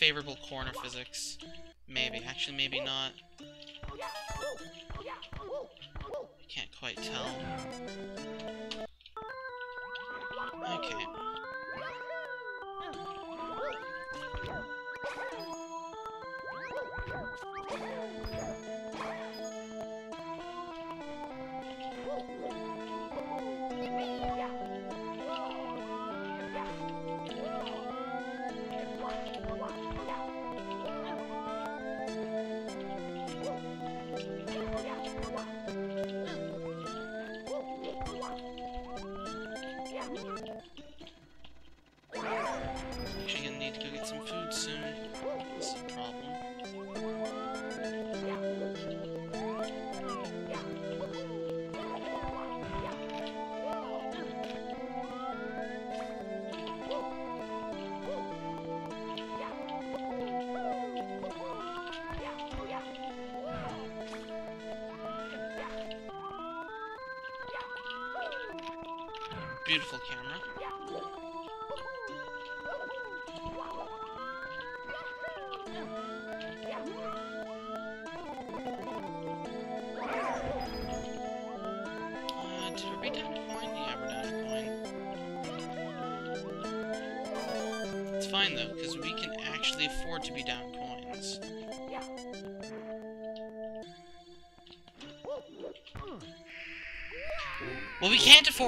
favorable corner physics. Maybe. Actually, maybe not. I can't quite tell.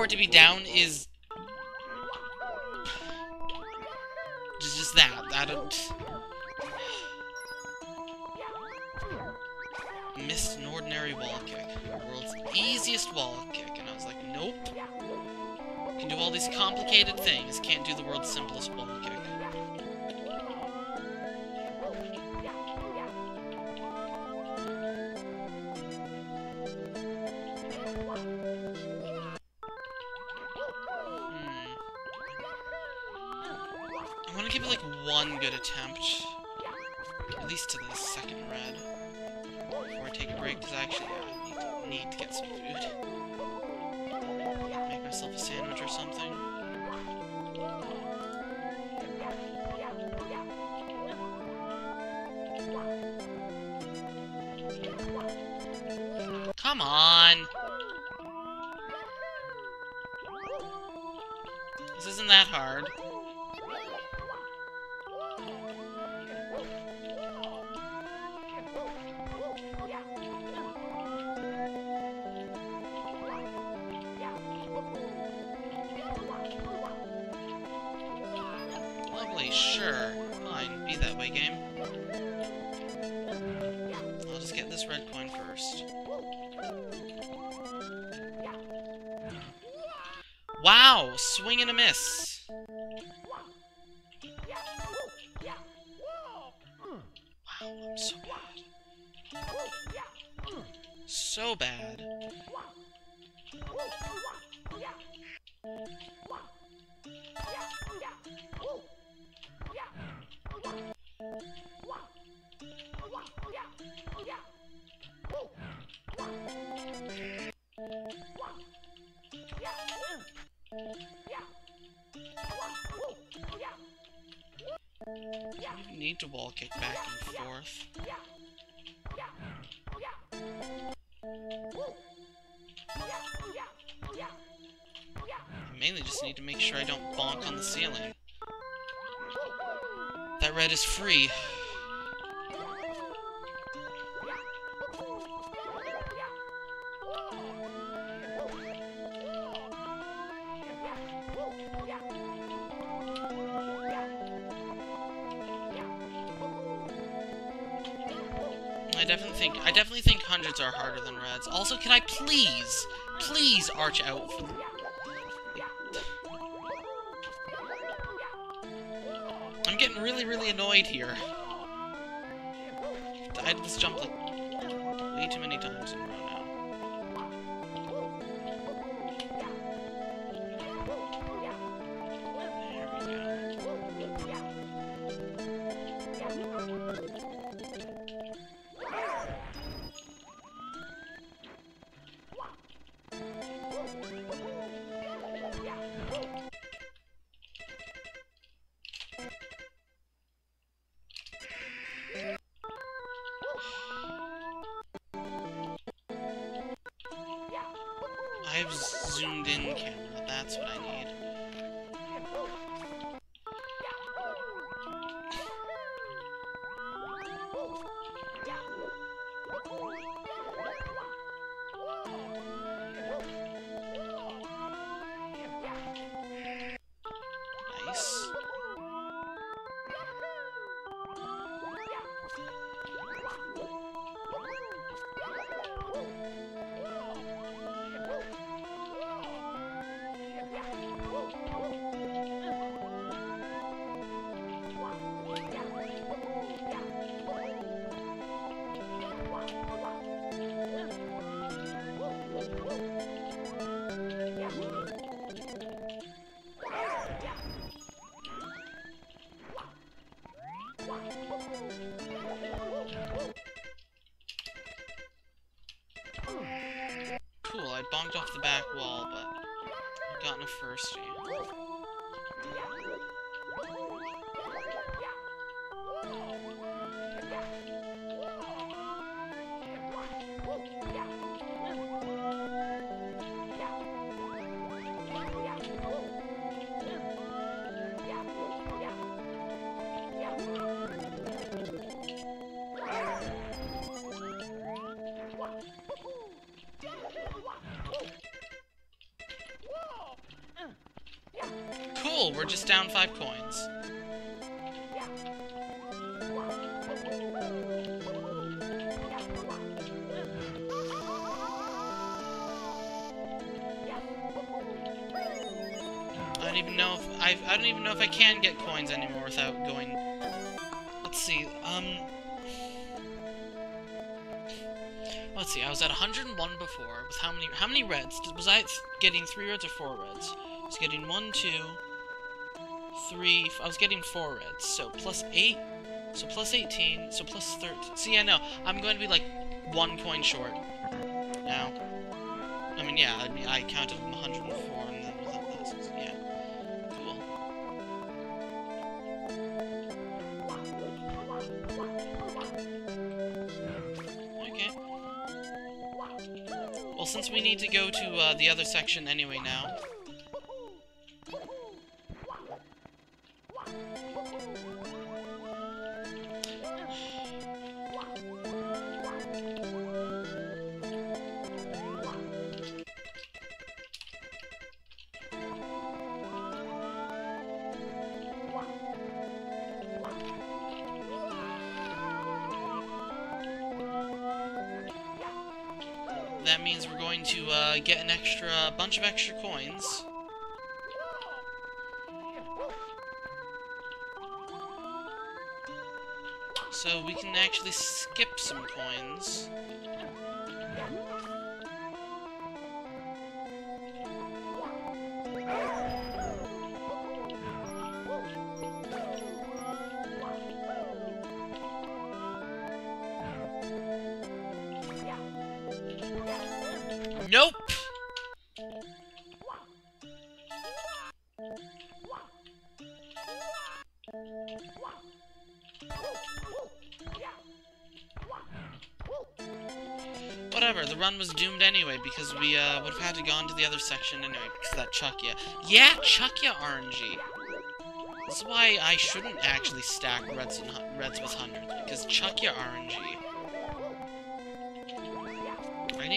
to be down is like one good attempt. At least to the second red. Before I take a break, because I actually yeah, need, to, need to get some food. Make myself a sandwich or something. Cool, we're just down five coins. I don't even know if I I don't even know if I can get coins anymore without going. Let's see. Um. Let's see. I was at 101 before. With how many how many reds? Was I getting three reds or four reds? I was getting one, two, three. I was getting four reds. So plus eight. So plus 18. So plus 13. See, yeah, no. I'm going to be like one coin short now. I mean, yeah. I mean, I counted 104 and then without. Yeah. Cool. Okay. Well, since we need to go to uh, the other section anyway now. Nope! Whatever, the run was doomed anyway because we uh, would have had to gone to the other section anyway because that Chuckya. Yeah, Chuckya RNG. This is why I shouldn't actually stack reds and reds with hundreds because Chuckya RNG.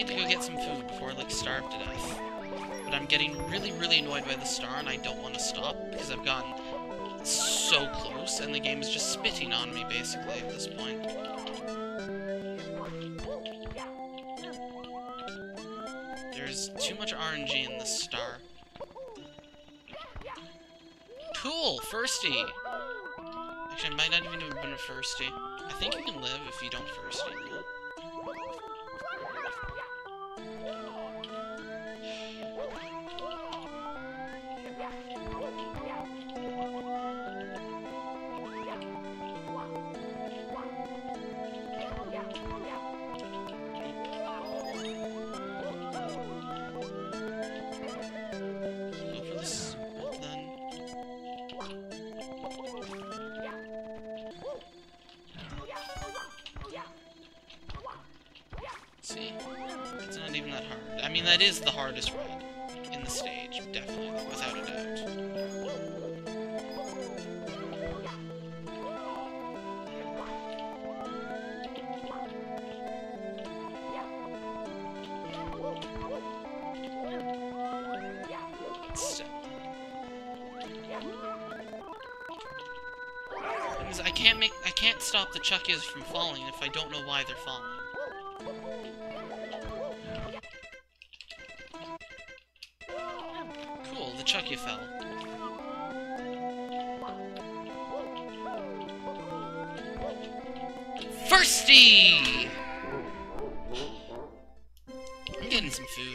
Need to go get some food before I like starve to death. But I'm getting really, really annoyed by the star and I don't want to stop because I've gotten so close and the game is just spitting on me basically at this point. There's too much RNG in this star. Cool, firstie. Actually, I might not even have been a firstie. I think you can live if you don't firstie. why they're falling. Cool, the Chuckya fell. Thirsty! I'm getting some food.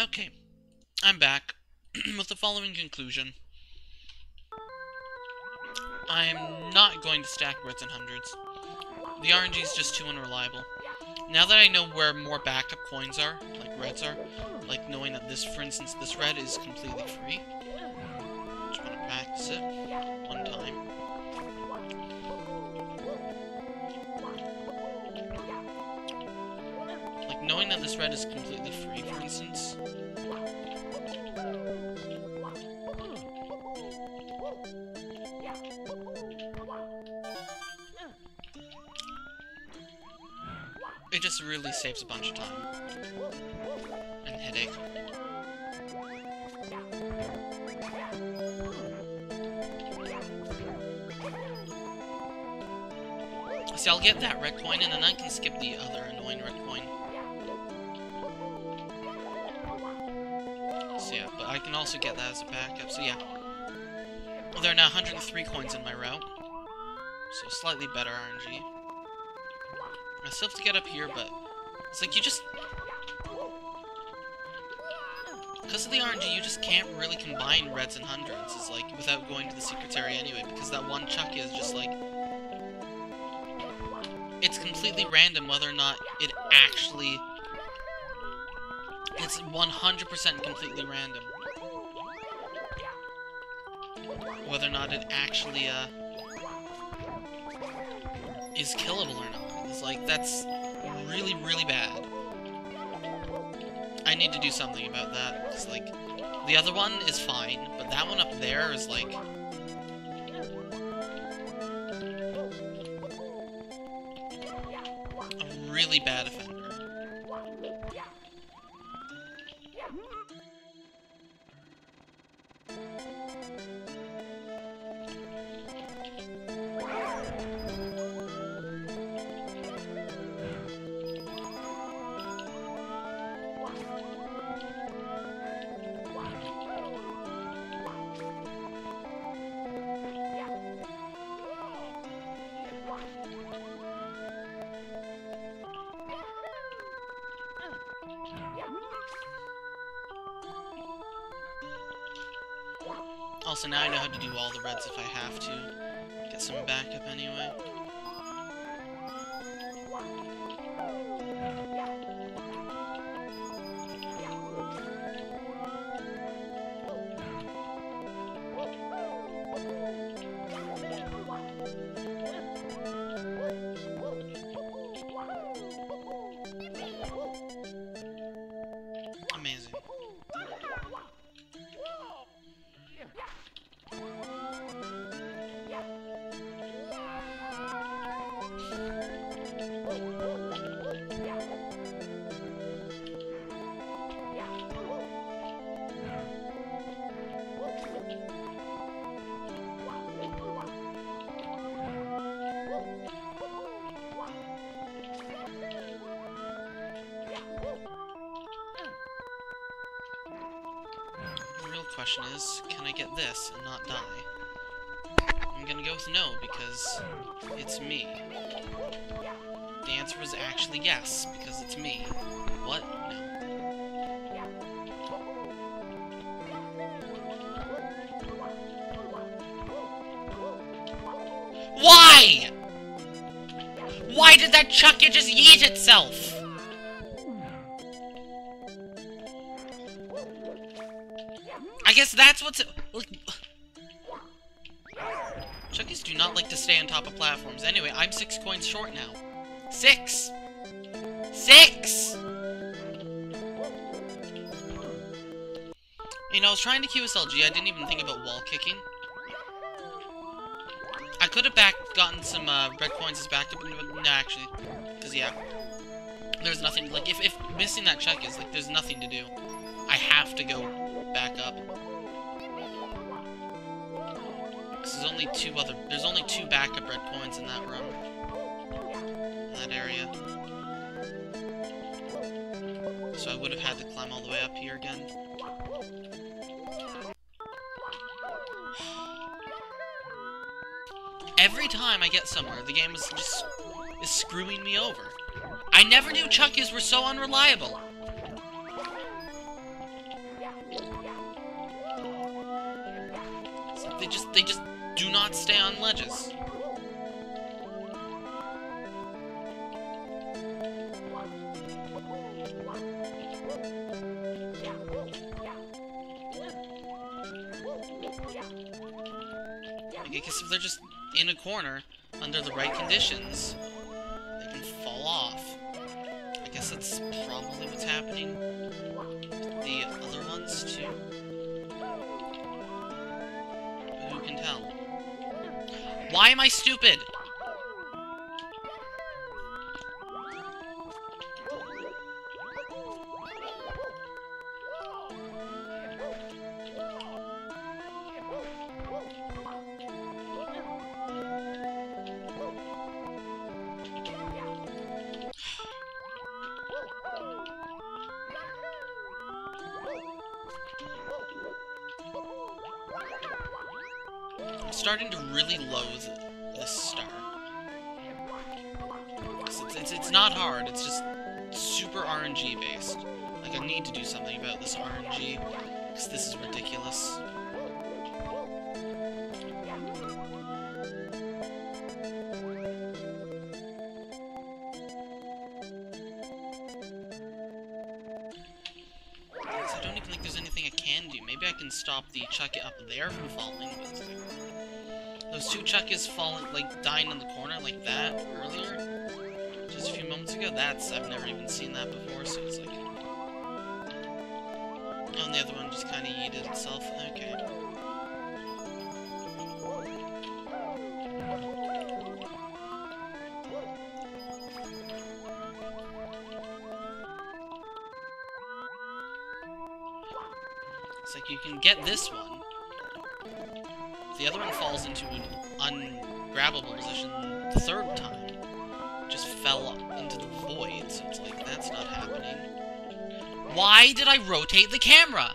Okay, I'm back with the following conclusion. I'm not going to stack reds and hundreds. The RNG is just too unreliable. Now that I know where more backup coins are, like reds are, like knowing that this, for instance, this red is completely free, just want to practice it one time. Like knowing that this red is completely free, for instance, really saves a bunch of time and headache. See, I'll get that red coin, and then I can skip the other annoying red coin. So yeah, but I can also get that as a backup, so yeah. Well, there are now 103 coins in my route. So slightly better RNG. I still have to get up here, but it's like you just... Because of the RNG, you just can't really combine reds and hundreds. It's like, without going to the secrets area anyway, because that one chuck is just like... It's completely random whether or not it actually... It's 100% completely random. Whether or not it actually, uh... Is killable or not. It's like, that's really, really bad. I need to do something about that, because, like, the other one is fine, but that one up there is, like... Really bad did that Chuckya just yeet itself? I guess that's what's... Chuckyas do not like to stay on top of platforms. Anyway, I'm six coins short now. Six! Six! You know, I was trying to QSLG, I didn't even think about wall kicking. I could have back gotten some uh, red coins as backup, but no, actually. Because, yeah. There's nothing, like, if, if missing that check is, like, there's nothing to do. I have to go back up. There's only two other, there's only two backup red coins in that room. In that area. So I would have had to climb all the way up here again. Every time I get somewhere, the game is just is screwing me over. I never knew Chuckyas were so unreliable. They just they just do not stay on ledges. I guess if they're just in a corner, under the right conditions, they can fall off. I guess that's probably what's happening with the other ones, too. Who can tell? Why am I stupid? Can stop the Chuckya up there from falling. Those two Chuckyas falling, like, dying in the corner like that earlier, just a few moments ago, that's, I've never even seen that before, so it's like... Oh, and the other one just kind of yeeted itself. Okay. Get this one. The other one falls into an ungrabbable position the third time, just fell into the void, so it's like, that's not happening. Why did I rotate the camera?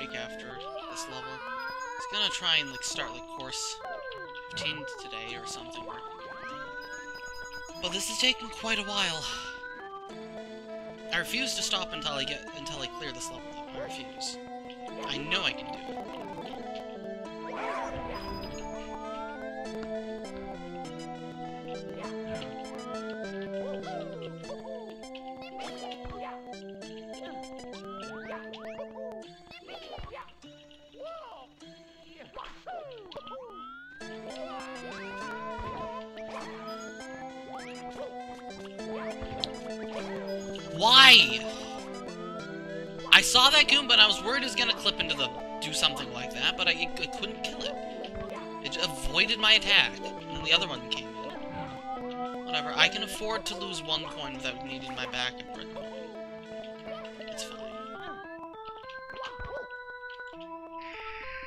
Break after this level. Was gonna try and like start like course 15 today or something. But this is taking quite a while. I refuse to stop until I get until I clear this level. I refuse. I know I can do it. Without needing my. It's fine.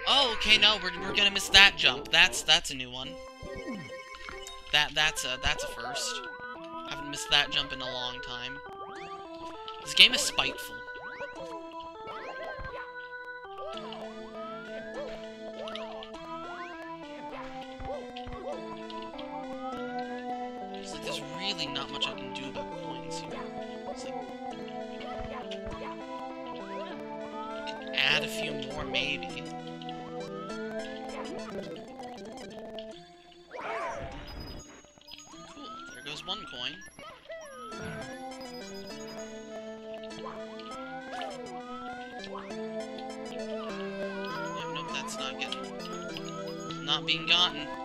Oh, okay, no, we're, we're gonna miss that jump. That's that's a new one. That that's a that's a first. Haven't missed that jump in a long time. This game is spiteful. Cool, there goes one coin. That's not getting... Not being gotten.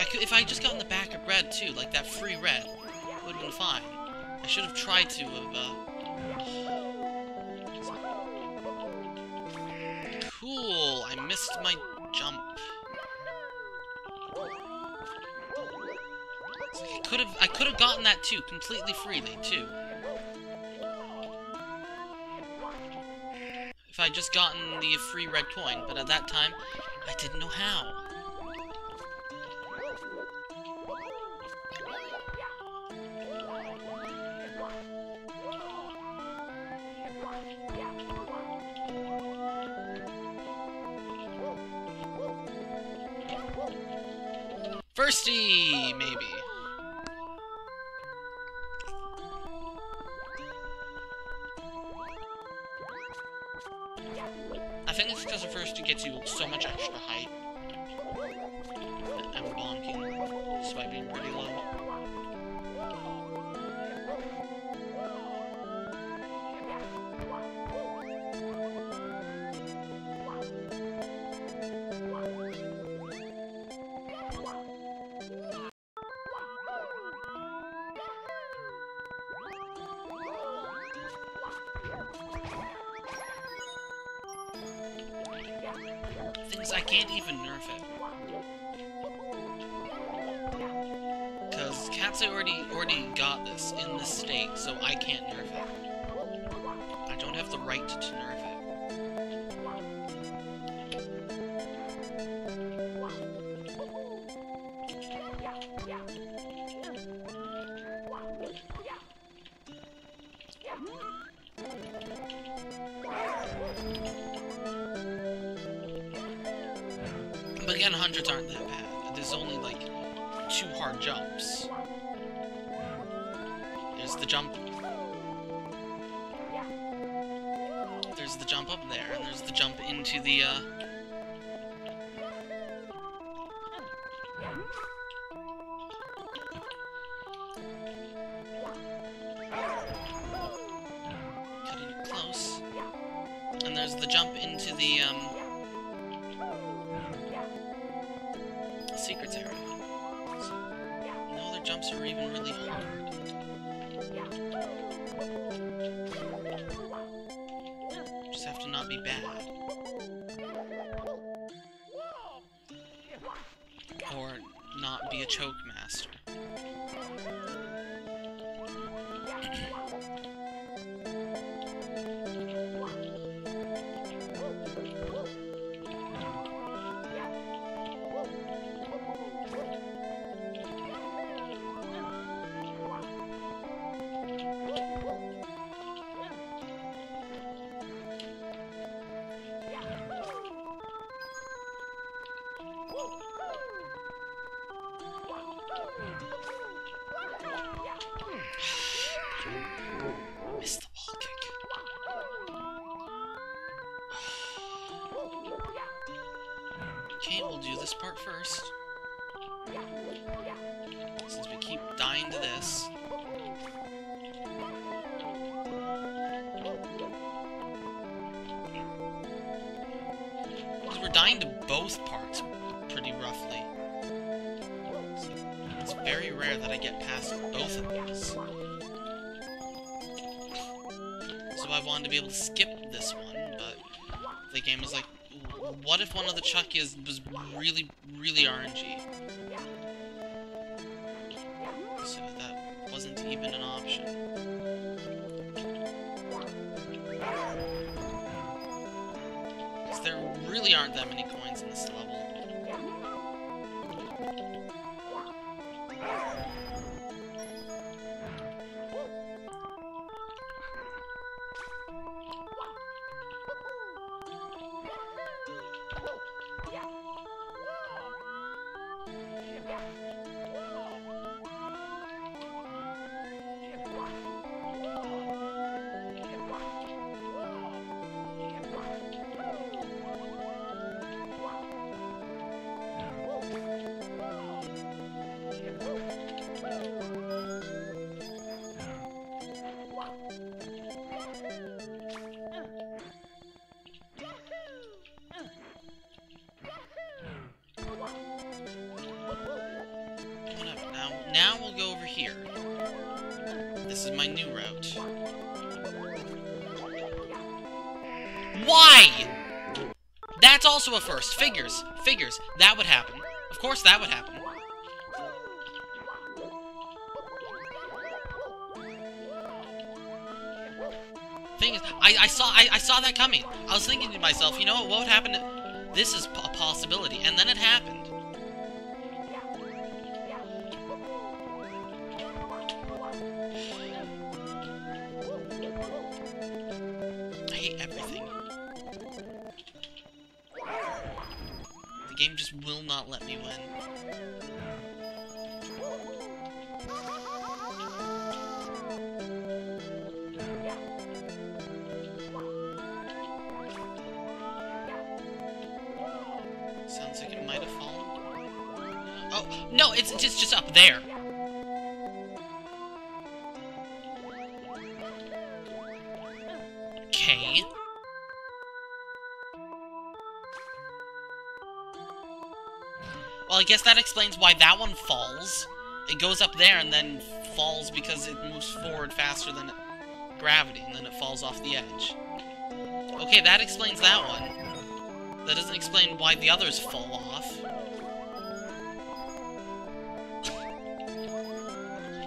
I could, if I just got in the back of red, too, like that free red, would have been fine. I should have tried to have, uh... Cool, I missed my jump. I could have I could have gotten that too, completely freely too. If I just gotten the free red coin, but at that time, I didn't know how. Also a first. Figures. Figures. That would happen. Of course that would happen. Thing is, I, I saw I, I saw that coming. I was thinking to myself, you know what, what would happen? This is a possibility, explains why that one falls. It goes up there and then falls because it moves forward faster than gravity, and then it falls off the edge. Okay, that explains that one. That doesn't explain why the others fall off.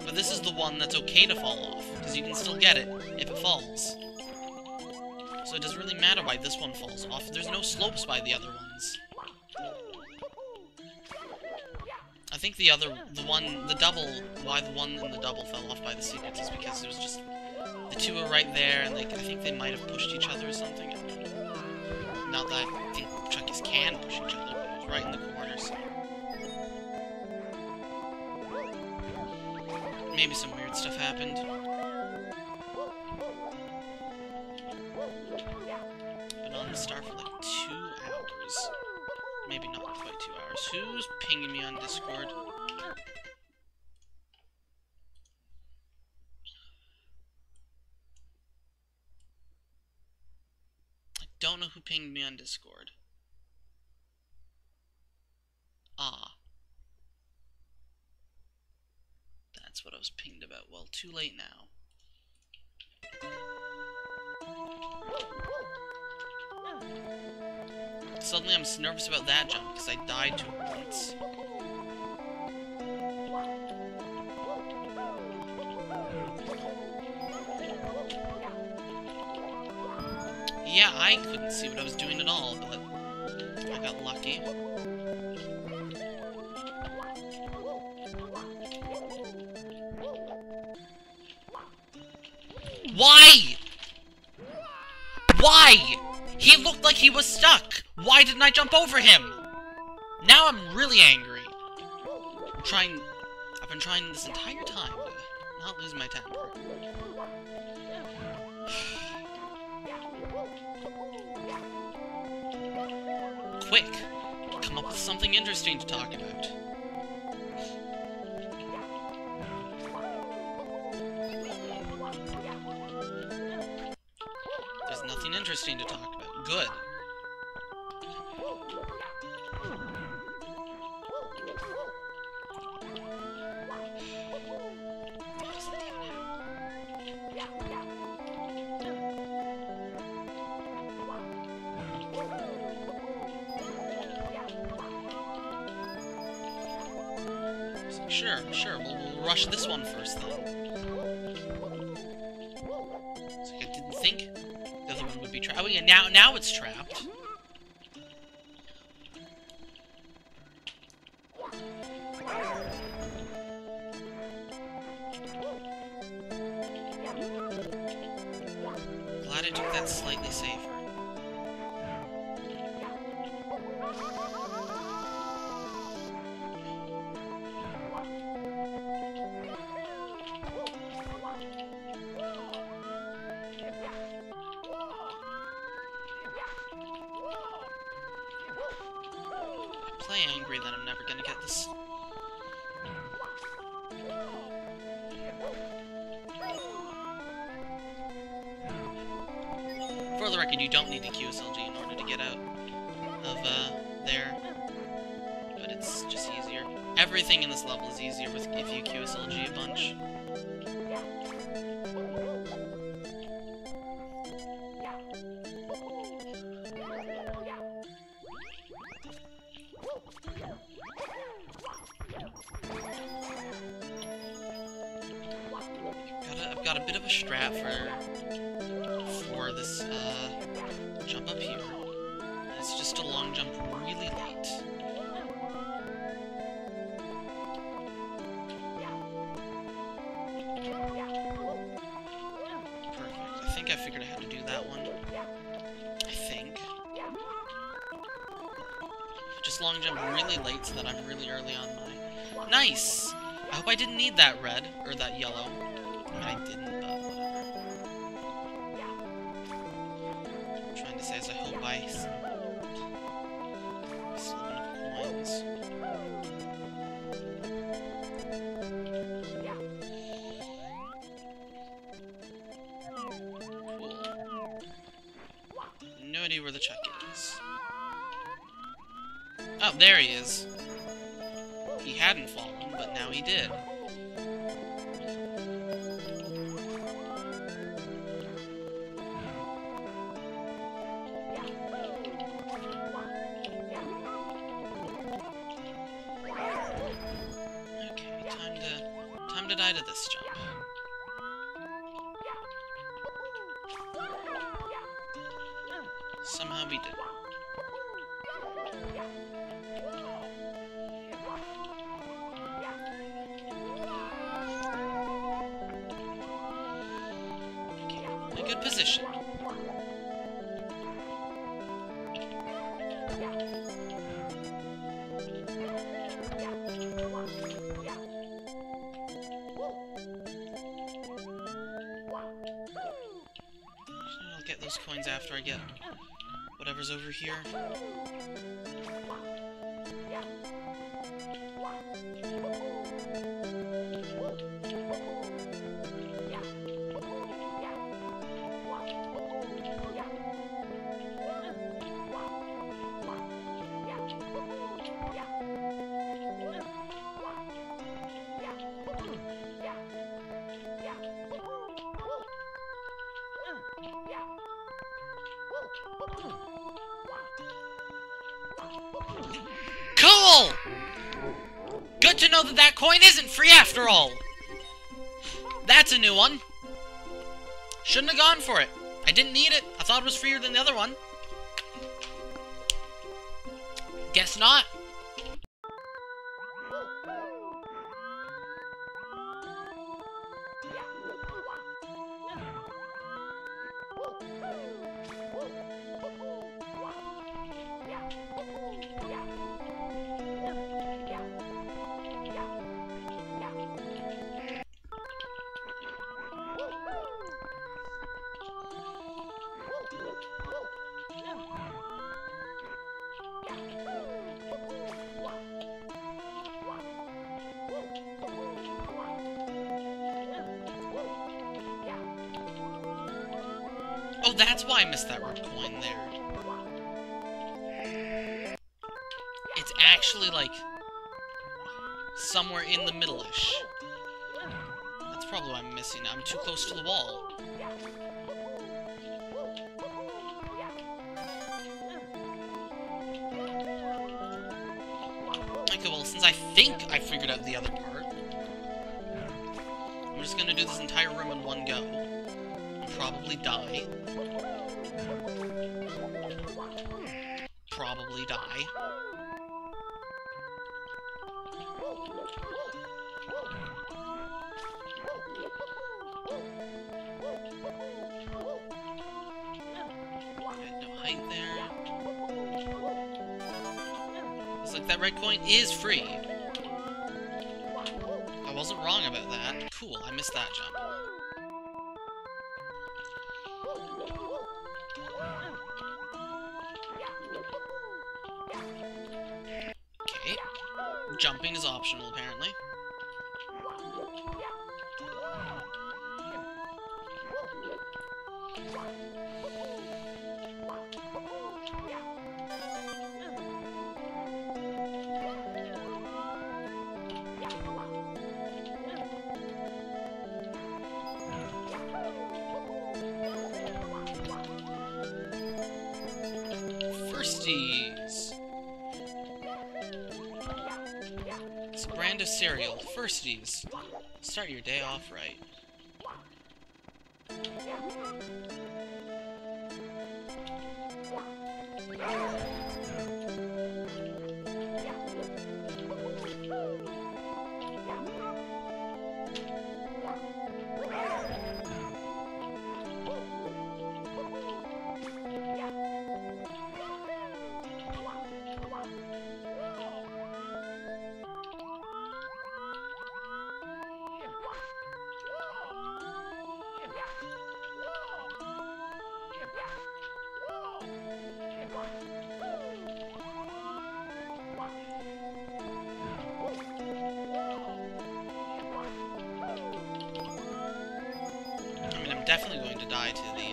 But this is the one that's okay to fall off, because you can still get it if it falls. So it doesn't really matter why this one falls off. There's no slopes by the other ones. Think the other, the one, the double, why the one and the double fell off by the secrets is because it was just, the two are right there, and like, I think they might have pushed each other or something. Don't that I think Chuckyas can push each other, but it was right in the corners. Maybe some weird stuff happened. Who's pinging me on Discord? I don't know who pinged me on Discord. Ah. That's what I was pinged about. Well, too late now. Suddenly I'm nervous about that jump because I died to it once. Yeah, I couldn't see what I was doing at all, but I got lucky. Why? Why? He looked like he was stuck. Why didn't I jump over him? Now I'm really angry. I'm trying. I've been trying this entire time to not lose my temper. Quick, come up with something interesting to talk about. There's nothing interesting to talk about. Good. Now it's trapped. you don't need the QSLG in order to get out of uh, there, but it's just easier. Everything in this level is easier with if you QSLG a bunch. Got a, I've got a bit of a strat for need that red, or that yellow. here. Coin isn't free after all! That's a new one. Shouldn't have gone for it. I didn't need it. I thought it was freer than the other one. Guess not. No height there. Looks like that red coin is free. I wasn't wrong about that. Cool, I missed that jump. To the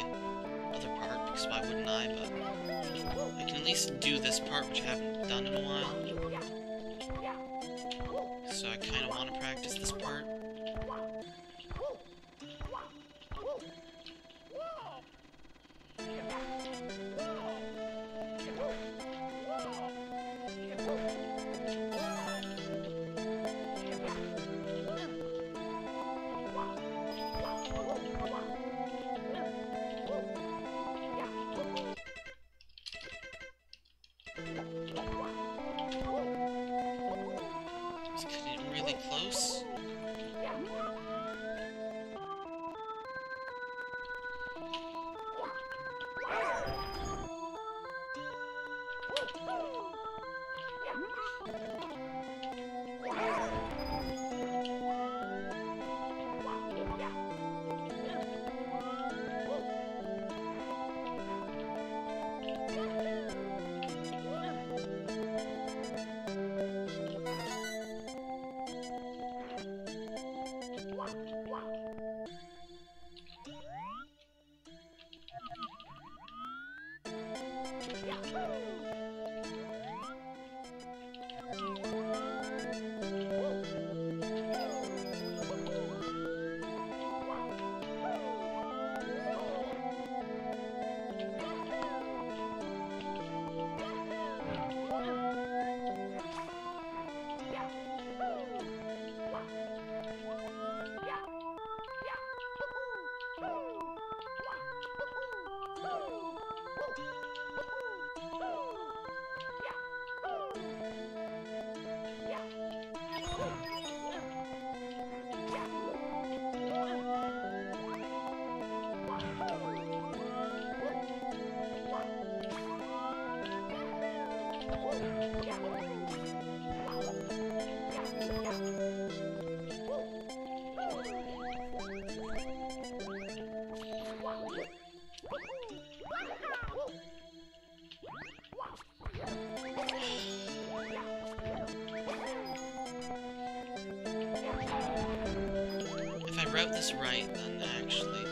this right, then actually...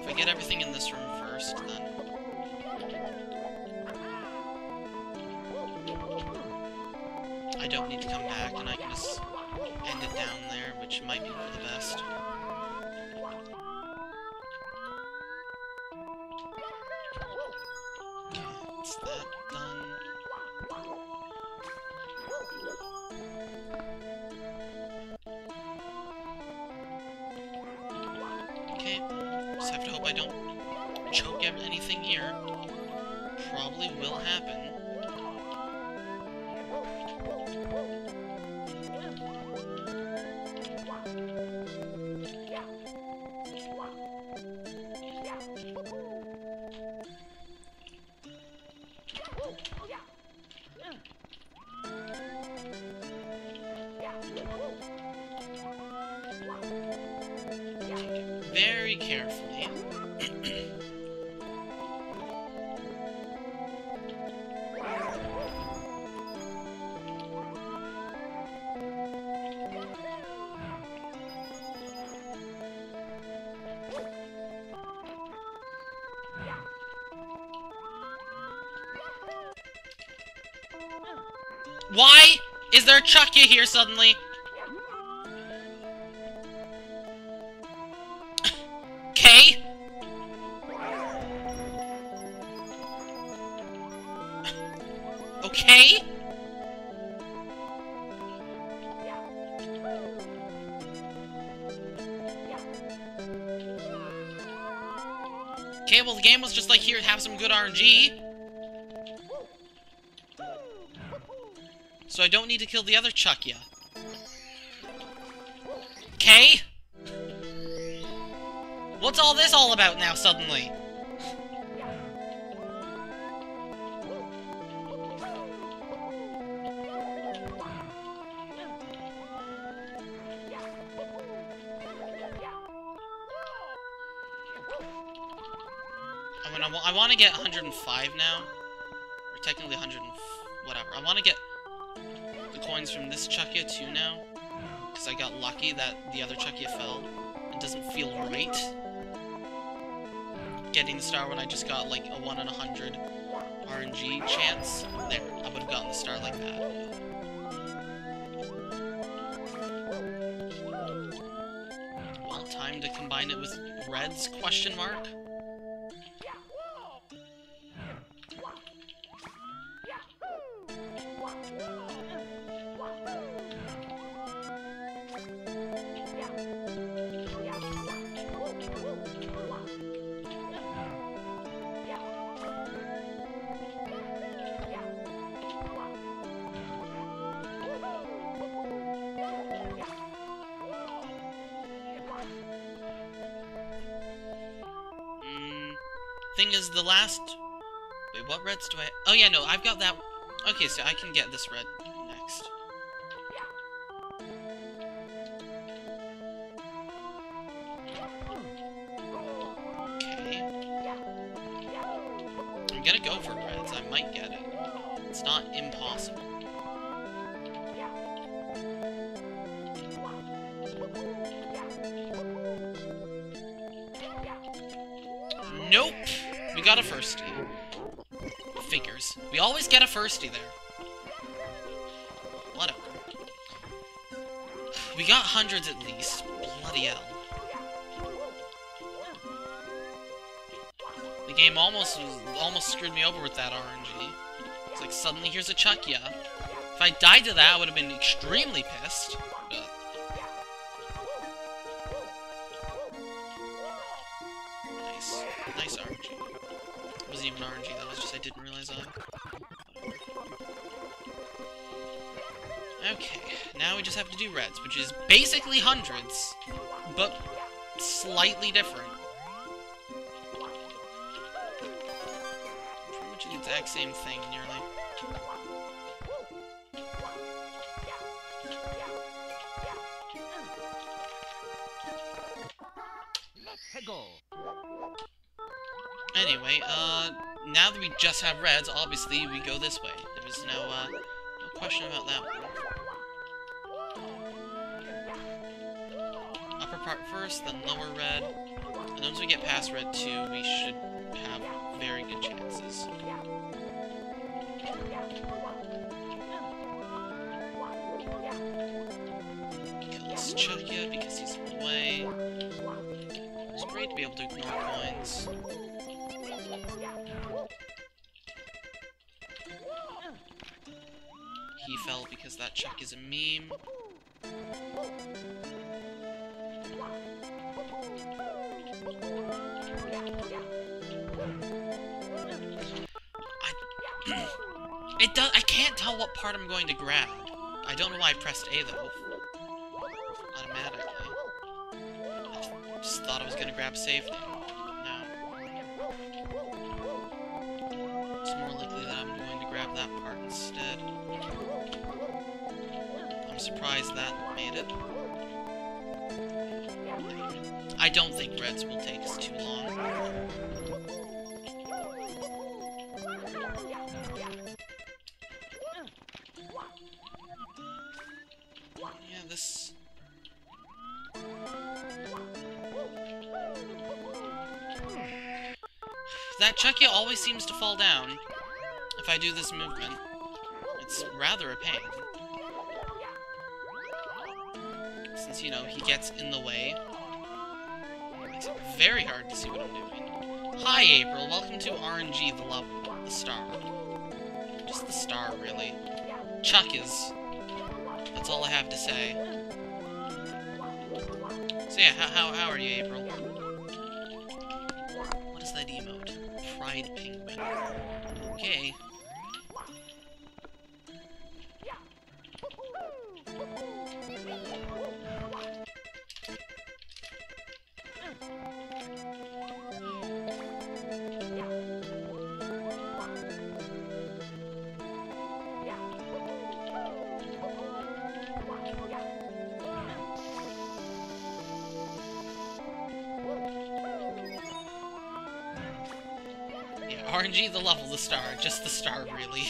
If I get everything in this room I don't choke anything here. Probably will happen. Here suddenly? Okay. Okay. okay, well the game was just like, here, have some good RNG. Kill the other Chuckya. Okay? What's all this all about now, suddenly? I want to get 105 now. Or technically 100 and f- whatever. I want to get coins from this Chuckya too now. Because I got lucky that the other Chuckya fell. It doesn't feel right. Getting the star when I just got like a 1 in a 100 RNG chance. There, I would have gotten the star like that. Well, time to combine it with reds, question mark? Reds do I... Oh, yeah, no, I've got that... Okay, so I can get this red firstie there. Whatever. We got hundreds at least. Bloody hell. The game almost almost screwed me over with that RNG. It's like suddenly here's a Chuckya. If I died to that, I would have been extremely pissed. Nice, nice RNG. It wasn't even RNG. That was just I didn't realize I. Okay, now we just have to do reds, which is basically hundreds, but slightly different. Pretty much the exact same thing, nearly. Anyway, uh, now that we just have reds, obviously we go this way. There is no, uh, no question about that one. Part first, then lower red. And once we get past red 2, we should have very good chances. Kill this Chuckya because he's in the way. It's great to be able to ignore coins. He fell because that Chuck is a meme. I, it does. I can't tell what part I'm going to grab. I don't know why I pressed A though. Automatically. I just thought I was gonna grab safety. No. It's more likely that I'm going to grab that part instead. I'm surprised that made it. I don't think reds will take us too long. Yeah, this... That Chucky always seems to fall down if I do this movement. It's rather a pain. Since, you know, he gets in the way. Makes it very hard to see what I'm doing. Hi, April. Welcome to RNG, the level. The star. Just the star, really. Chuck is. That's all I have to say. So yeah, how, how, how are you, April? What is that emote? Pied Penguin. Okay. RNG the level, the star. Just the star, really.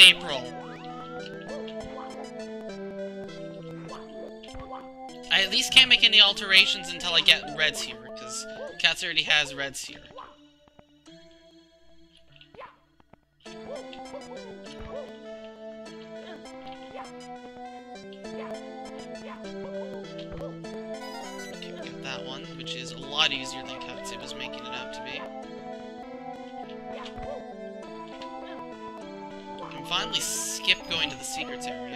April! I at least can't make any alterations until I get reds here, because Cats already has reds here. Skip going to the secrets area.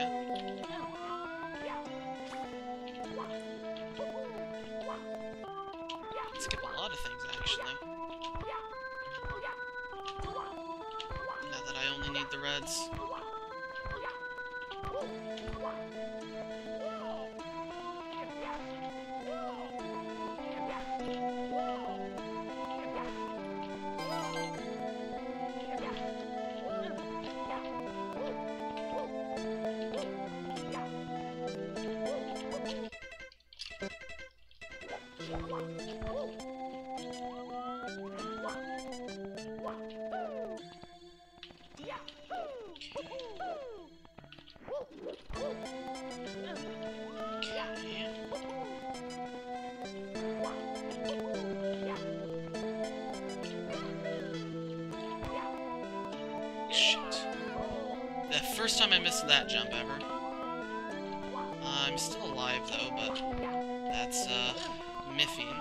First time I missed that jump ever. Uh, I'm still alive though, but that's uh miffing.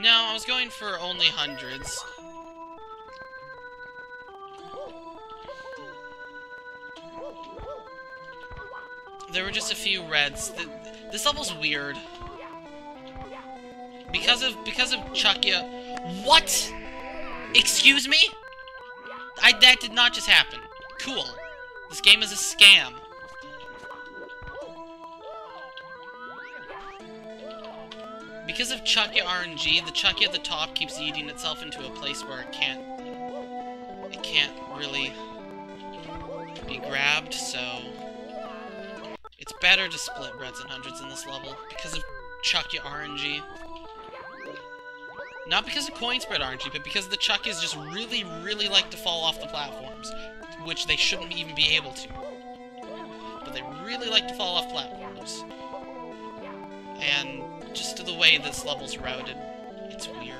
No, I was going for only hundreds. There were just a few reds. Th this level's weird. Because of because of Chuckya. What? Excuse me? I that did not just happen. Cool. This game is a scam. Because of Chuckya RNG, the Chuckya at the top keeps eating itself into a place where it can't it can't really be grabbed, so it's better to split reds and hundreds in this level because of Chuckya RNG. Not because of coin spread RNG, but because the Chuckies just really, really like to fall off the platforms, which they shouldn't even be able to. But they really like to fall off platforms. And just to the way this level's routed, it's weird.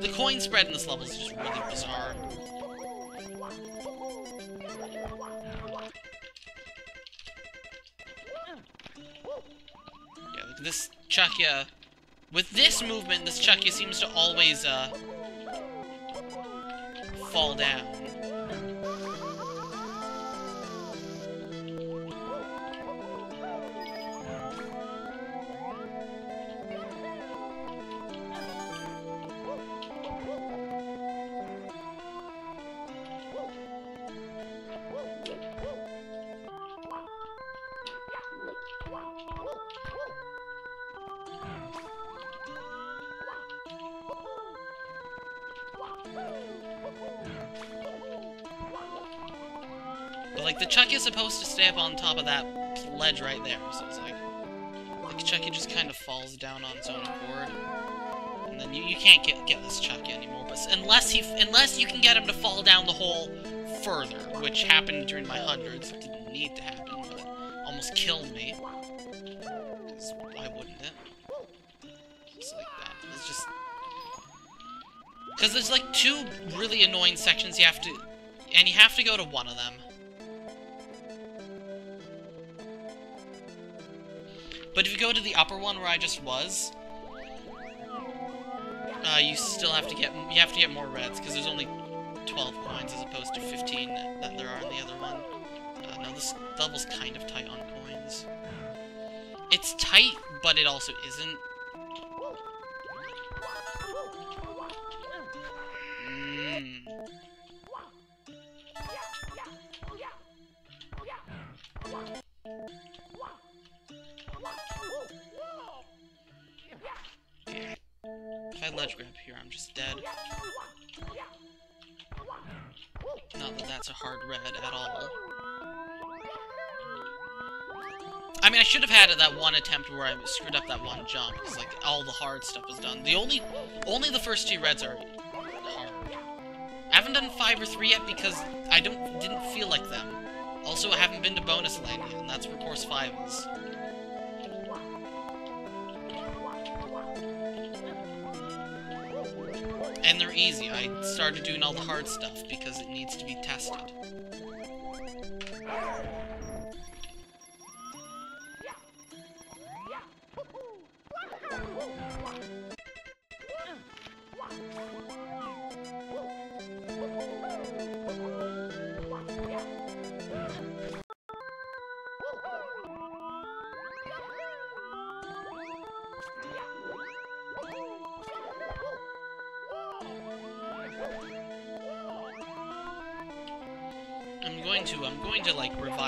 The coin spread in this level is just really bizarre. This Chuckya With this movement, this Chucky seems to always, uh, fall down. Top of that ledge right there, so it's like like Chucky just kind of falls down on its own accord. And then you, you can't get get this Chucky anymore. But unless he unless you can get him to fall down the hole further, which happened during my hundreds, it didn't need to happen, but almost killed me. why wouldn't it? Just like that. It's just because there's like two really annoying sections you have to, and you have to go to one of them. But if you go to the upper one where I just was, uh, you still have to get you have to get more reds because there's only 12 coins as opposed to 15 that, there are in the other one. Uh, no, this level's kind of tight on coins. It's tight, but it also isn't. Mm. Ledge grab here, I'm just dead. Not that that's a hard red at all. I mean, I should have had that one attempt where I screwed up that one jump, because, like, all the hard stuff was done. The only, only the first two reds are hard. I haven't done five or three yet because I don't, didn't feel like them. Also, I haven't been to bonus land yet, and that's where course five is. And they're easy. I started doing all the hard stuff because it needs to be tested.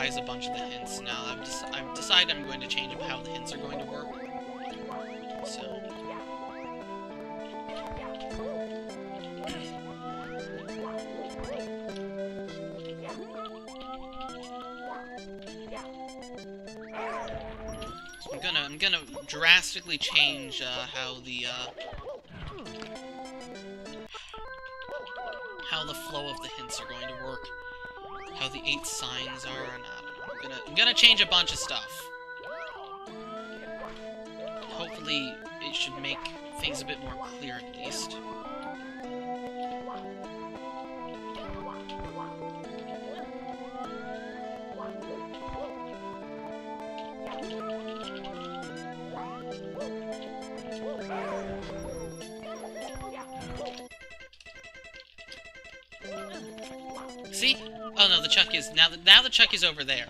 Revise a bunch of the hints now. I've, I've decided I'm going to change up how the hints are going to work. So... So I'm gonna, I'm gonna drastically change, uh, how the, uh... How the flow of the hints are going to work how the eight signs are, and. I'm gonna, I'm gonna change a bunch of stuff. Hopefully, it should make things a bit more clear at least. Is now. The, now the Chuck is over there,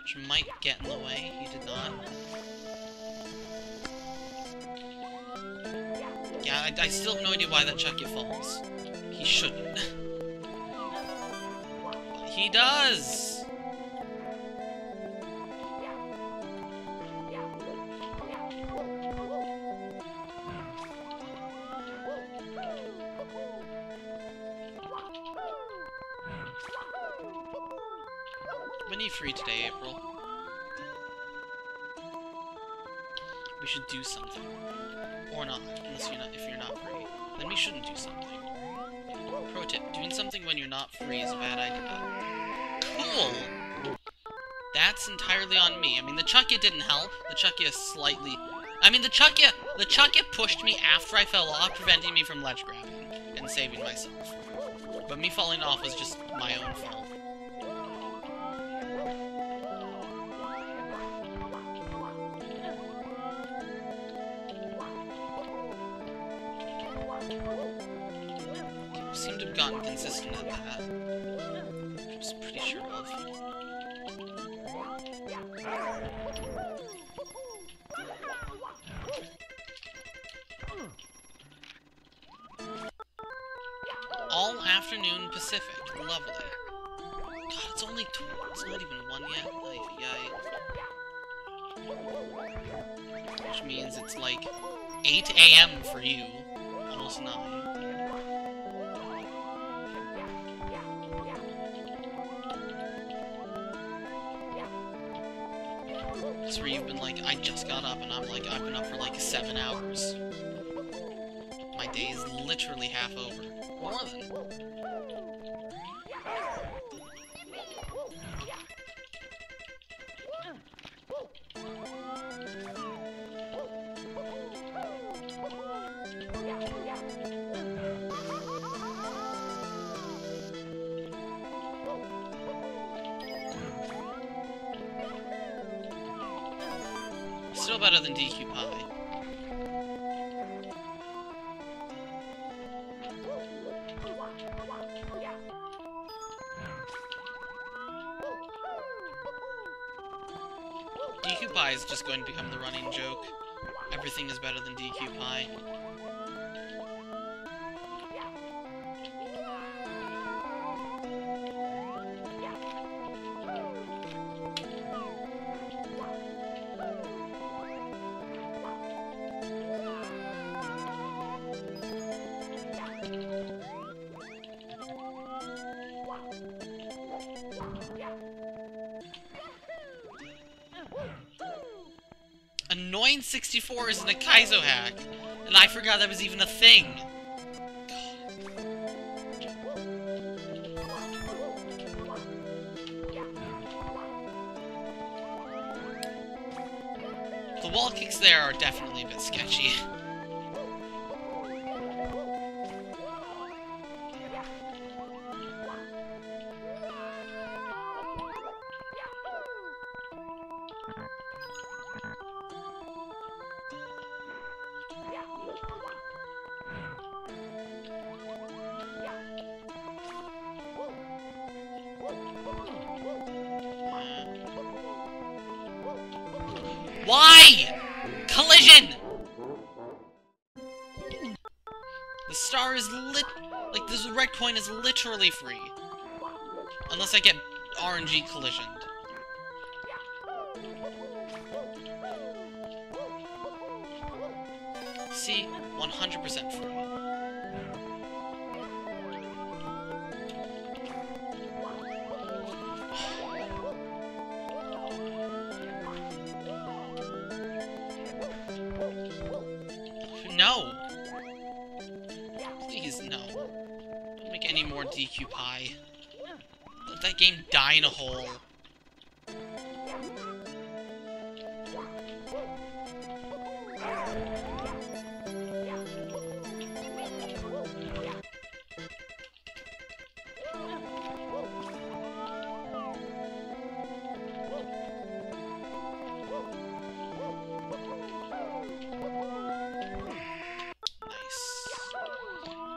which might get in the way. He did not. Yeah, I, I still have no idea why that Chucky falls. He shouldn't. He does. It didn't help. The Chuckya slightly... I mean, the chucky. The chucky pushed me after I fell off, preventing me from ledge grabbing and saving myself. But me falling off was just my own fault. Seem to have gotten consistent at that. I'm pretty sure of. Afternoon Pacific. Lovely. God, it's only tw it's not even one yet. Which means it's like 8 a.m. for you. Almost 9. It's where you've been like, I just got up, and I'm like, I've been up for like 7 hours. My day is literally half over. Still better than DQ just going to become the running joke. Everything is better than DQ Pie. 64 isn't a Kaizo hack, and I forgot that was even a thing. The wall kicks there are definitely RNG collisioned.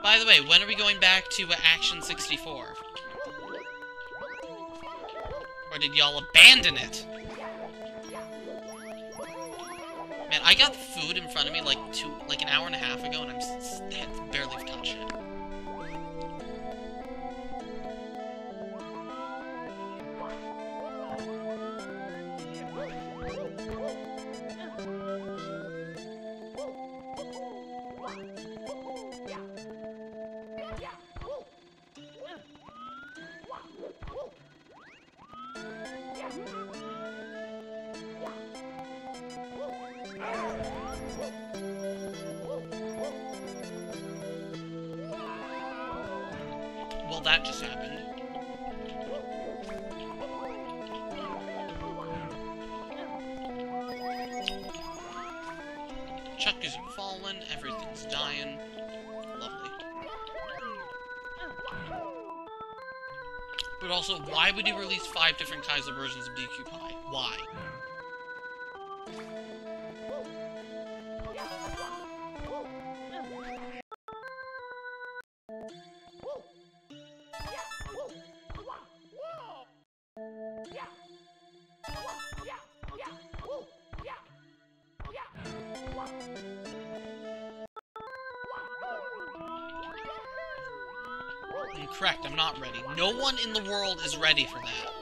By the way, when are we going back to uh, Action 64? Or did y'all abandon it? Man, I got food in front of me like two, like an hour and a half ago, and I'm barely touched it. Ready for that.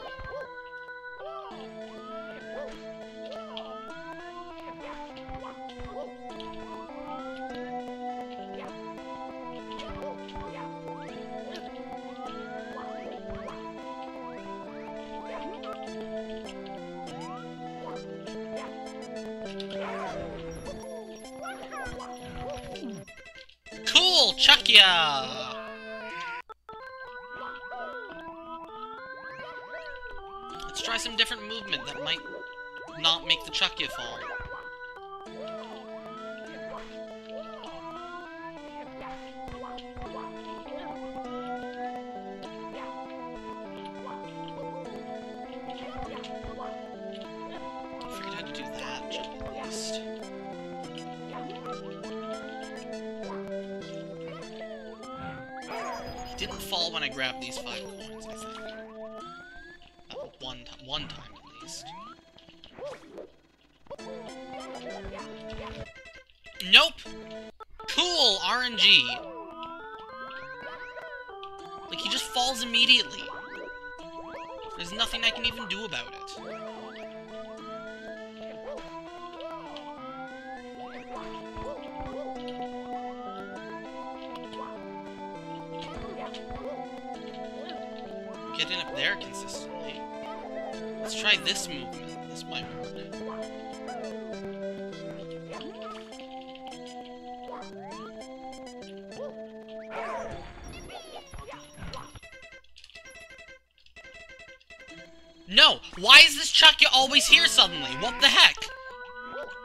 Always here suddenly? What the heck?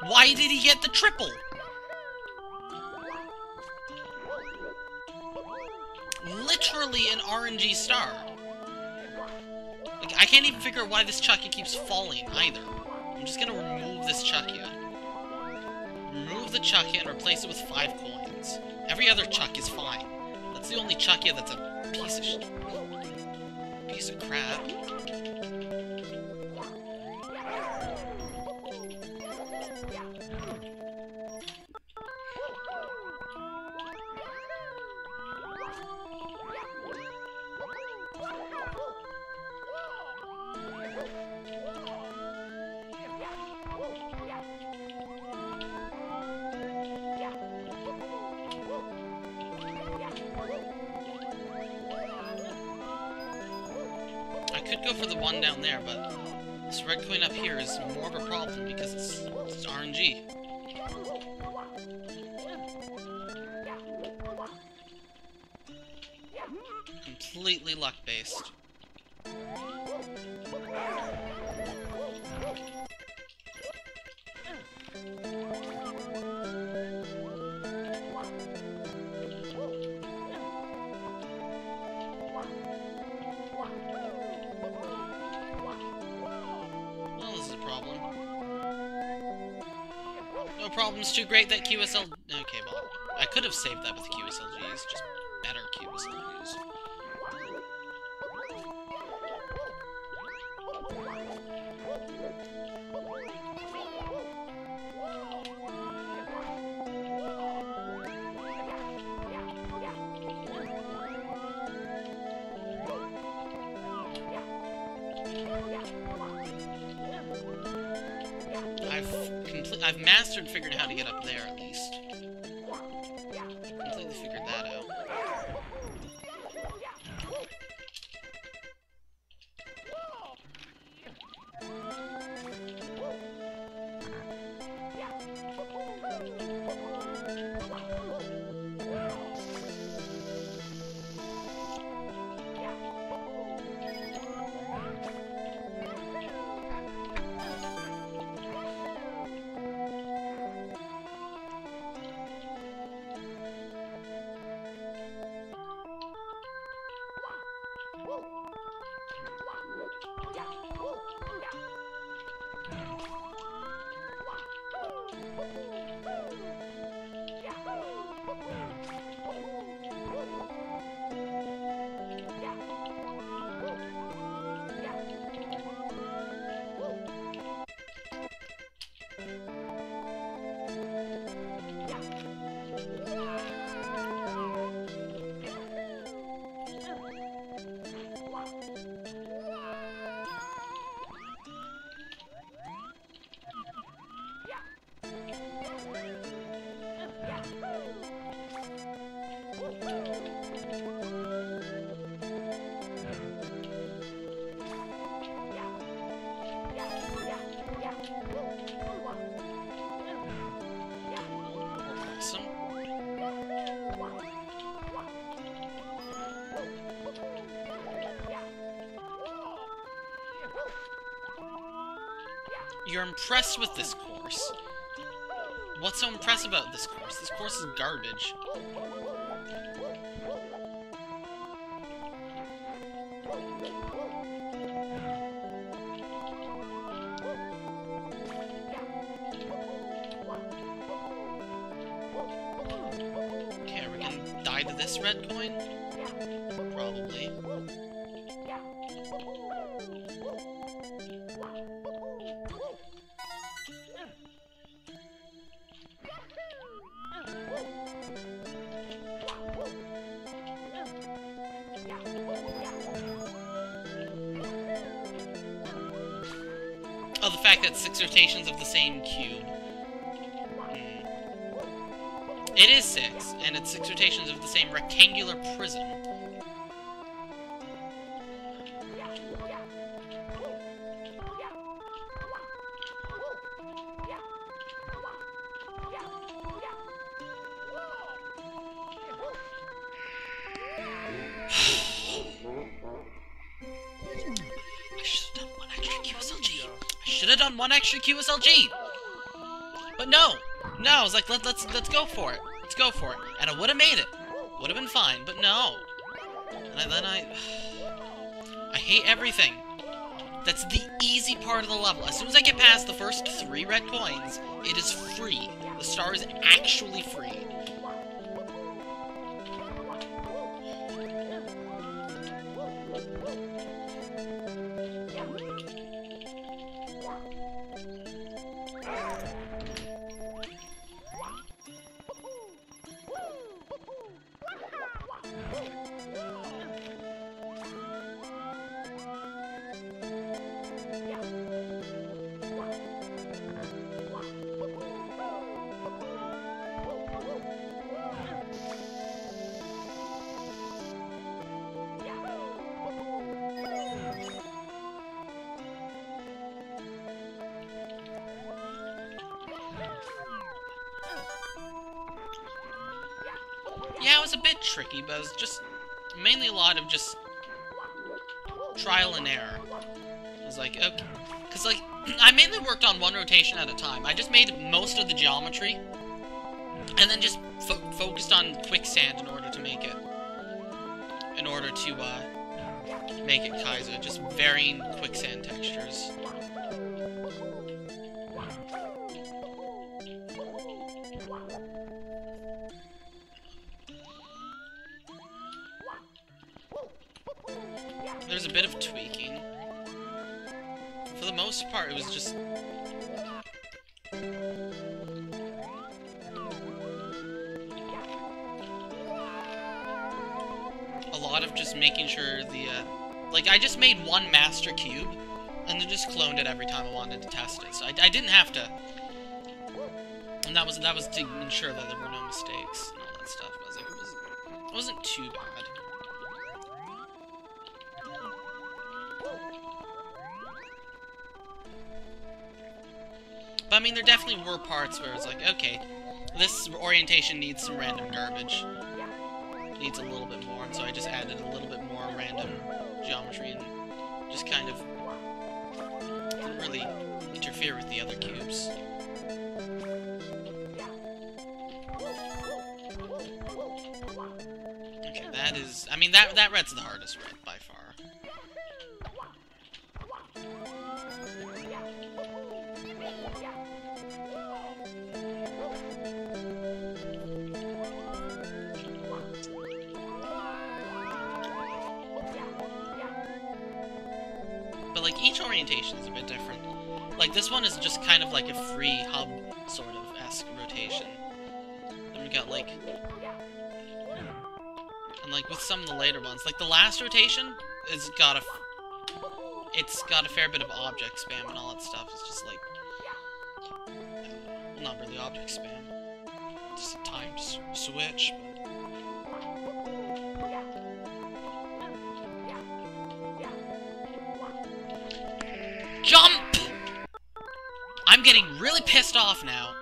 Why did he get the triple? Literally an RNG star. Like, I can't even figure out why this Chuckya keeps falling, either. I'm just gonna remove this Chuckya. Remove the Chuckya and replace it with five coins. Every other Chuck is fine. That's the only Chuckya that's a piece of piece of crap. Completely luck-based. Well, this is a problem. No problem's too great that QSL... Okay, well, I could have saved that with QSLGs, just You're impressed with this course. What's so impressive about this course? This course is garbage. Should have done one extra QSLG. But no, no. I was like, let, let's let's go for it. Let's go for it. And I would have made it. Would have been fine. But no. And I, then I, I hate everything. That's the easy part of the level. As soon as I get past the first three red coins, it is free. The star is actually free. There's a bit of tweaking. For the most part, it was just... A lot of just making sure the, uh... Like, I just made one master cube, and then just cloned it every time I wanted to test it. So I, I didn't have to... And that was that was to ensure that there were no mistakes and all that stuff. But I was like, it, was, it wasn't too bad. But I mean, there definitely were parts where it's like, okay, this orientation needs some random garbage. Needs a little bit more, and so I just added a little bit more random geometry and just kind of didn't really interfere with the other cubes. Okay, that is... I mean, that, that red's the hardest red, this one is just kind of like a free hub sort of esque rotation. Then we got, like... And, like, with some of the later ones, like, the last rotation has got a... It's got a fair bit of object spam and all that stuff. It's just, like... well, not really object spam. Just a time switch, but... I'm getting really pissed off now.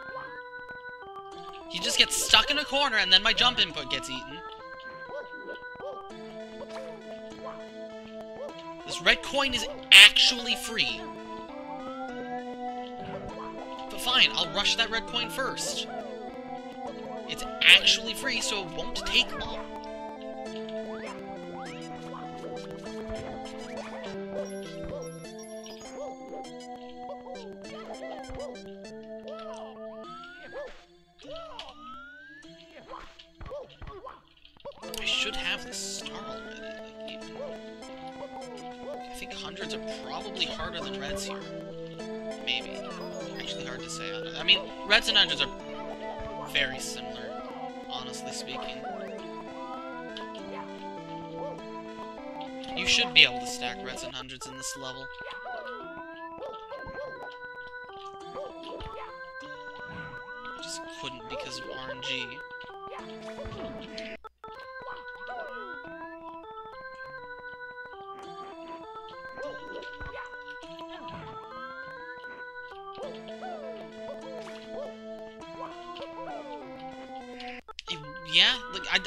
He just gets stuck in a corner and then my jump input gets eaten. This red coin is actually free. But fine, I'll rush that red coin first. It's actually free, so it won't take long.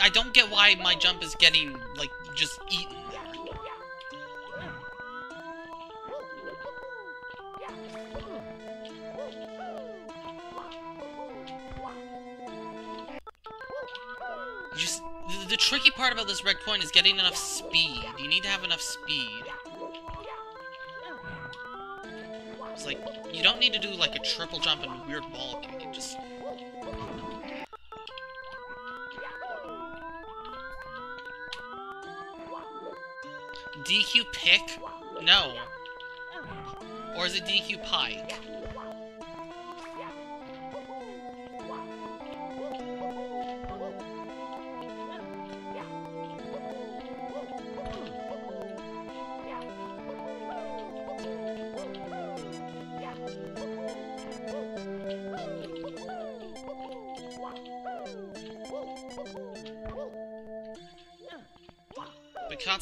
I, don't get why my jump is getting like just eaten there. Just the, the tricky part about this red coin is getting enough speed. You need to have enough speed. It's like you don't need to do like a triple jump and a weird wall kick. Just DQ pick? No. Or is it DQ pike?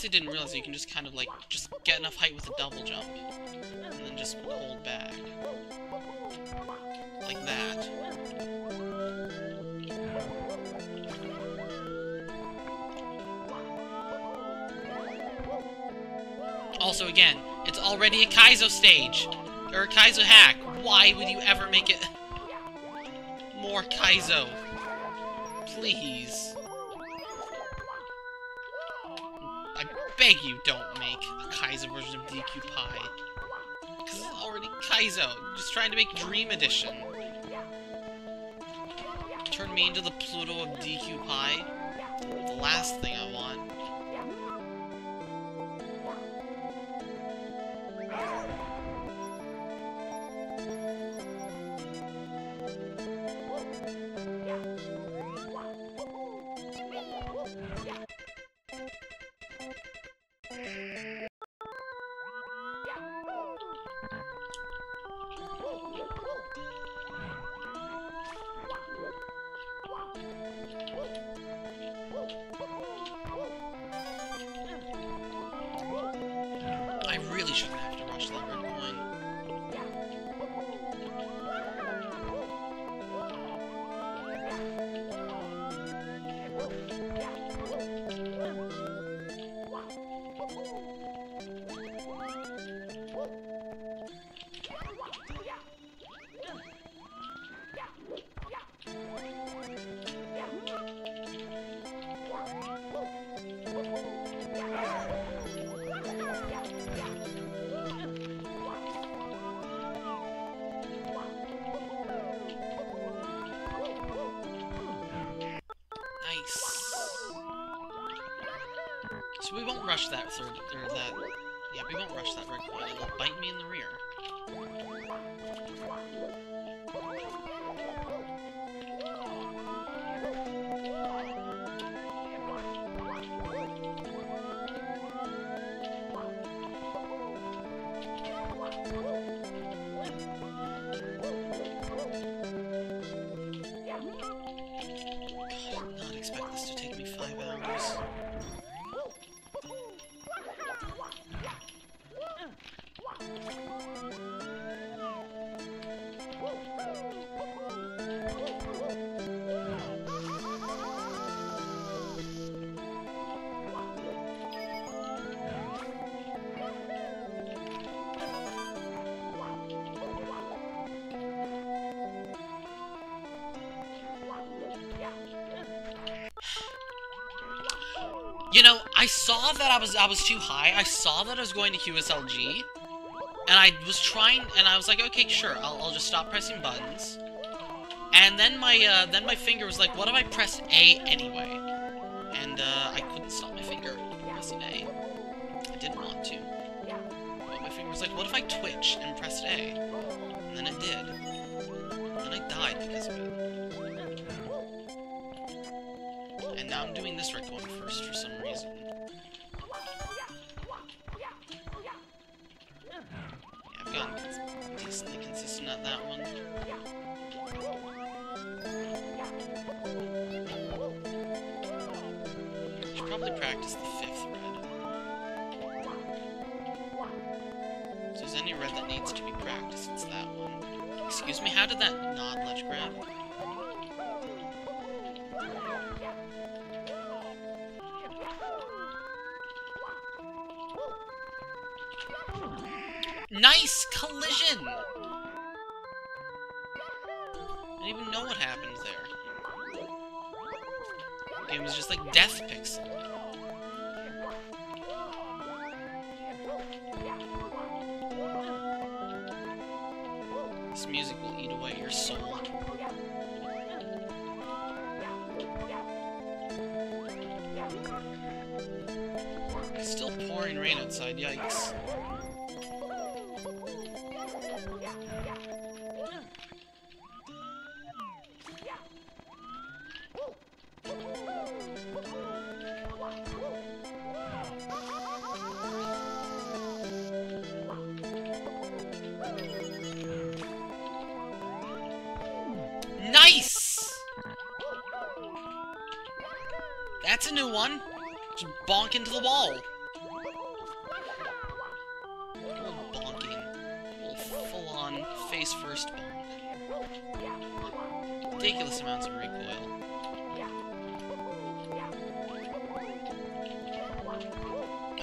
Katsu didn't realize you can just kind of like just get enough height with a double jump. And then just hold back. Like that. Also again, it's already a Kaizo stage! Or a Kaizo hack. Why would you ever make it more Kaizo? Please. Beg you don't make a Kaizo version of DQ Pie. Because it's already Kaizo. Just trying to make Dream Edition. Turn me into the Pluto of DQ Pie. The last thing I that was too high. I saw that I was going to QSLG, and I was trying, and I was like, okay, sure, I'll, I'll just stop pressing buttons. And then my uh, then my finger was like, what if I press A anyway?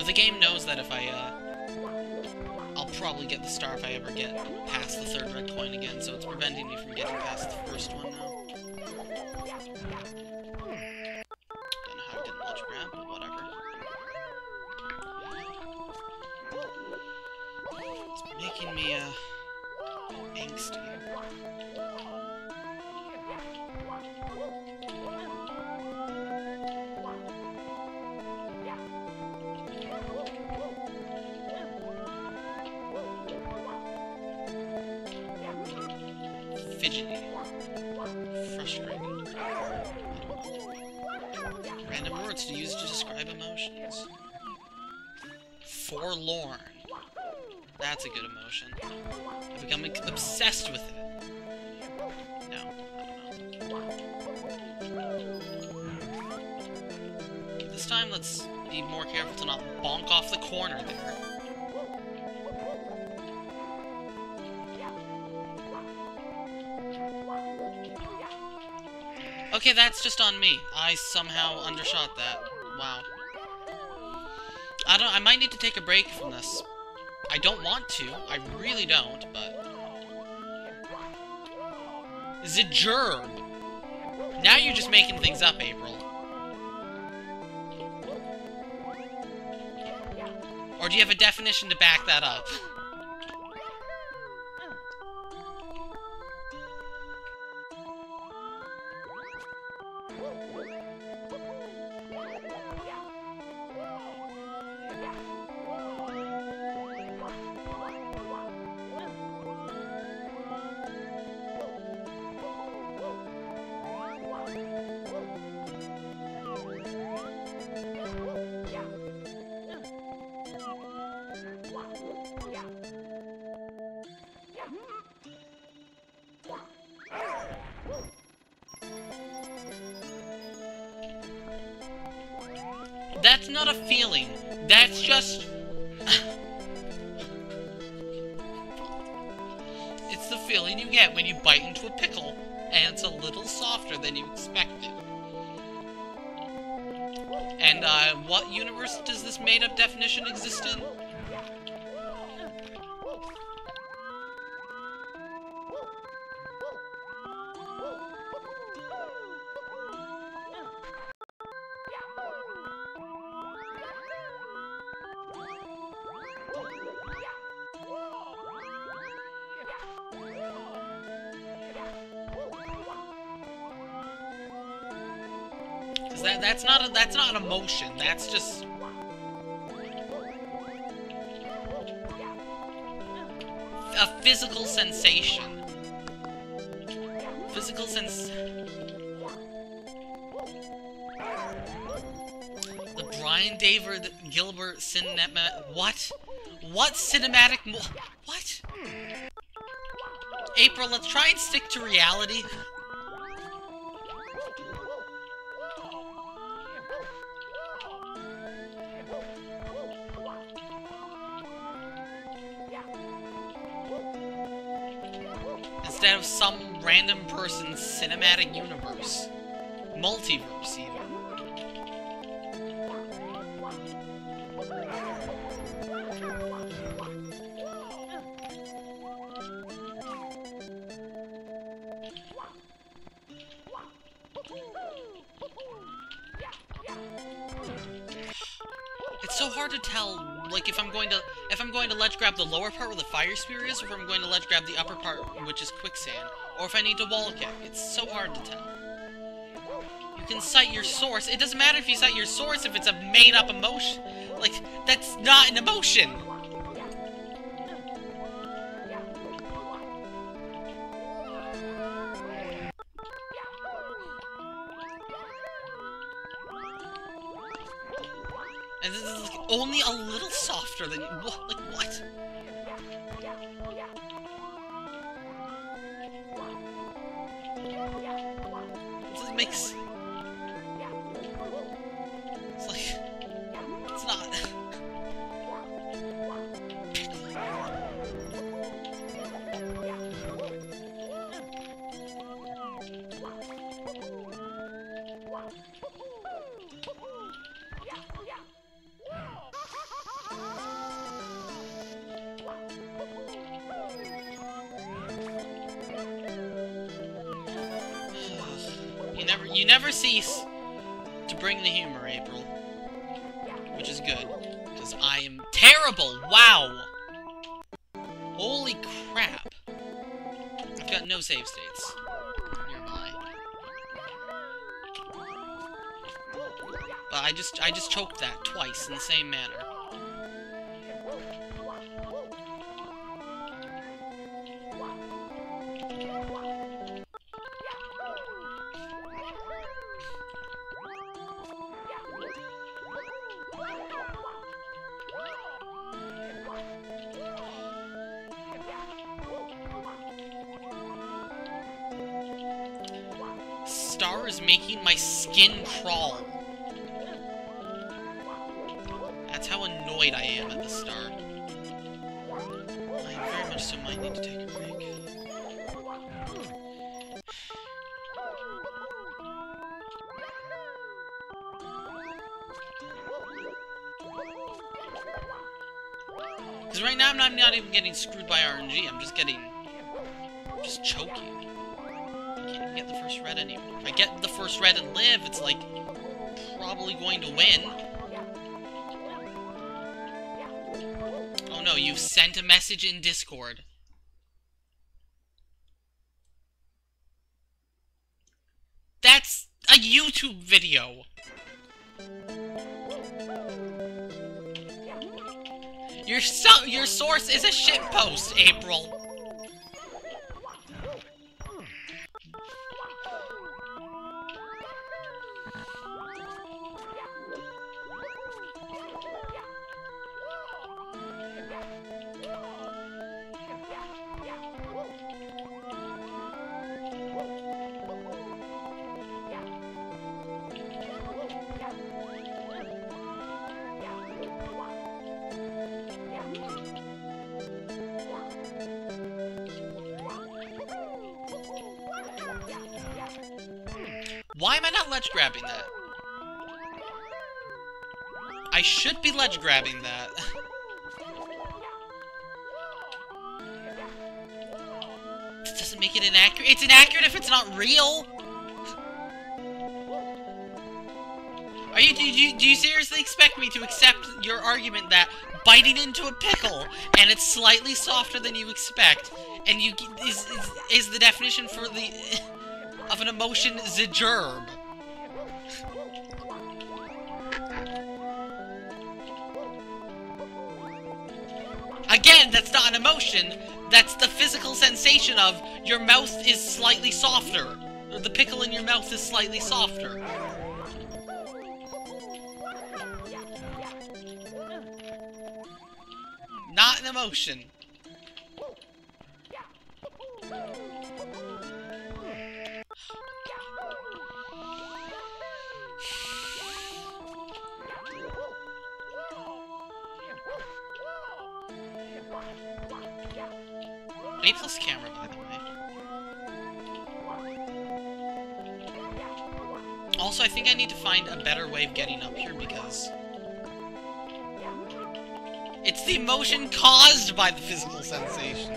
But the game knows that if I, uh... I'll probably get the star if I ever get past the third red coin again, so it's preventing me from getting past the first one now. Off the corner there. Okay, that's just on me. I somehow undershot that. Wow. I don't- I might need to take a break from this. I don't want to. I really don't, but... Zajerb! Now you're just making things up, April. You have a definition to back that up? Gilbert cinema. What? What cinematic? What? April, let's try and stick to reality. Instead of some random person's cinematic universe. Multiverse, even. Hard to tell, like, if I'm going to, if I'm going to ledge grab the lower part where the fire spear is, or if I'm going to ledge grab the upper part, which is quicksand, or if I need to wall kick. It's so hard to tell. You can cite your source. It doesn't matter if you cite your source if it's a made-up emotion. Like, that's not an emotion! Only a little softer than you. Like what? This just makes. Is making my skin crawl. That's how annoyed I am at the start. I very much so might need to take a break. Because right now I'm not, not even getting screwed by RNG, I'm just getting... just choking. Anymore. If I get the first red and live, it's like probably going to win. Oh no, you've sent a message in Discord. That's a YouTube video. Your so your source is a shitpost, April. Not real. Are you do, you do you seriously expect me to accept your argument that biting into a pickle and it's slightly softer than you expect, and you is is, is the definition for the of an emotion the gerb? Again, that's not an emotion. That's the physical sensation of your mouth is slightly softer. The pickle in your mouth is slightly softer. Not an emotion. Also, I think I need to find a better way of getting up here because... It's the emotion caused by the physical sensation.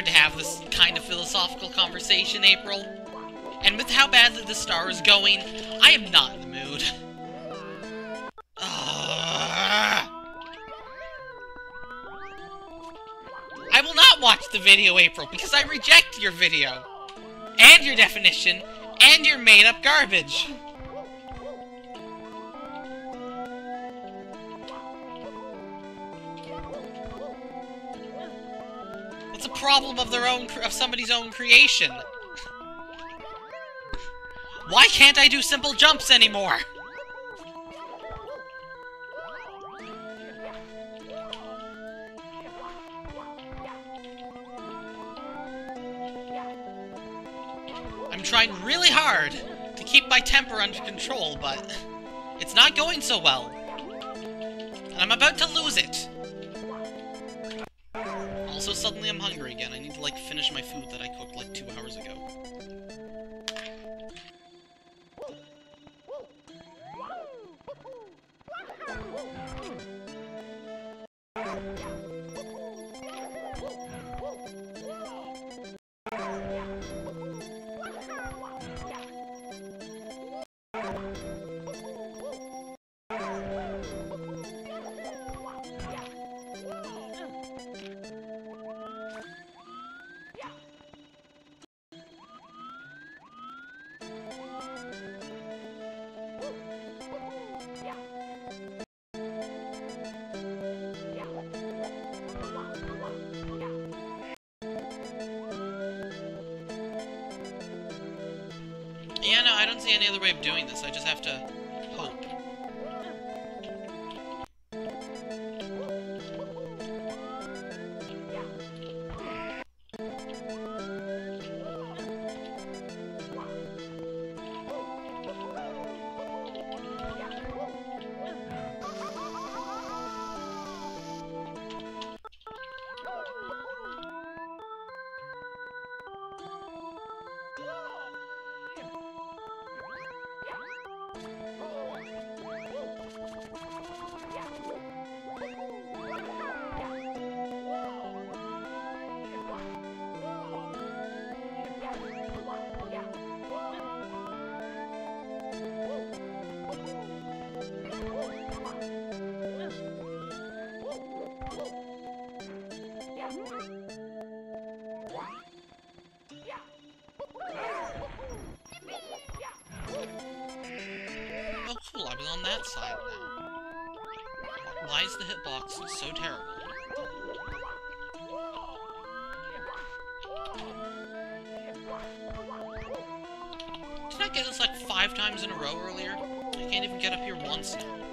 Prepared to have this kind of philosophical conversation, April. And with how badly the star is going, I am not in the mood. Ugh. I will not watch the video, April, because I reject your video. And your definition, and your made-up garbage. Problem of their own, of somebody's own creation. Why can't I do simple jumps anymore? I'm trying really hard to keep my temper under control, but it's not going so well. And I'm about to lose it. Suddenly I'm hungry again. I need to, like, finish my food that I cooked, like, two hours ago. Now. Why is the hitbox so terrible? Did I get this like five times in a row earlier? I can't even get up here once now.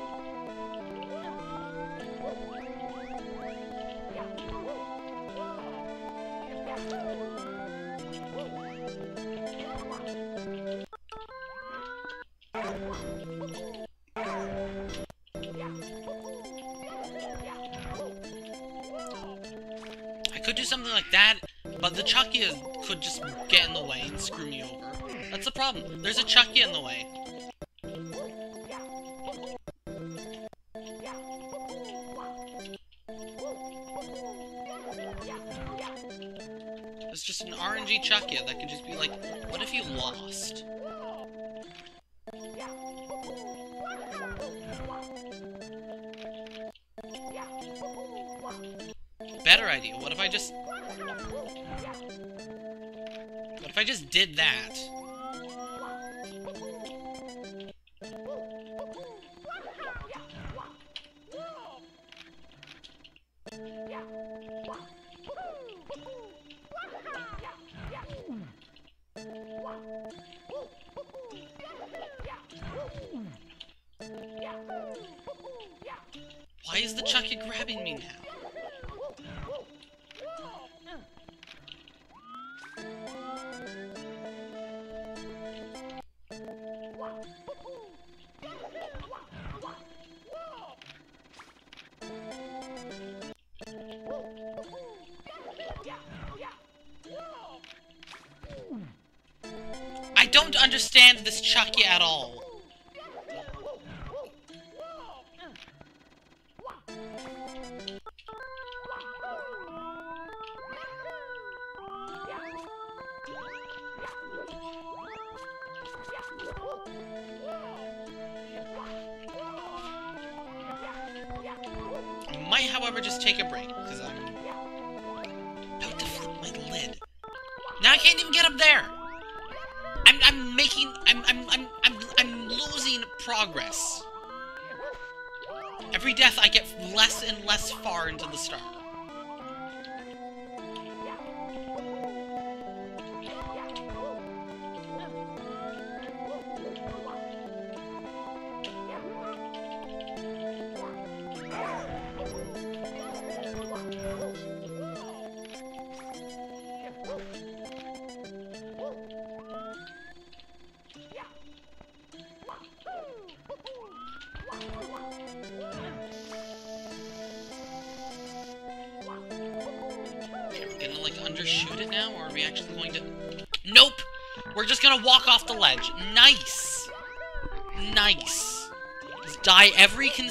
There's a Chuckya in the way. It's just an RNG Chuckya that could just be like, what if you lost? Better idea. What if I just... What if I just did that?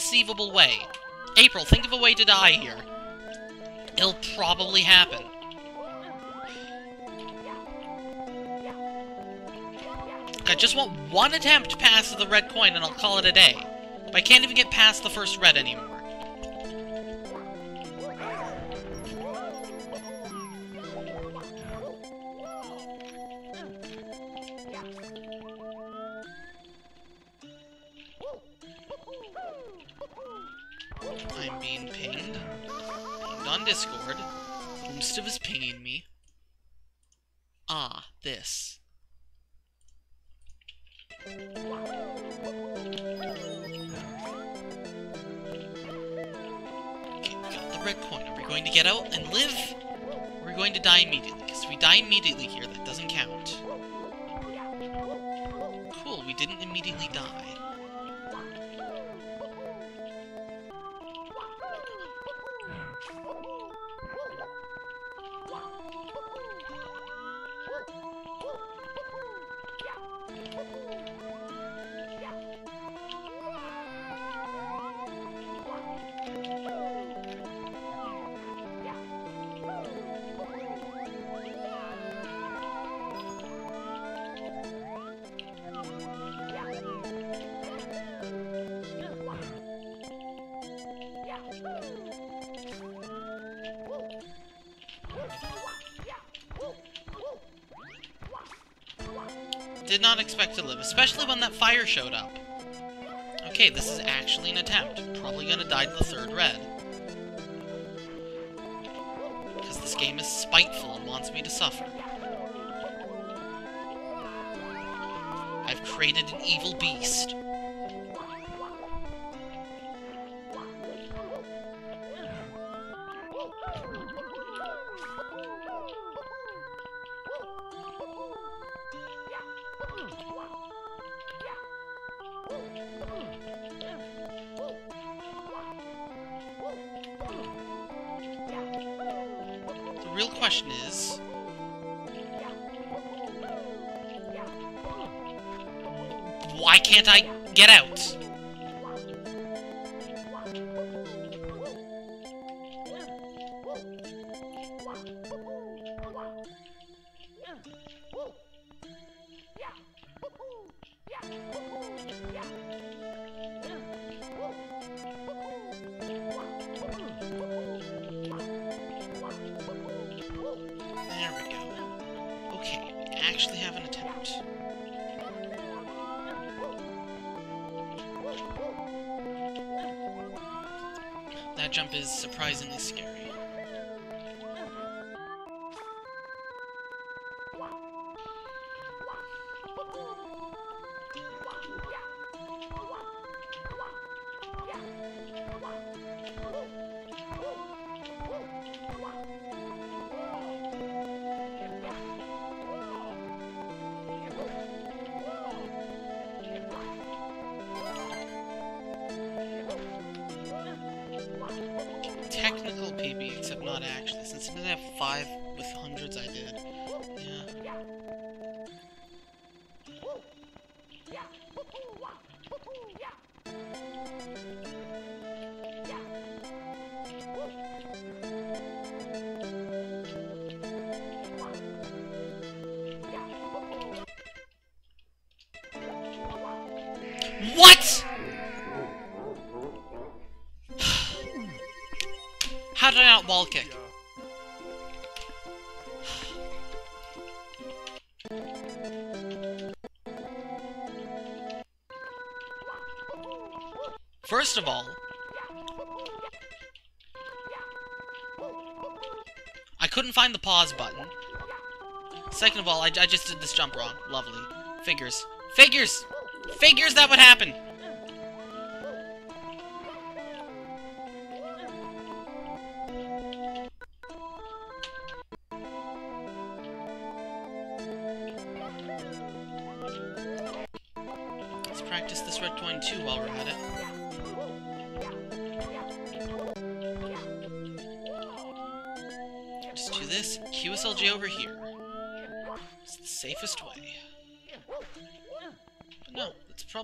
Conceivable way. April, think of a way to die here. It'll probably happen. I just want one attempt past the red coin and I'll call it a day. But I can't even get past the first red anymore. Fire showed up. Okay, this is actually an attempt. Probably gonna die to the third red. Because this game is spiteful and wants me to suffer. I've created an evil beast. Did this jump wrong. Lovely. Figures. Figures! Figures that would happen!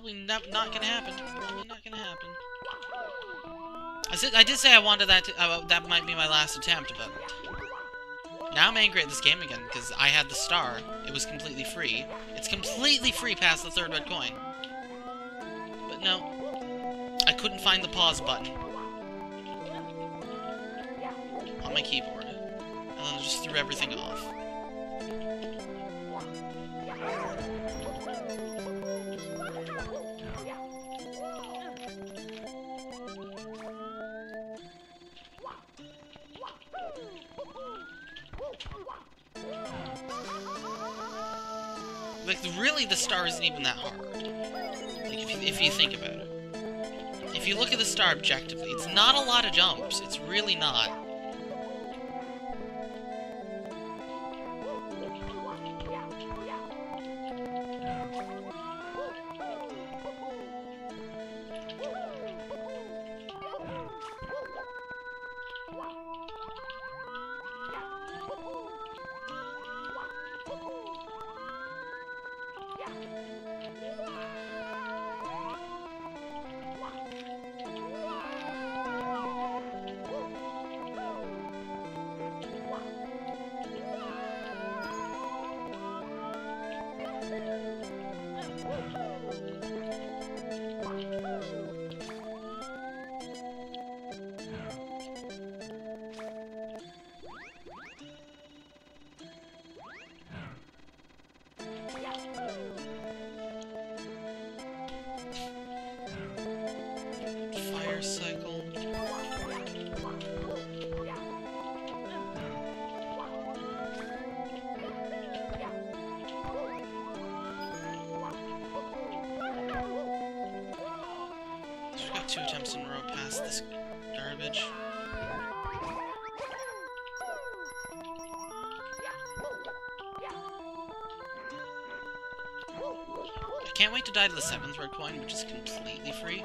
Probably not, not gonna happen. Probably not gonna happen. I said I did say I wanted that to, uh, that might be my last attempt, but now I'm angry at this game again because I had the star. It was completely free. It's completely free past the third red coin. But no, I couldn't find the pause button on my keyboard, and then it just threw everything off. Really, the star isn't even that hard. Like, if you, if you think about it. If you look at the star objectively, it's not a lot of jumps. It's really not. Can't wait to die to the seventh red coin, which is completely free.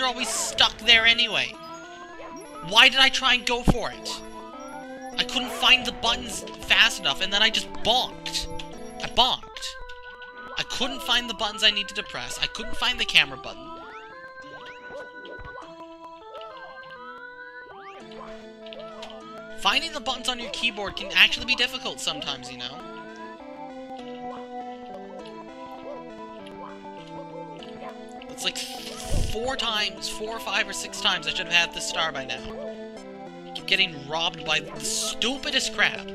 Are always stuck there anyway. Why did I try and go for it? I couldn't find the buttons fast enough, and then I just bonked. I bonked. I couldn't find the buttons I needed to press. I couldn't find the camera button. Finding the buttons on your keyboard can actually be difficult sometimes, you know? Four times, four or five or six times I should have had this star by now. Keep getting robbed by the stupidest crap.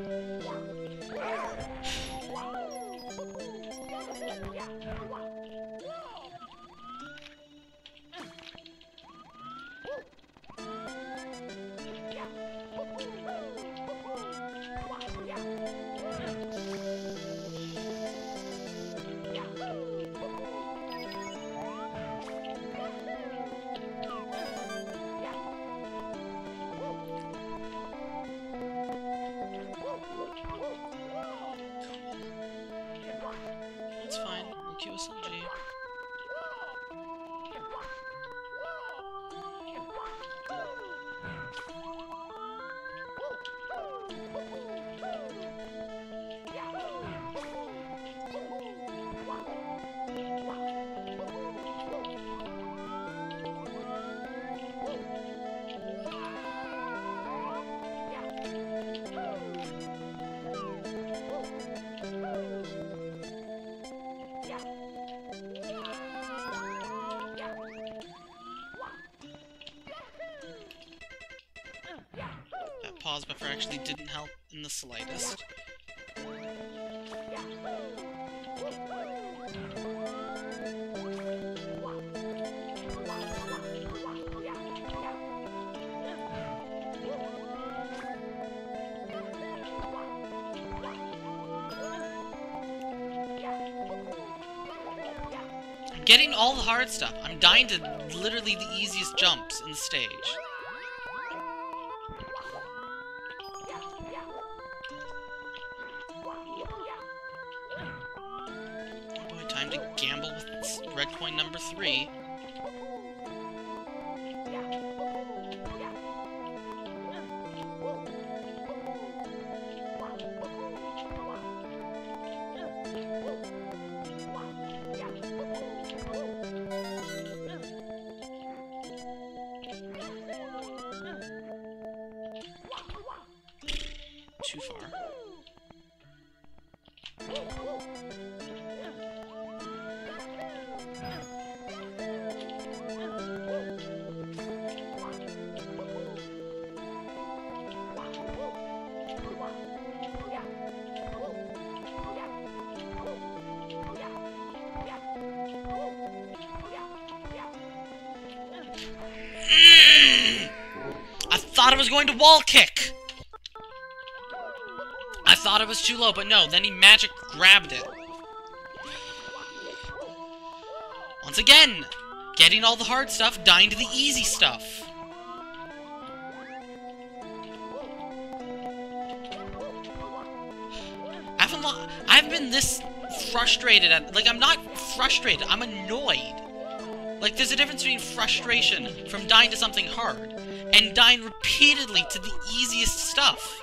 No, then he magic grabbed it. Once again, getting all the hard stuff, dying to the easy stuff. I haven't I've been this frustrated at like I'm not frustrated, I'm annoyed. Like there's a difference between frustration from dying to something hard and dying repeatedly to the easiest stuff.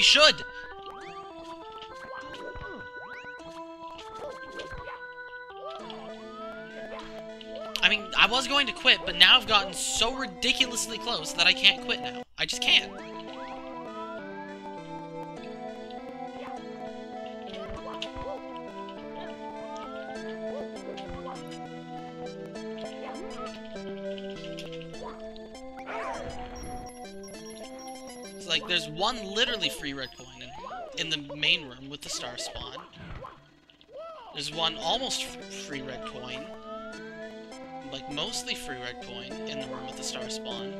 We should! I mean, I was going to quit, but now I've gotten so ridiculously close that I can't quit now. I just can't. One literally free red coin in, in the main room with the star spawn. There's one almost free red coin like mostly free red coin in the room with the star spawn.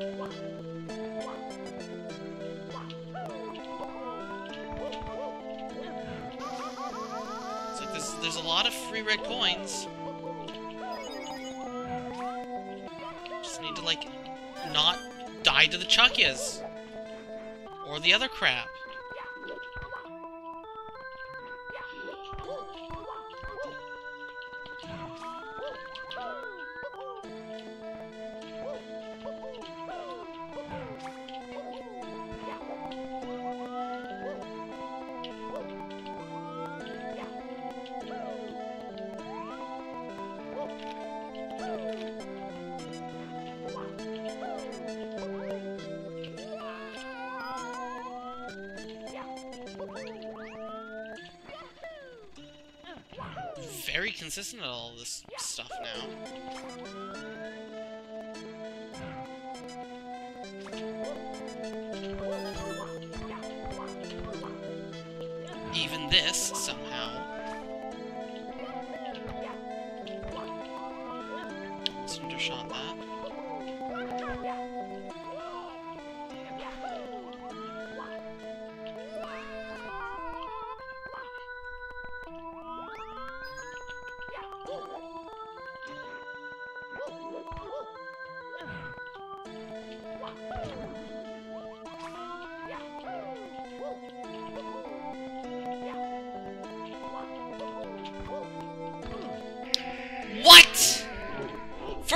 It's like there's there's a lot of free red coins. Just need to like not die to the Chuckyas. The other crap. This.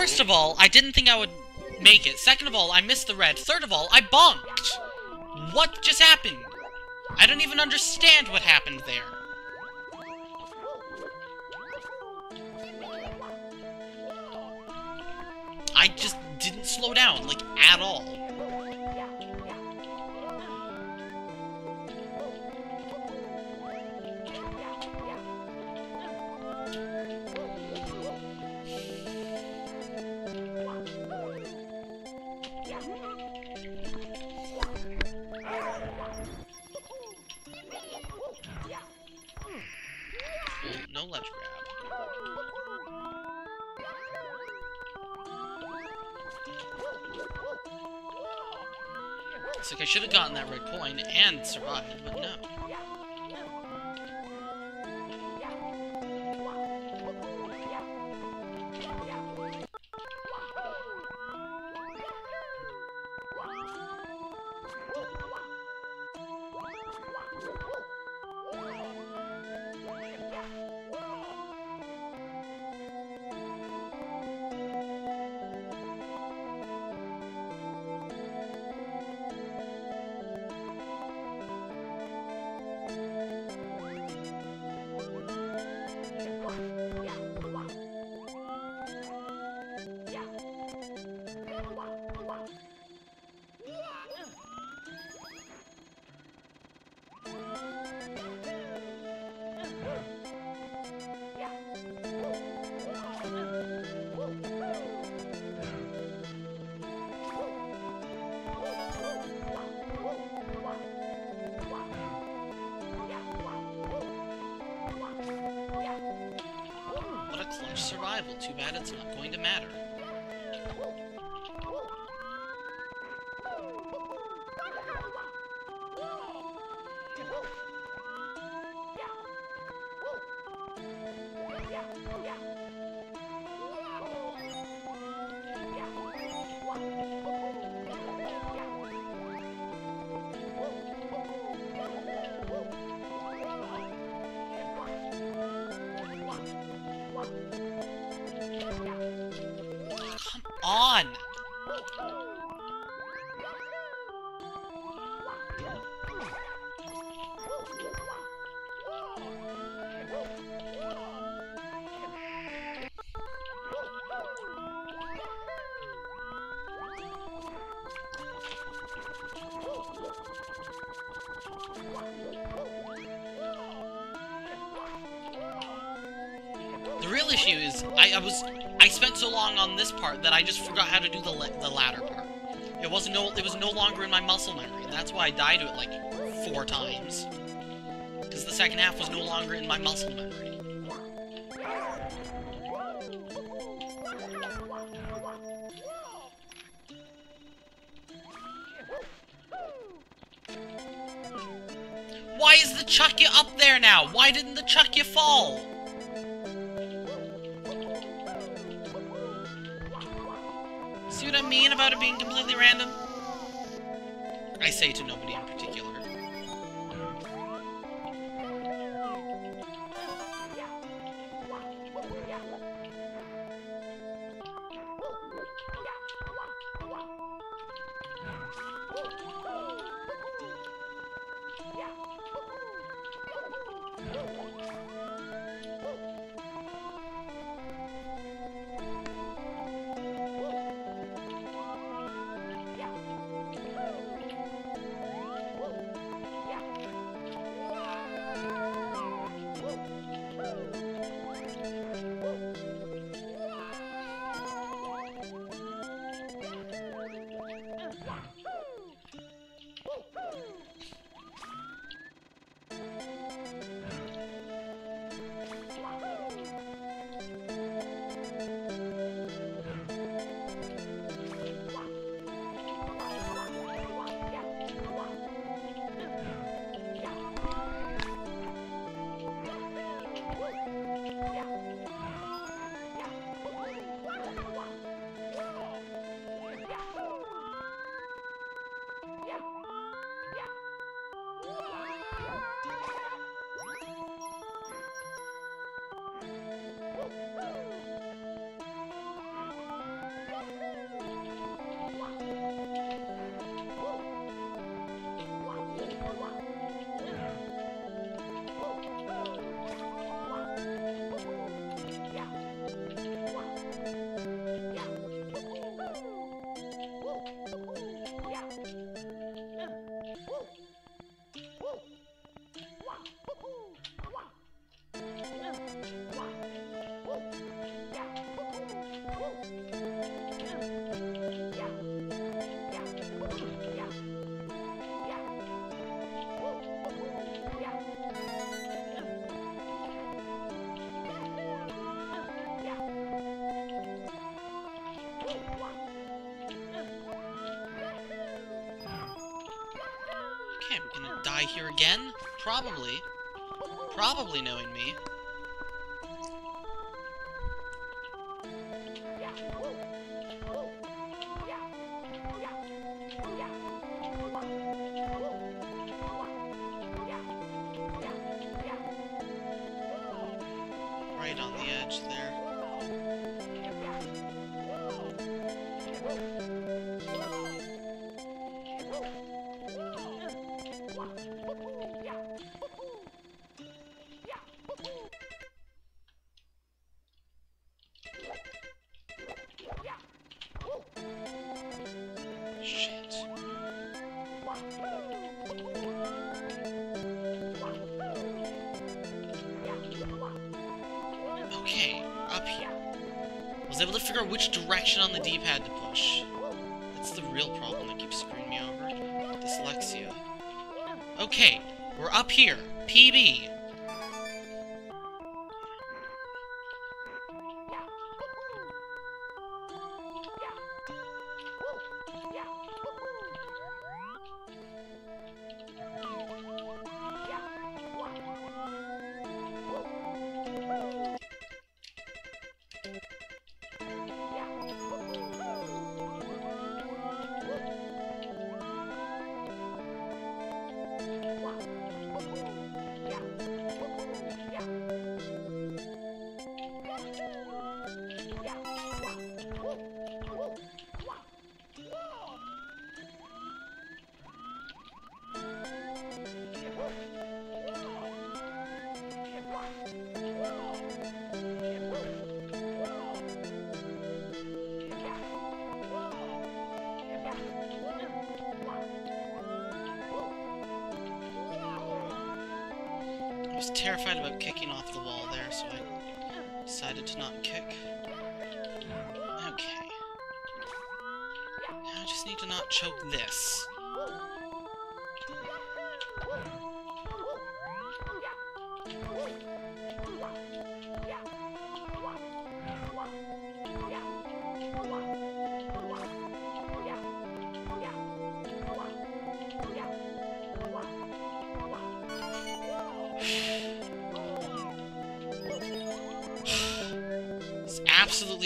First of all, I didn't think I would make it. Second of all, I missed the red. Third of all, I bonked. What just happened? I don't even understand what happened there. I just didn't slow down, like, at all. I died to it like four times. Because the second half was no longer in my muscle memory. Why is the Chuckya up there now? Why didn't the Chuckya fall? See what I mean about it being completely random? I say to nobody in particular.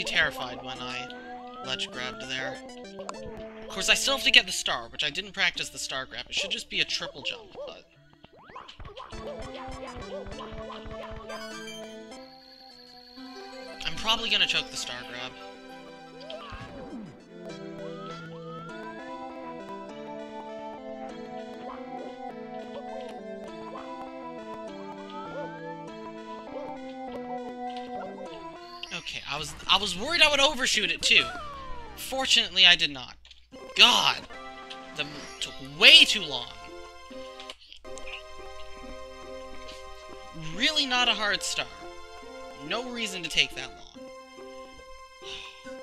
Terrified when I ledge grabbed there. Of course, I still have to get the star, which I didn't practice the star grab. It should just be a triple jump, but... I'm probably gonna choke the star grab. I was worried I would overshoot it too. Fortunately, I did not. God, that took way too long. Really not a hard star. No reason to take that long.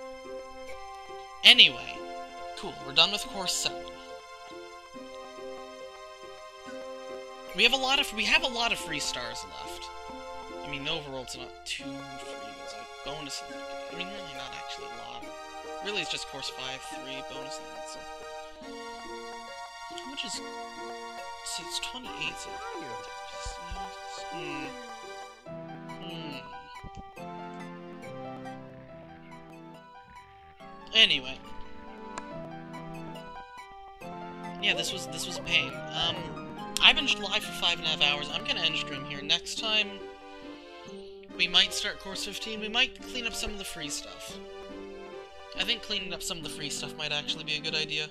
Anyway, cool. We're done with course seven. We have a lot of we have a lot of free stars left. I mean, overall, it's not too bonus. I mean, really not actually a lot. Really, it's just course 5, 3, bonus land, so... How much is... So it's 28, so... Hmm. Hmm. Anyway. Yeah, this was this was a pain. Um, I've been live for five and a half hours. I'm gonna end stream here. Next time, we might start course 15. We might clean up some of the free stuff. I think cleaning up some of the free stuff might actually be a good idea.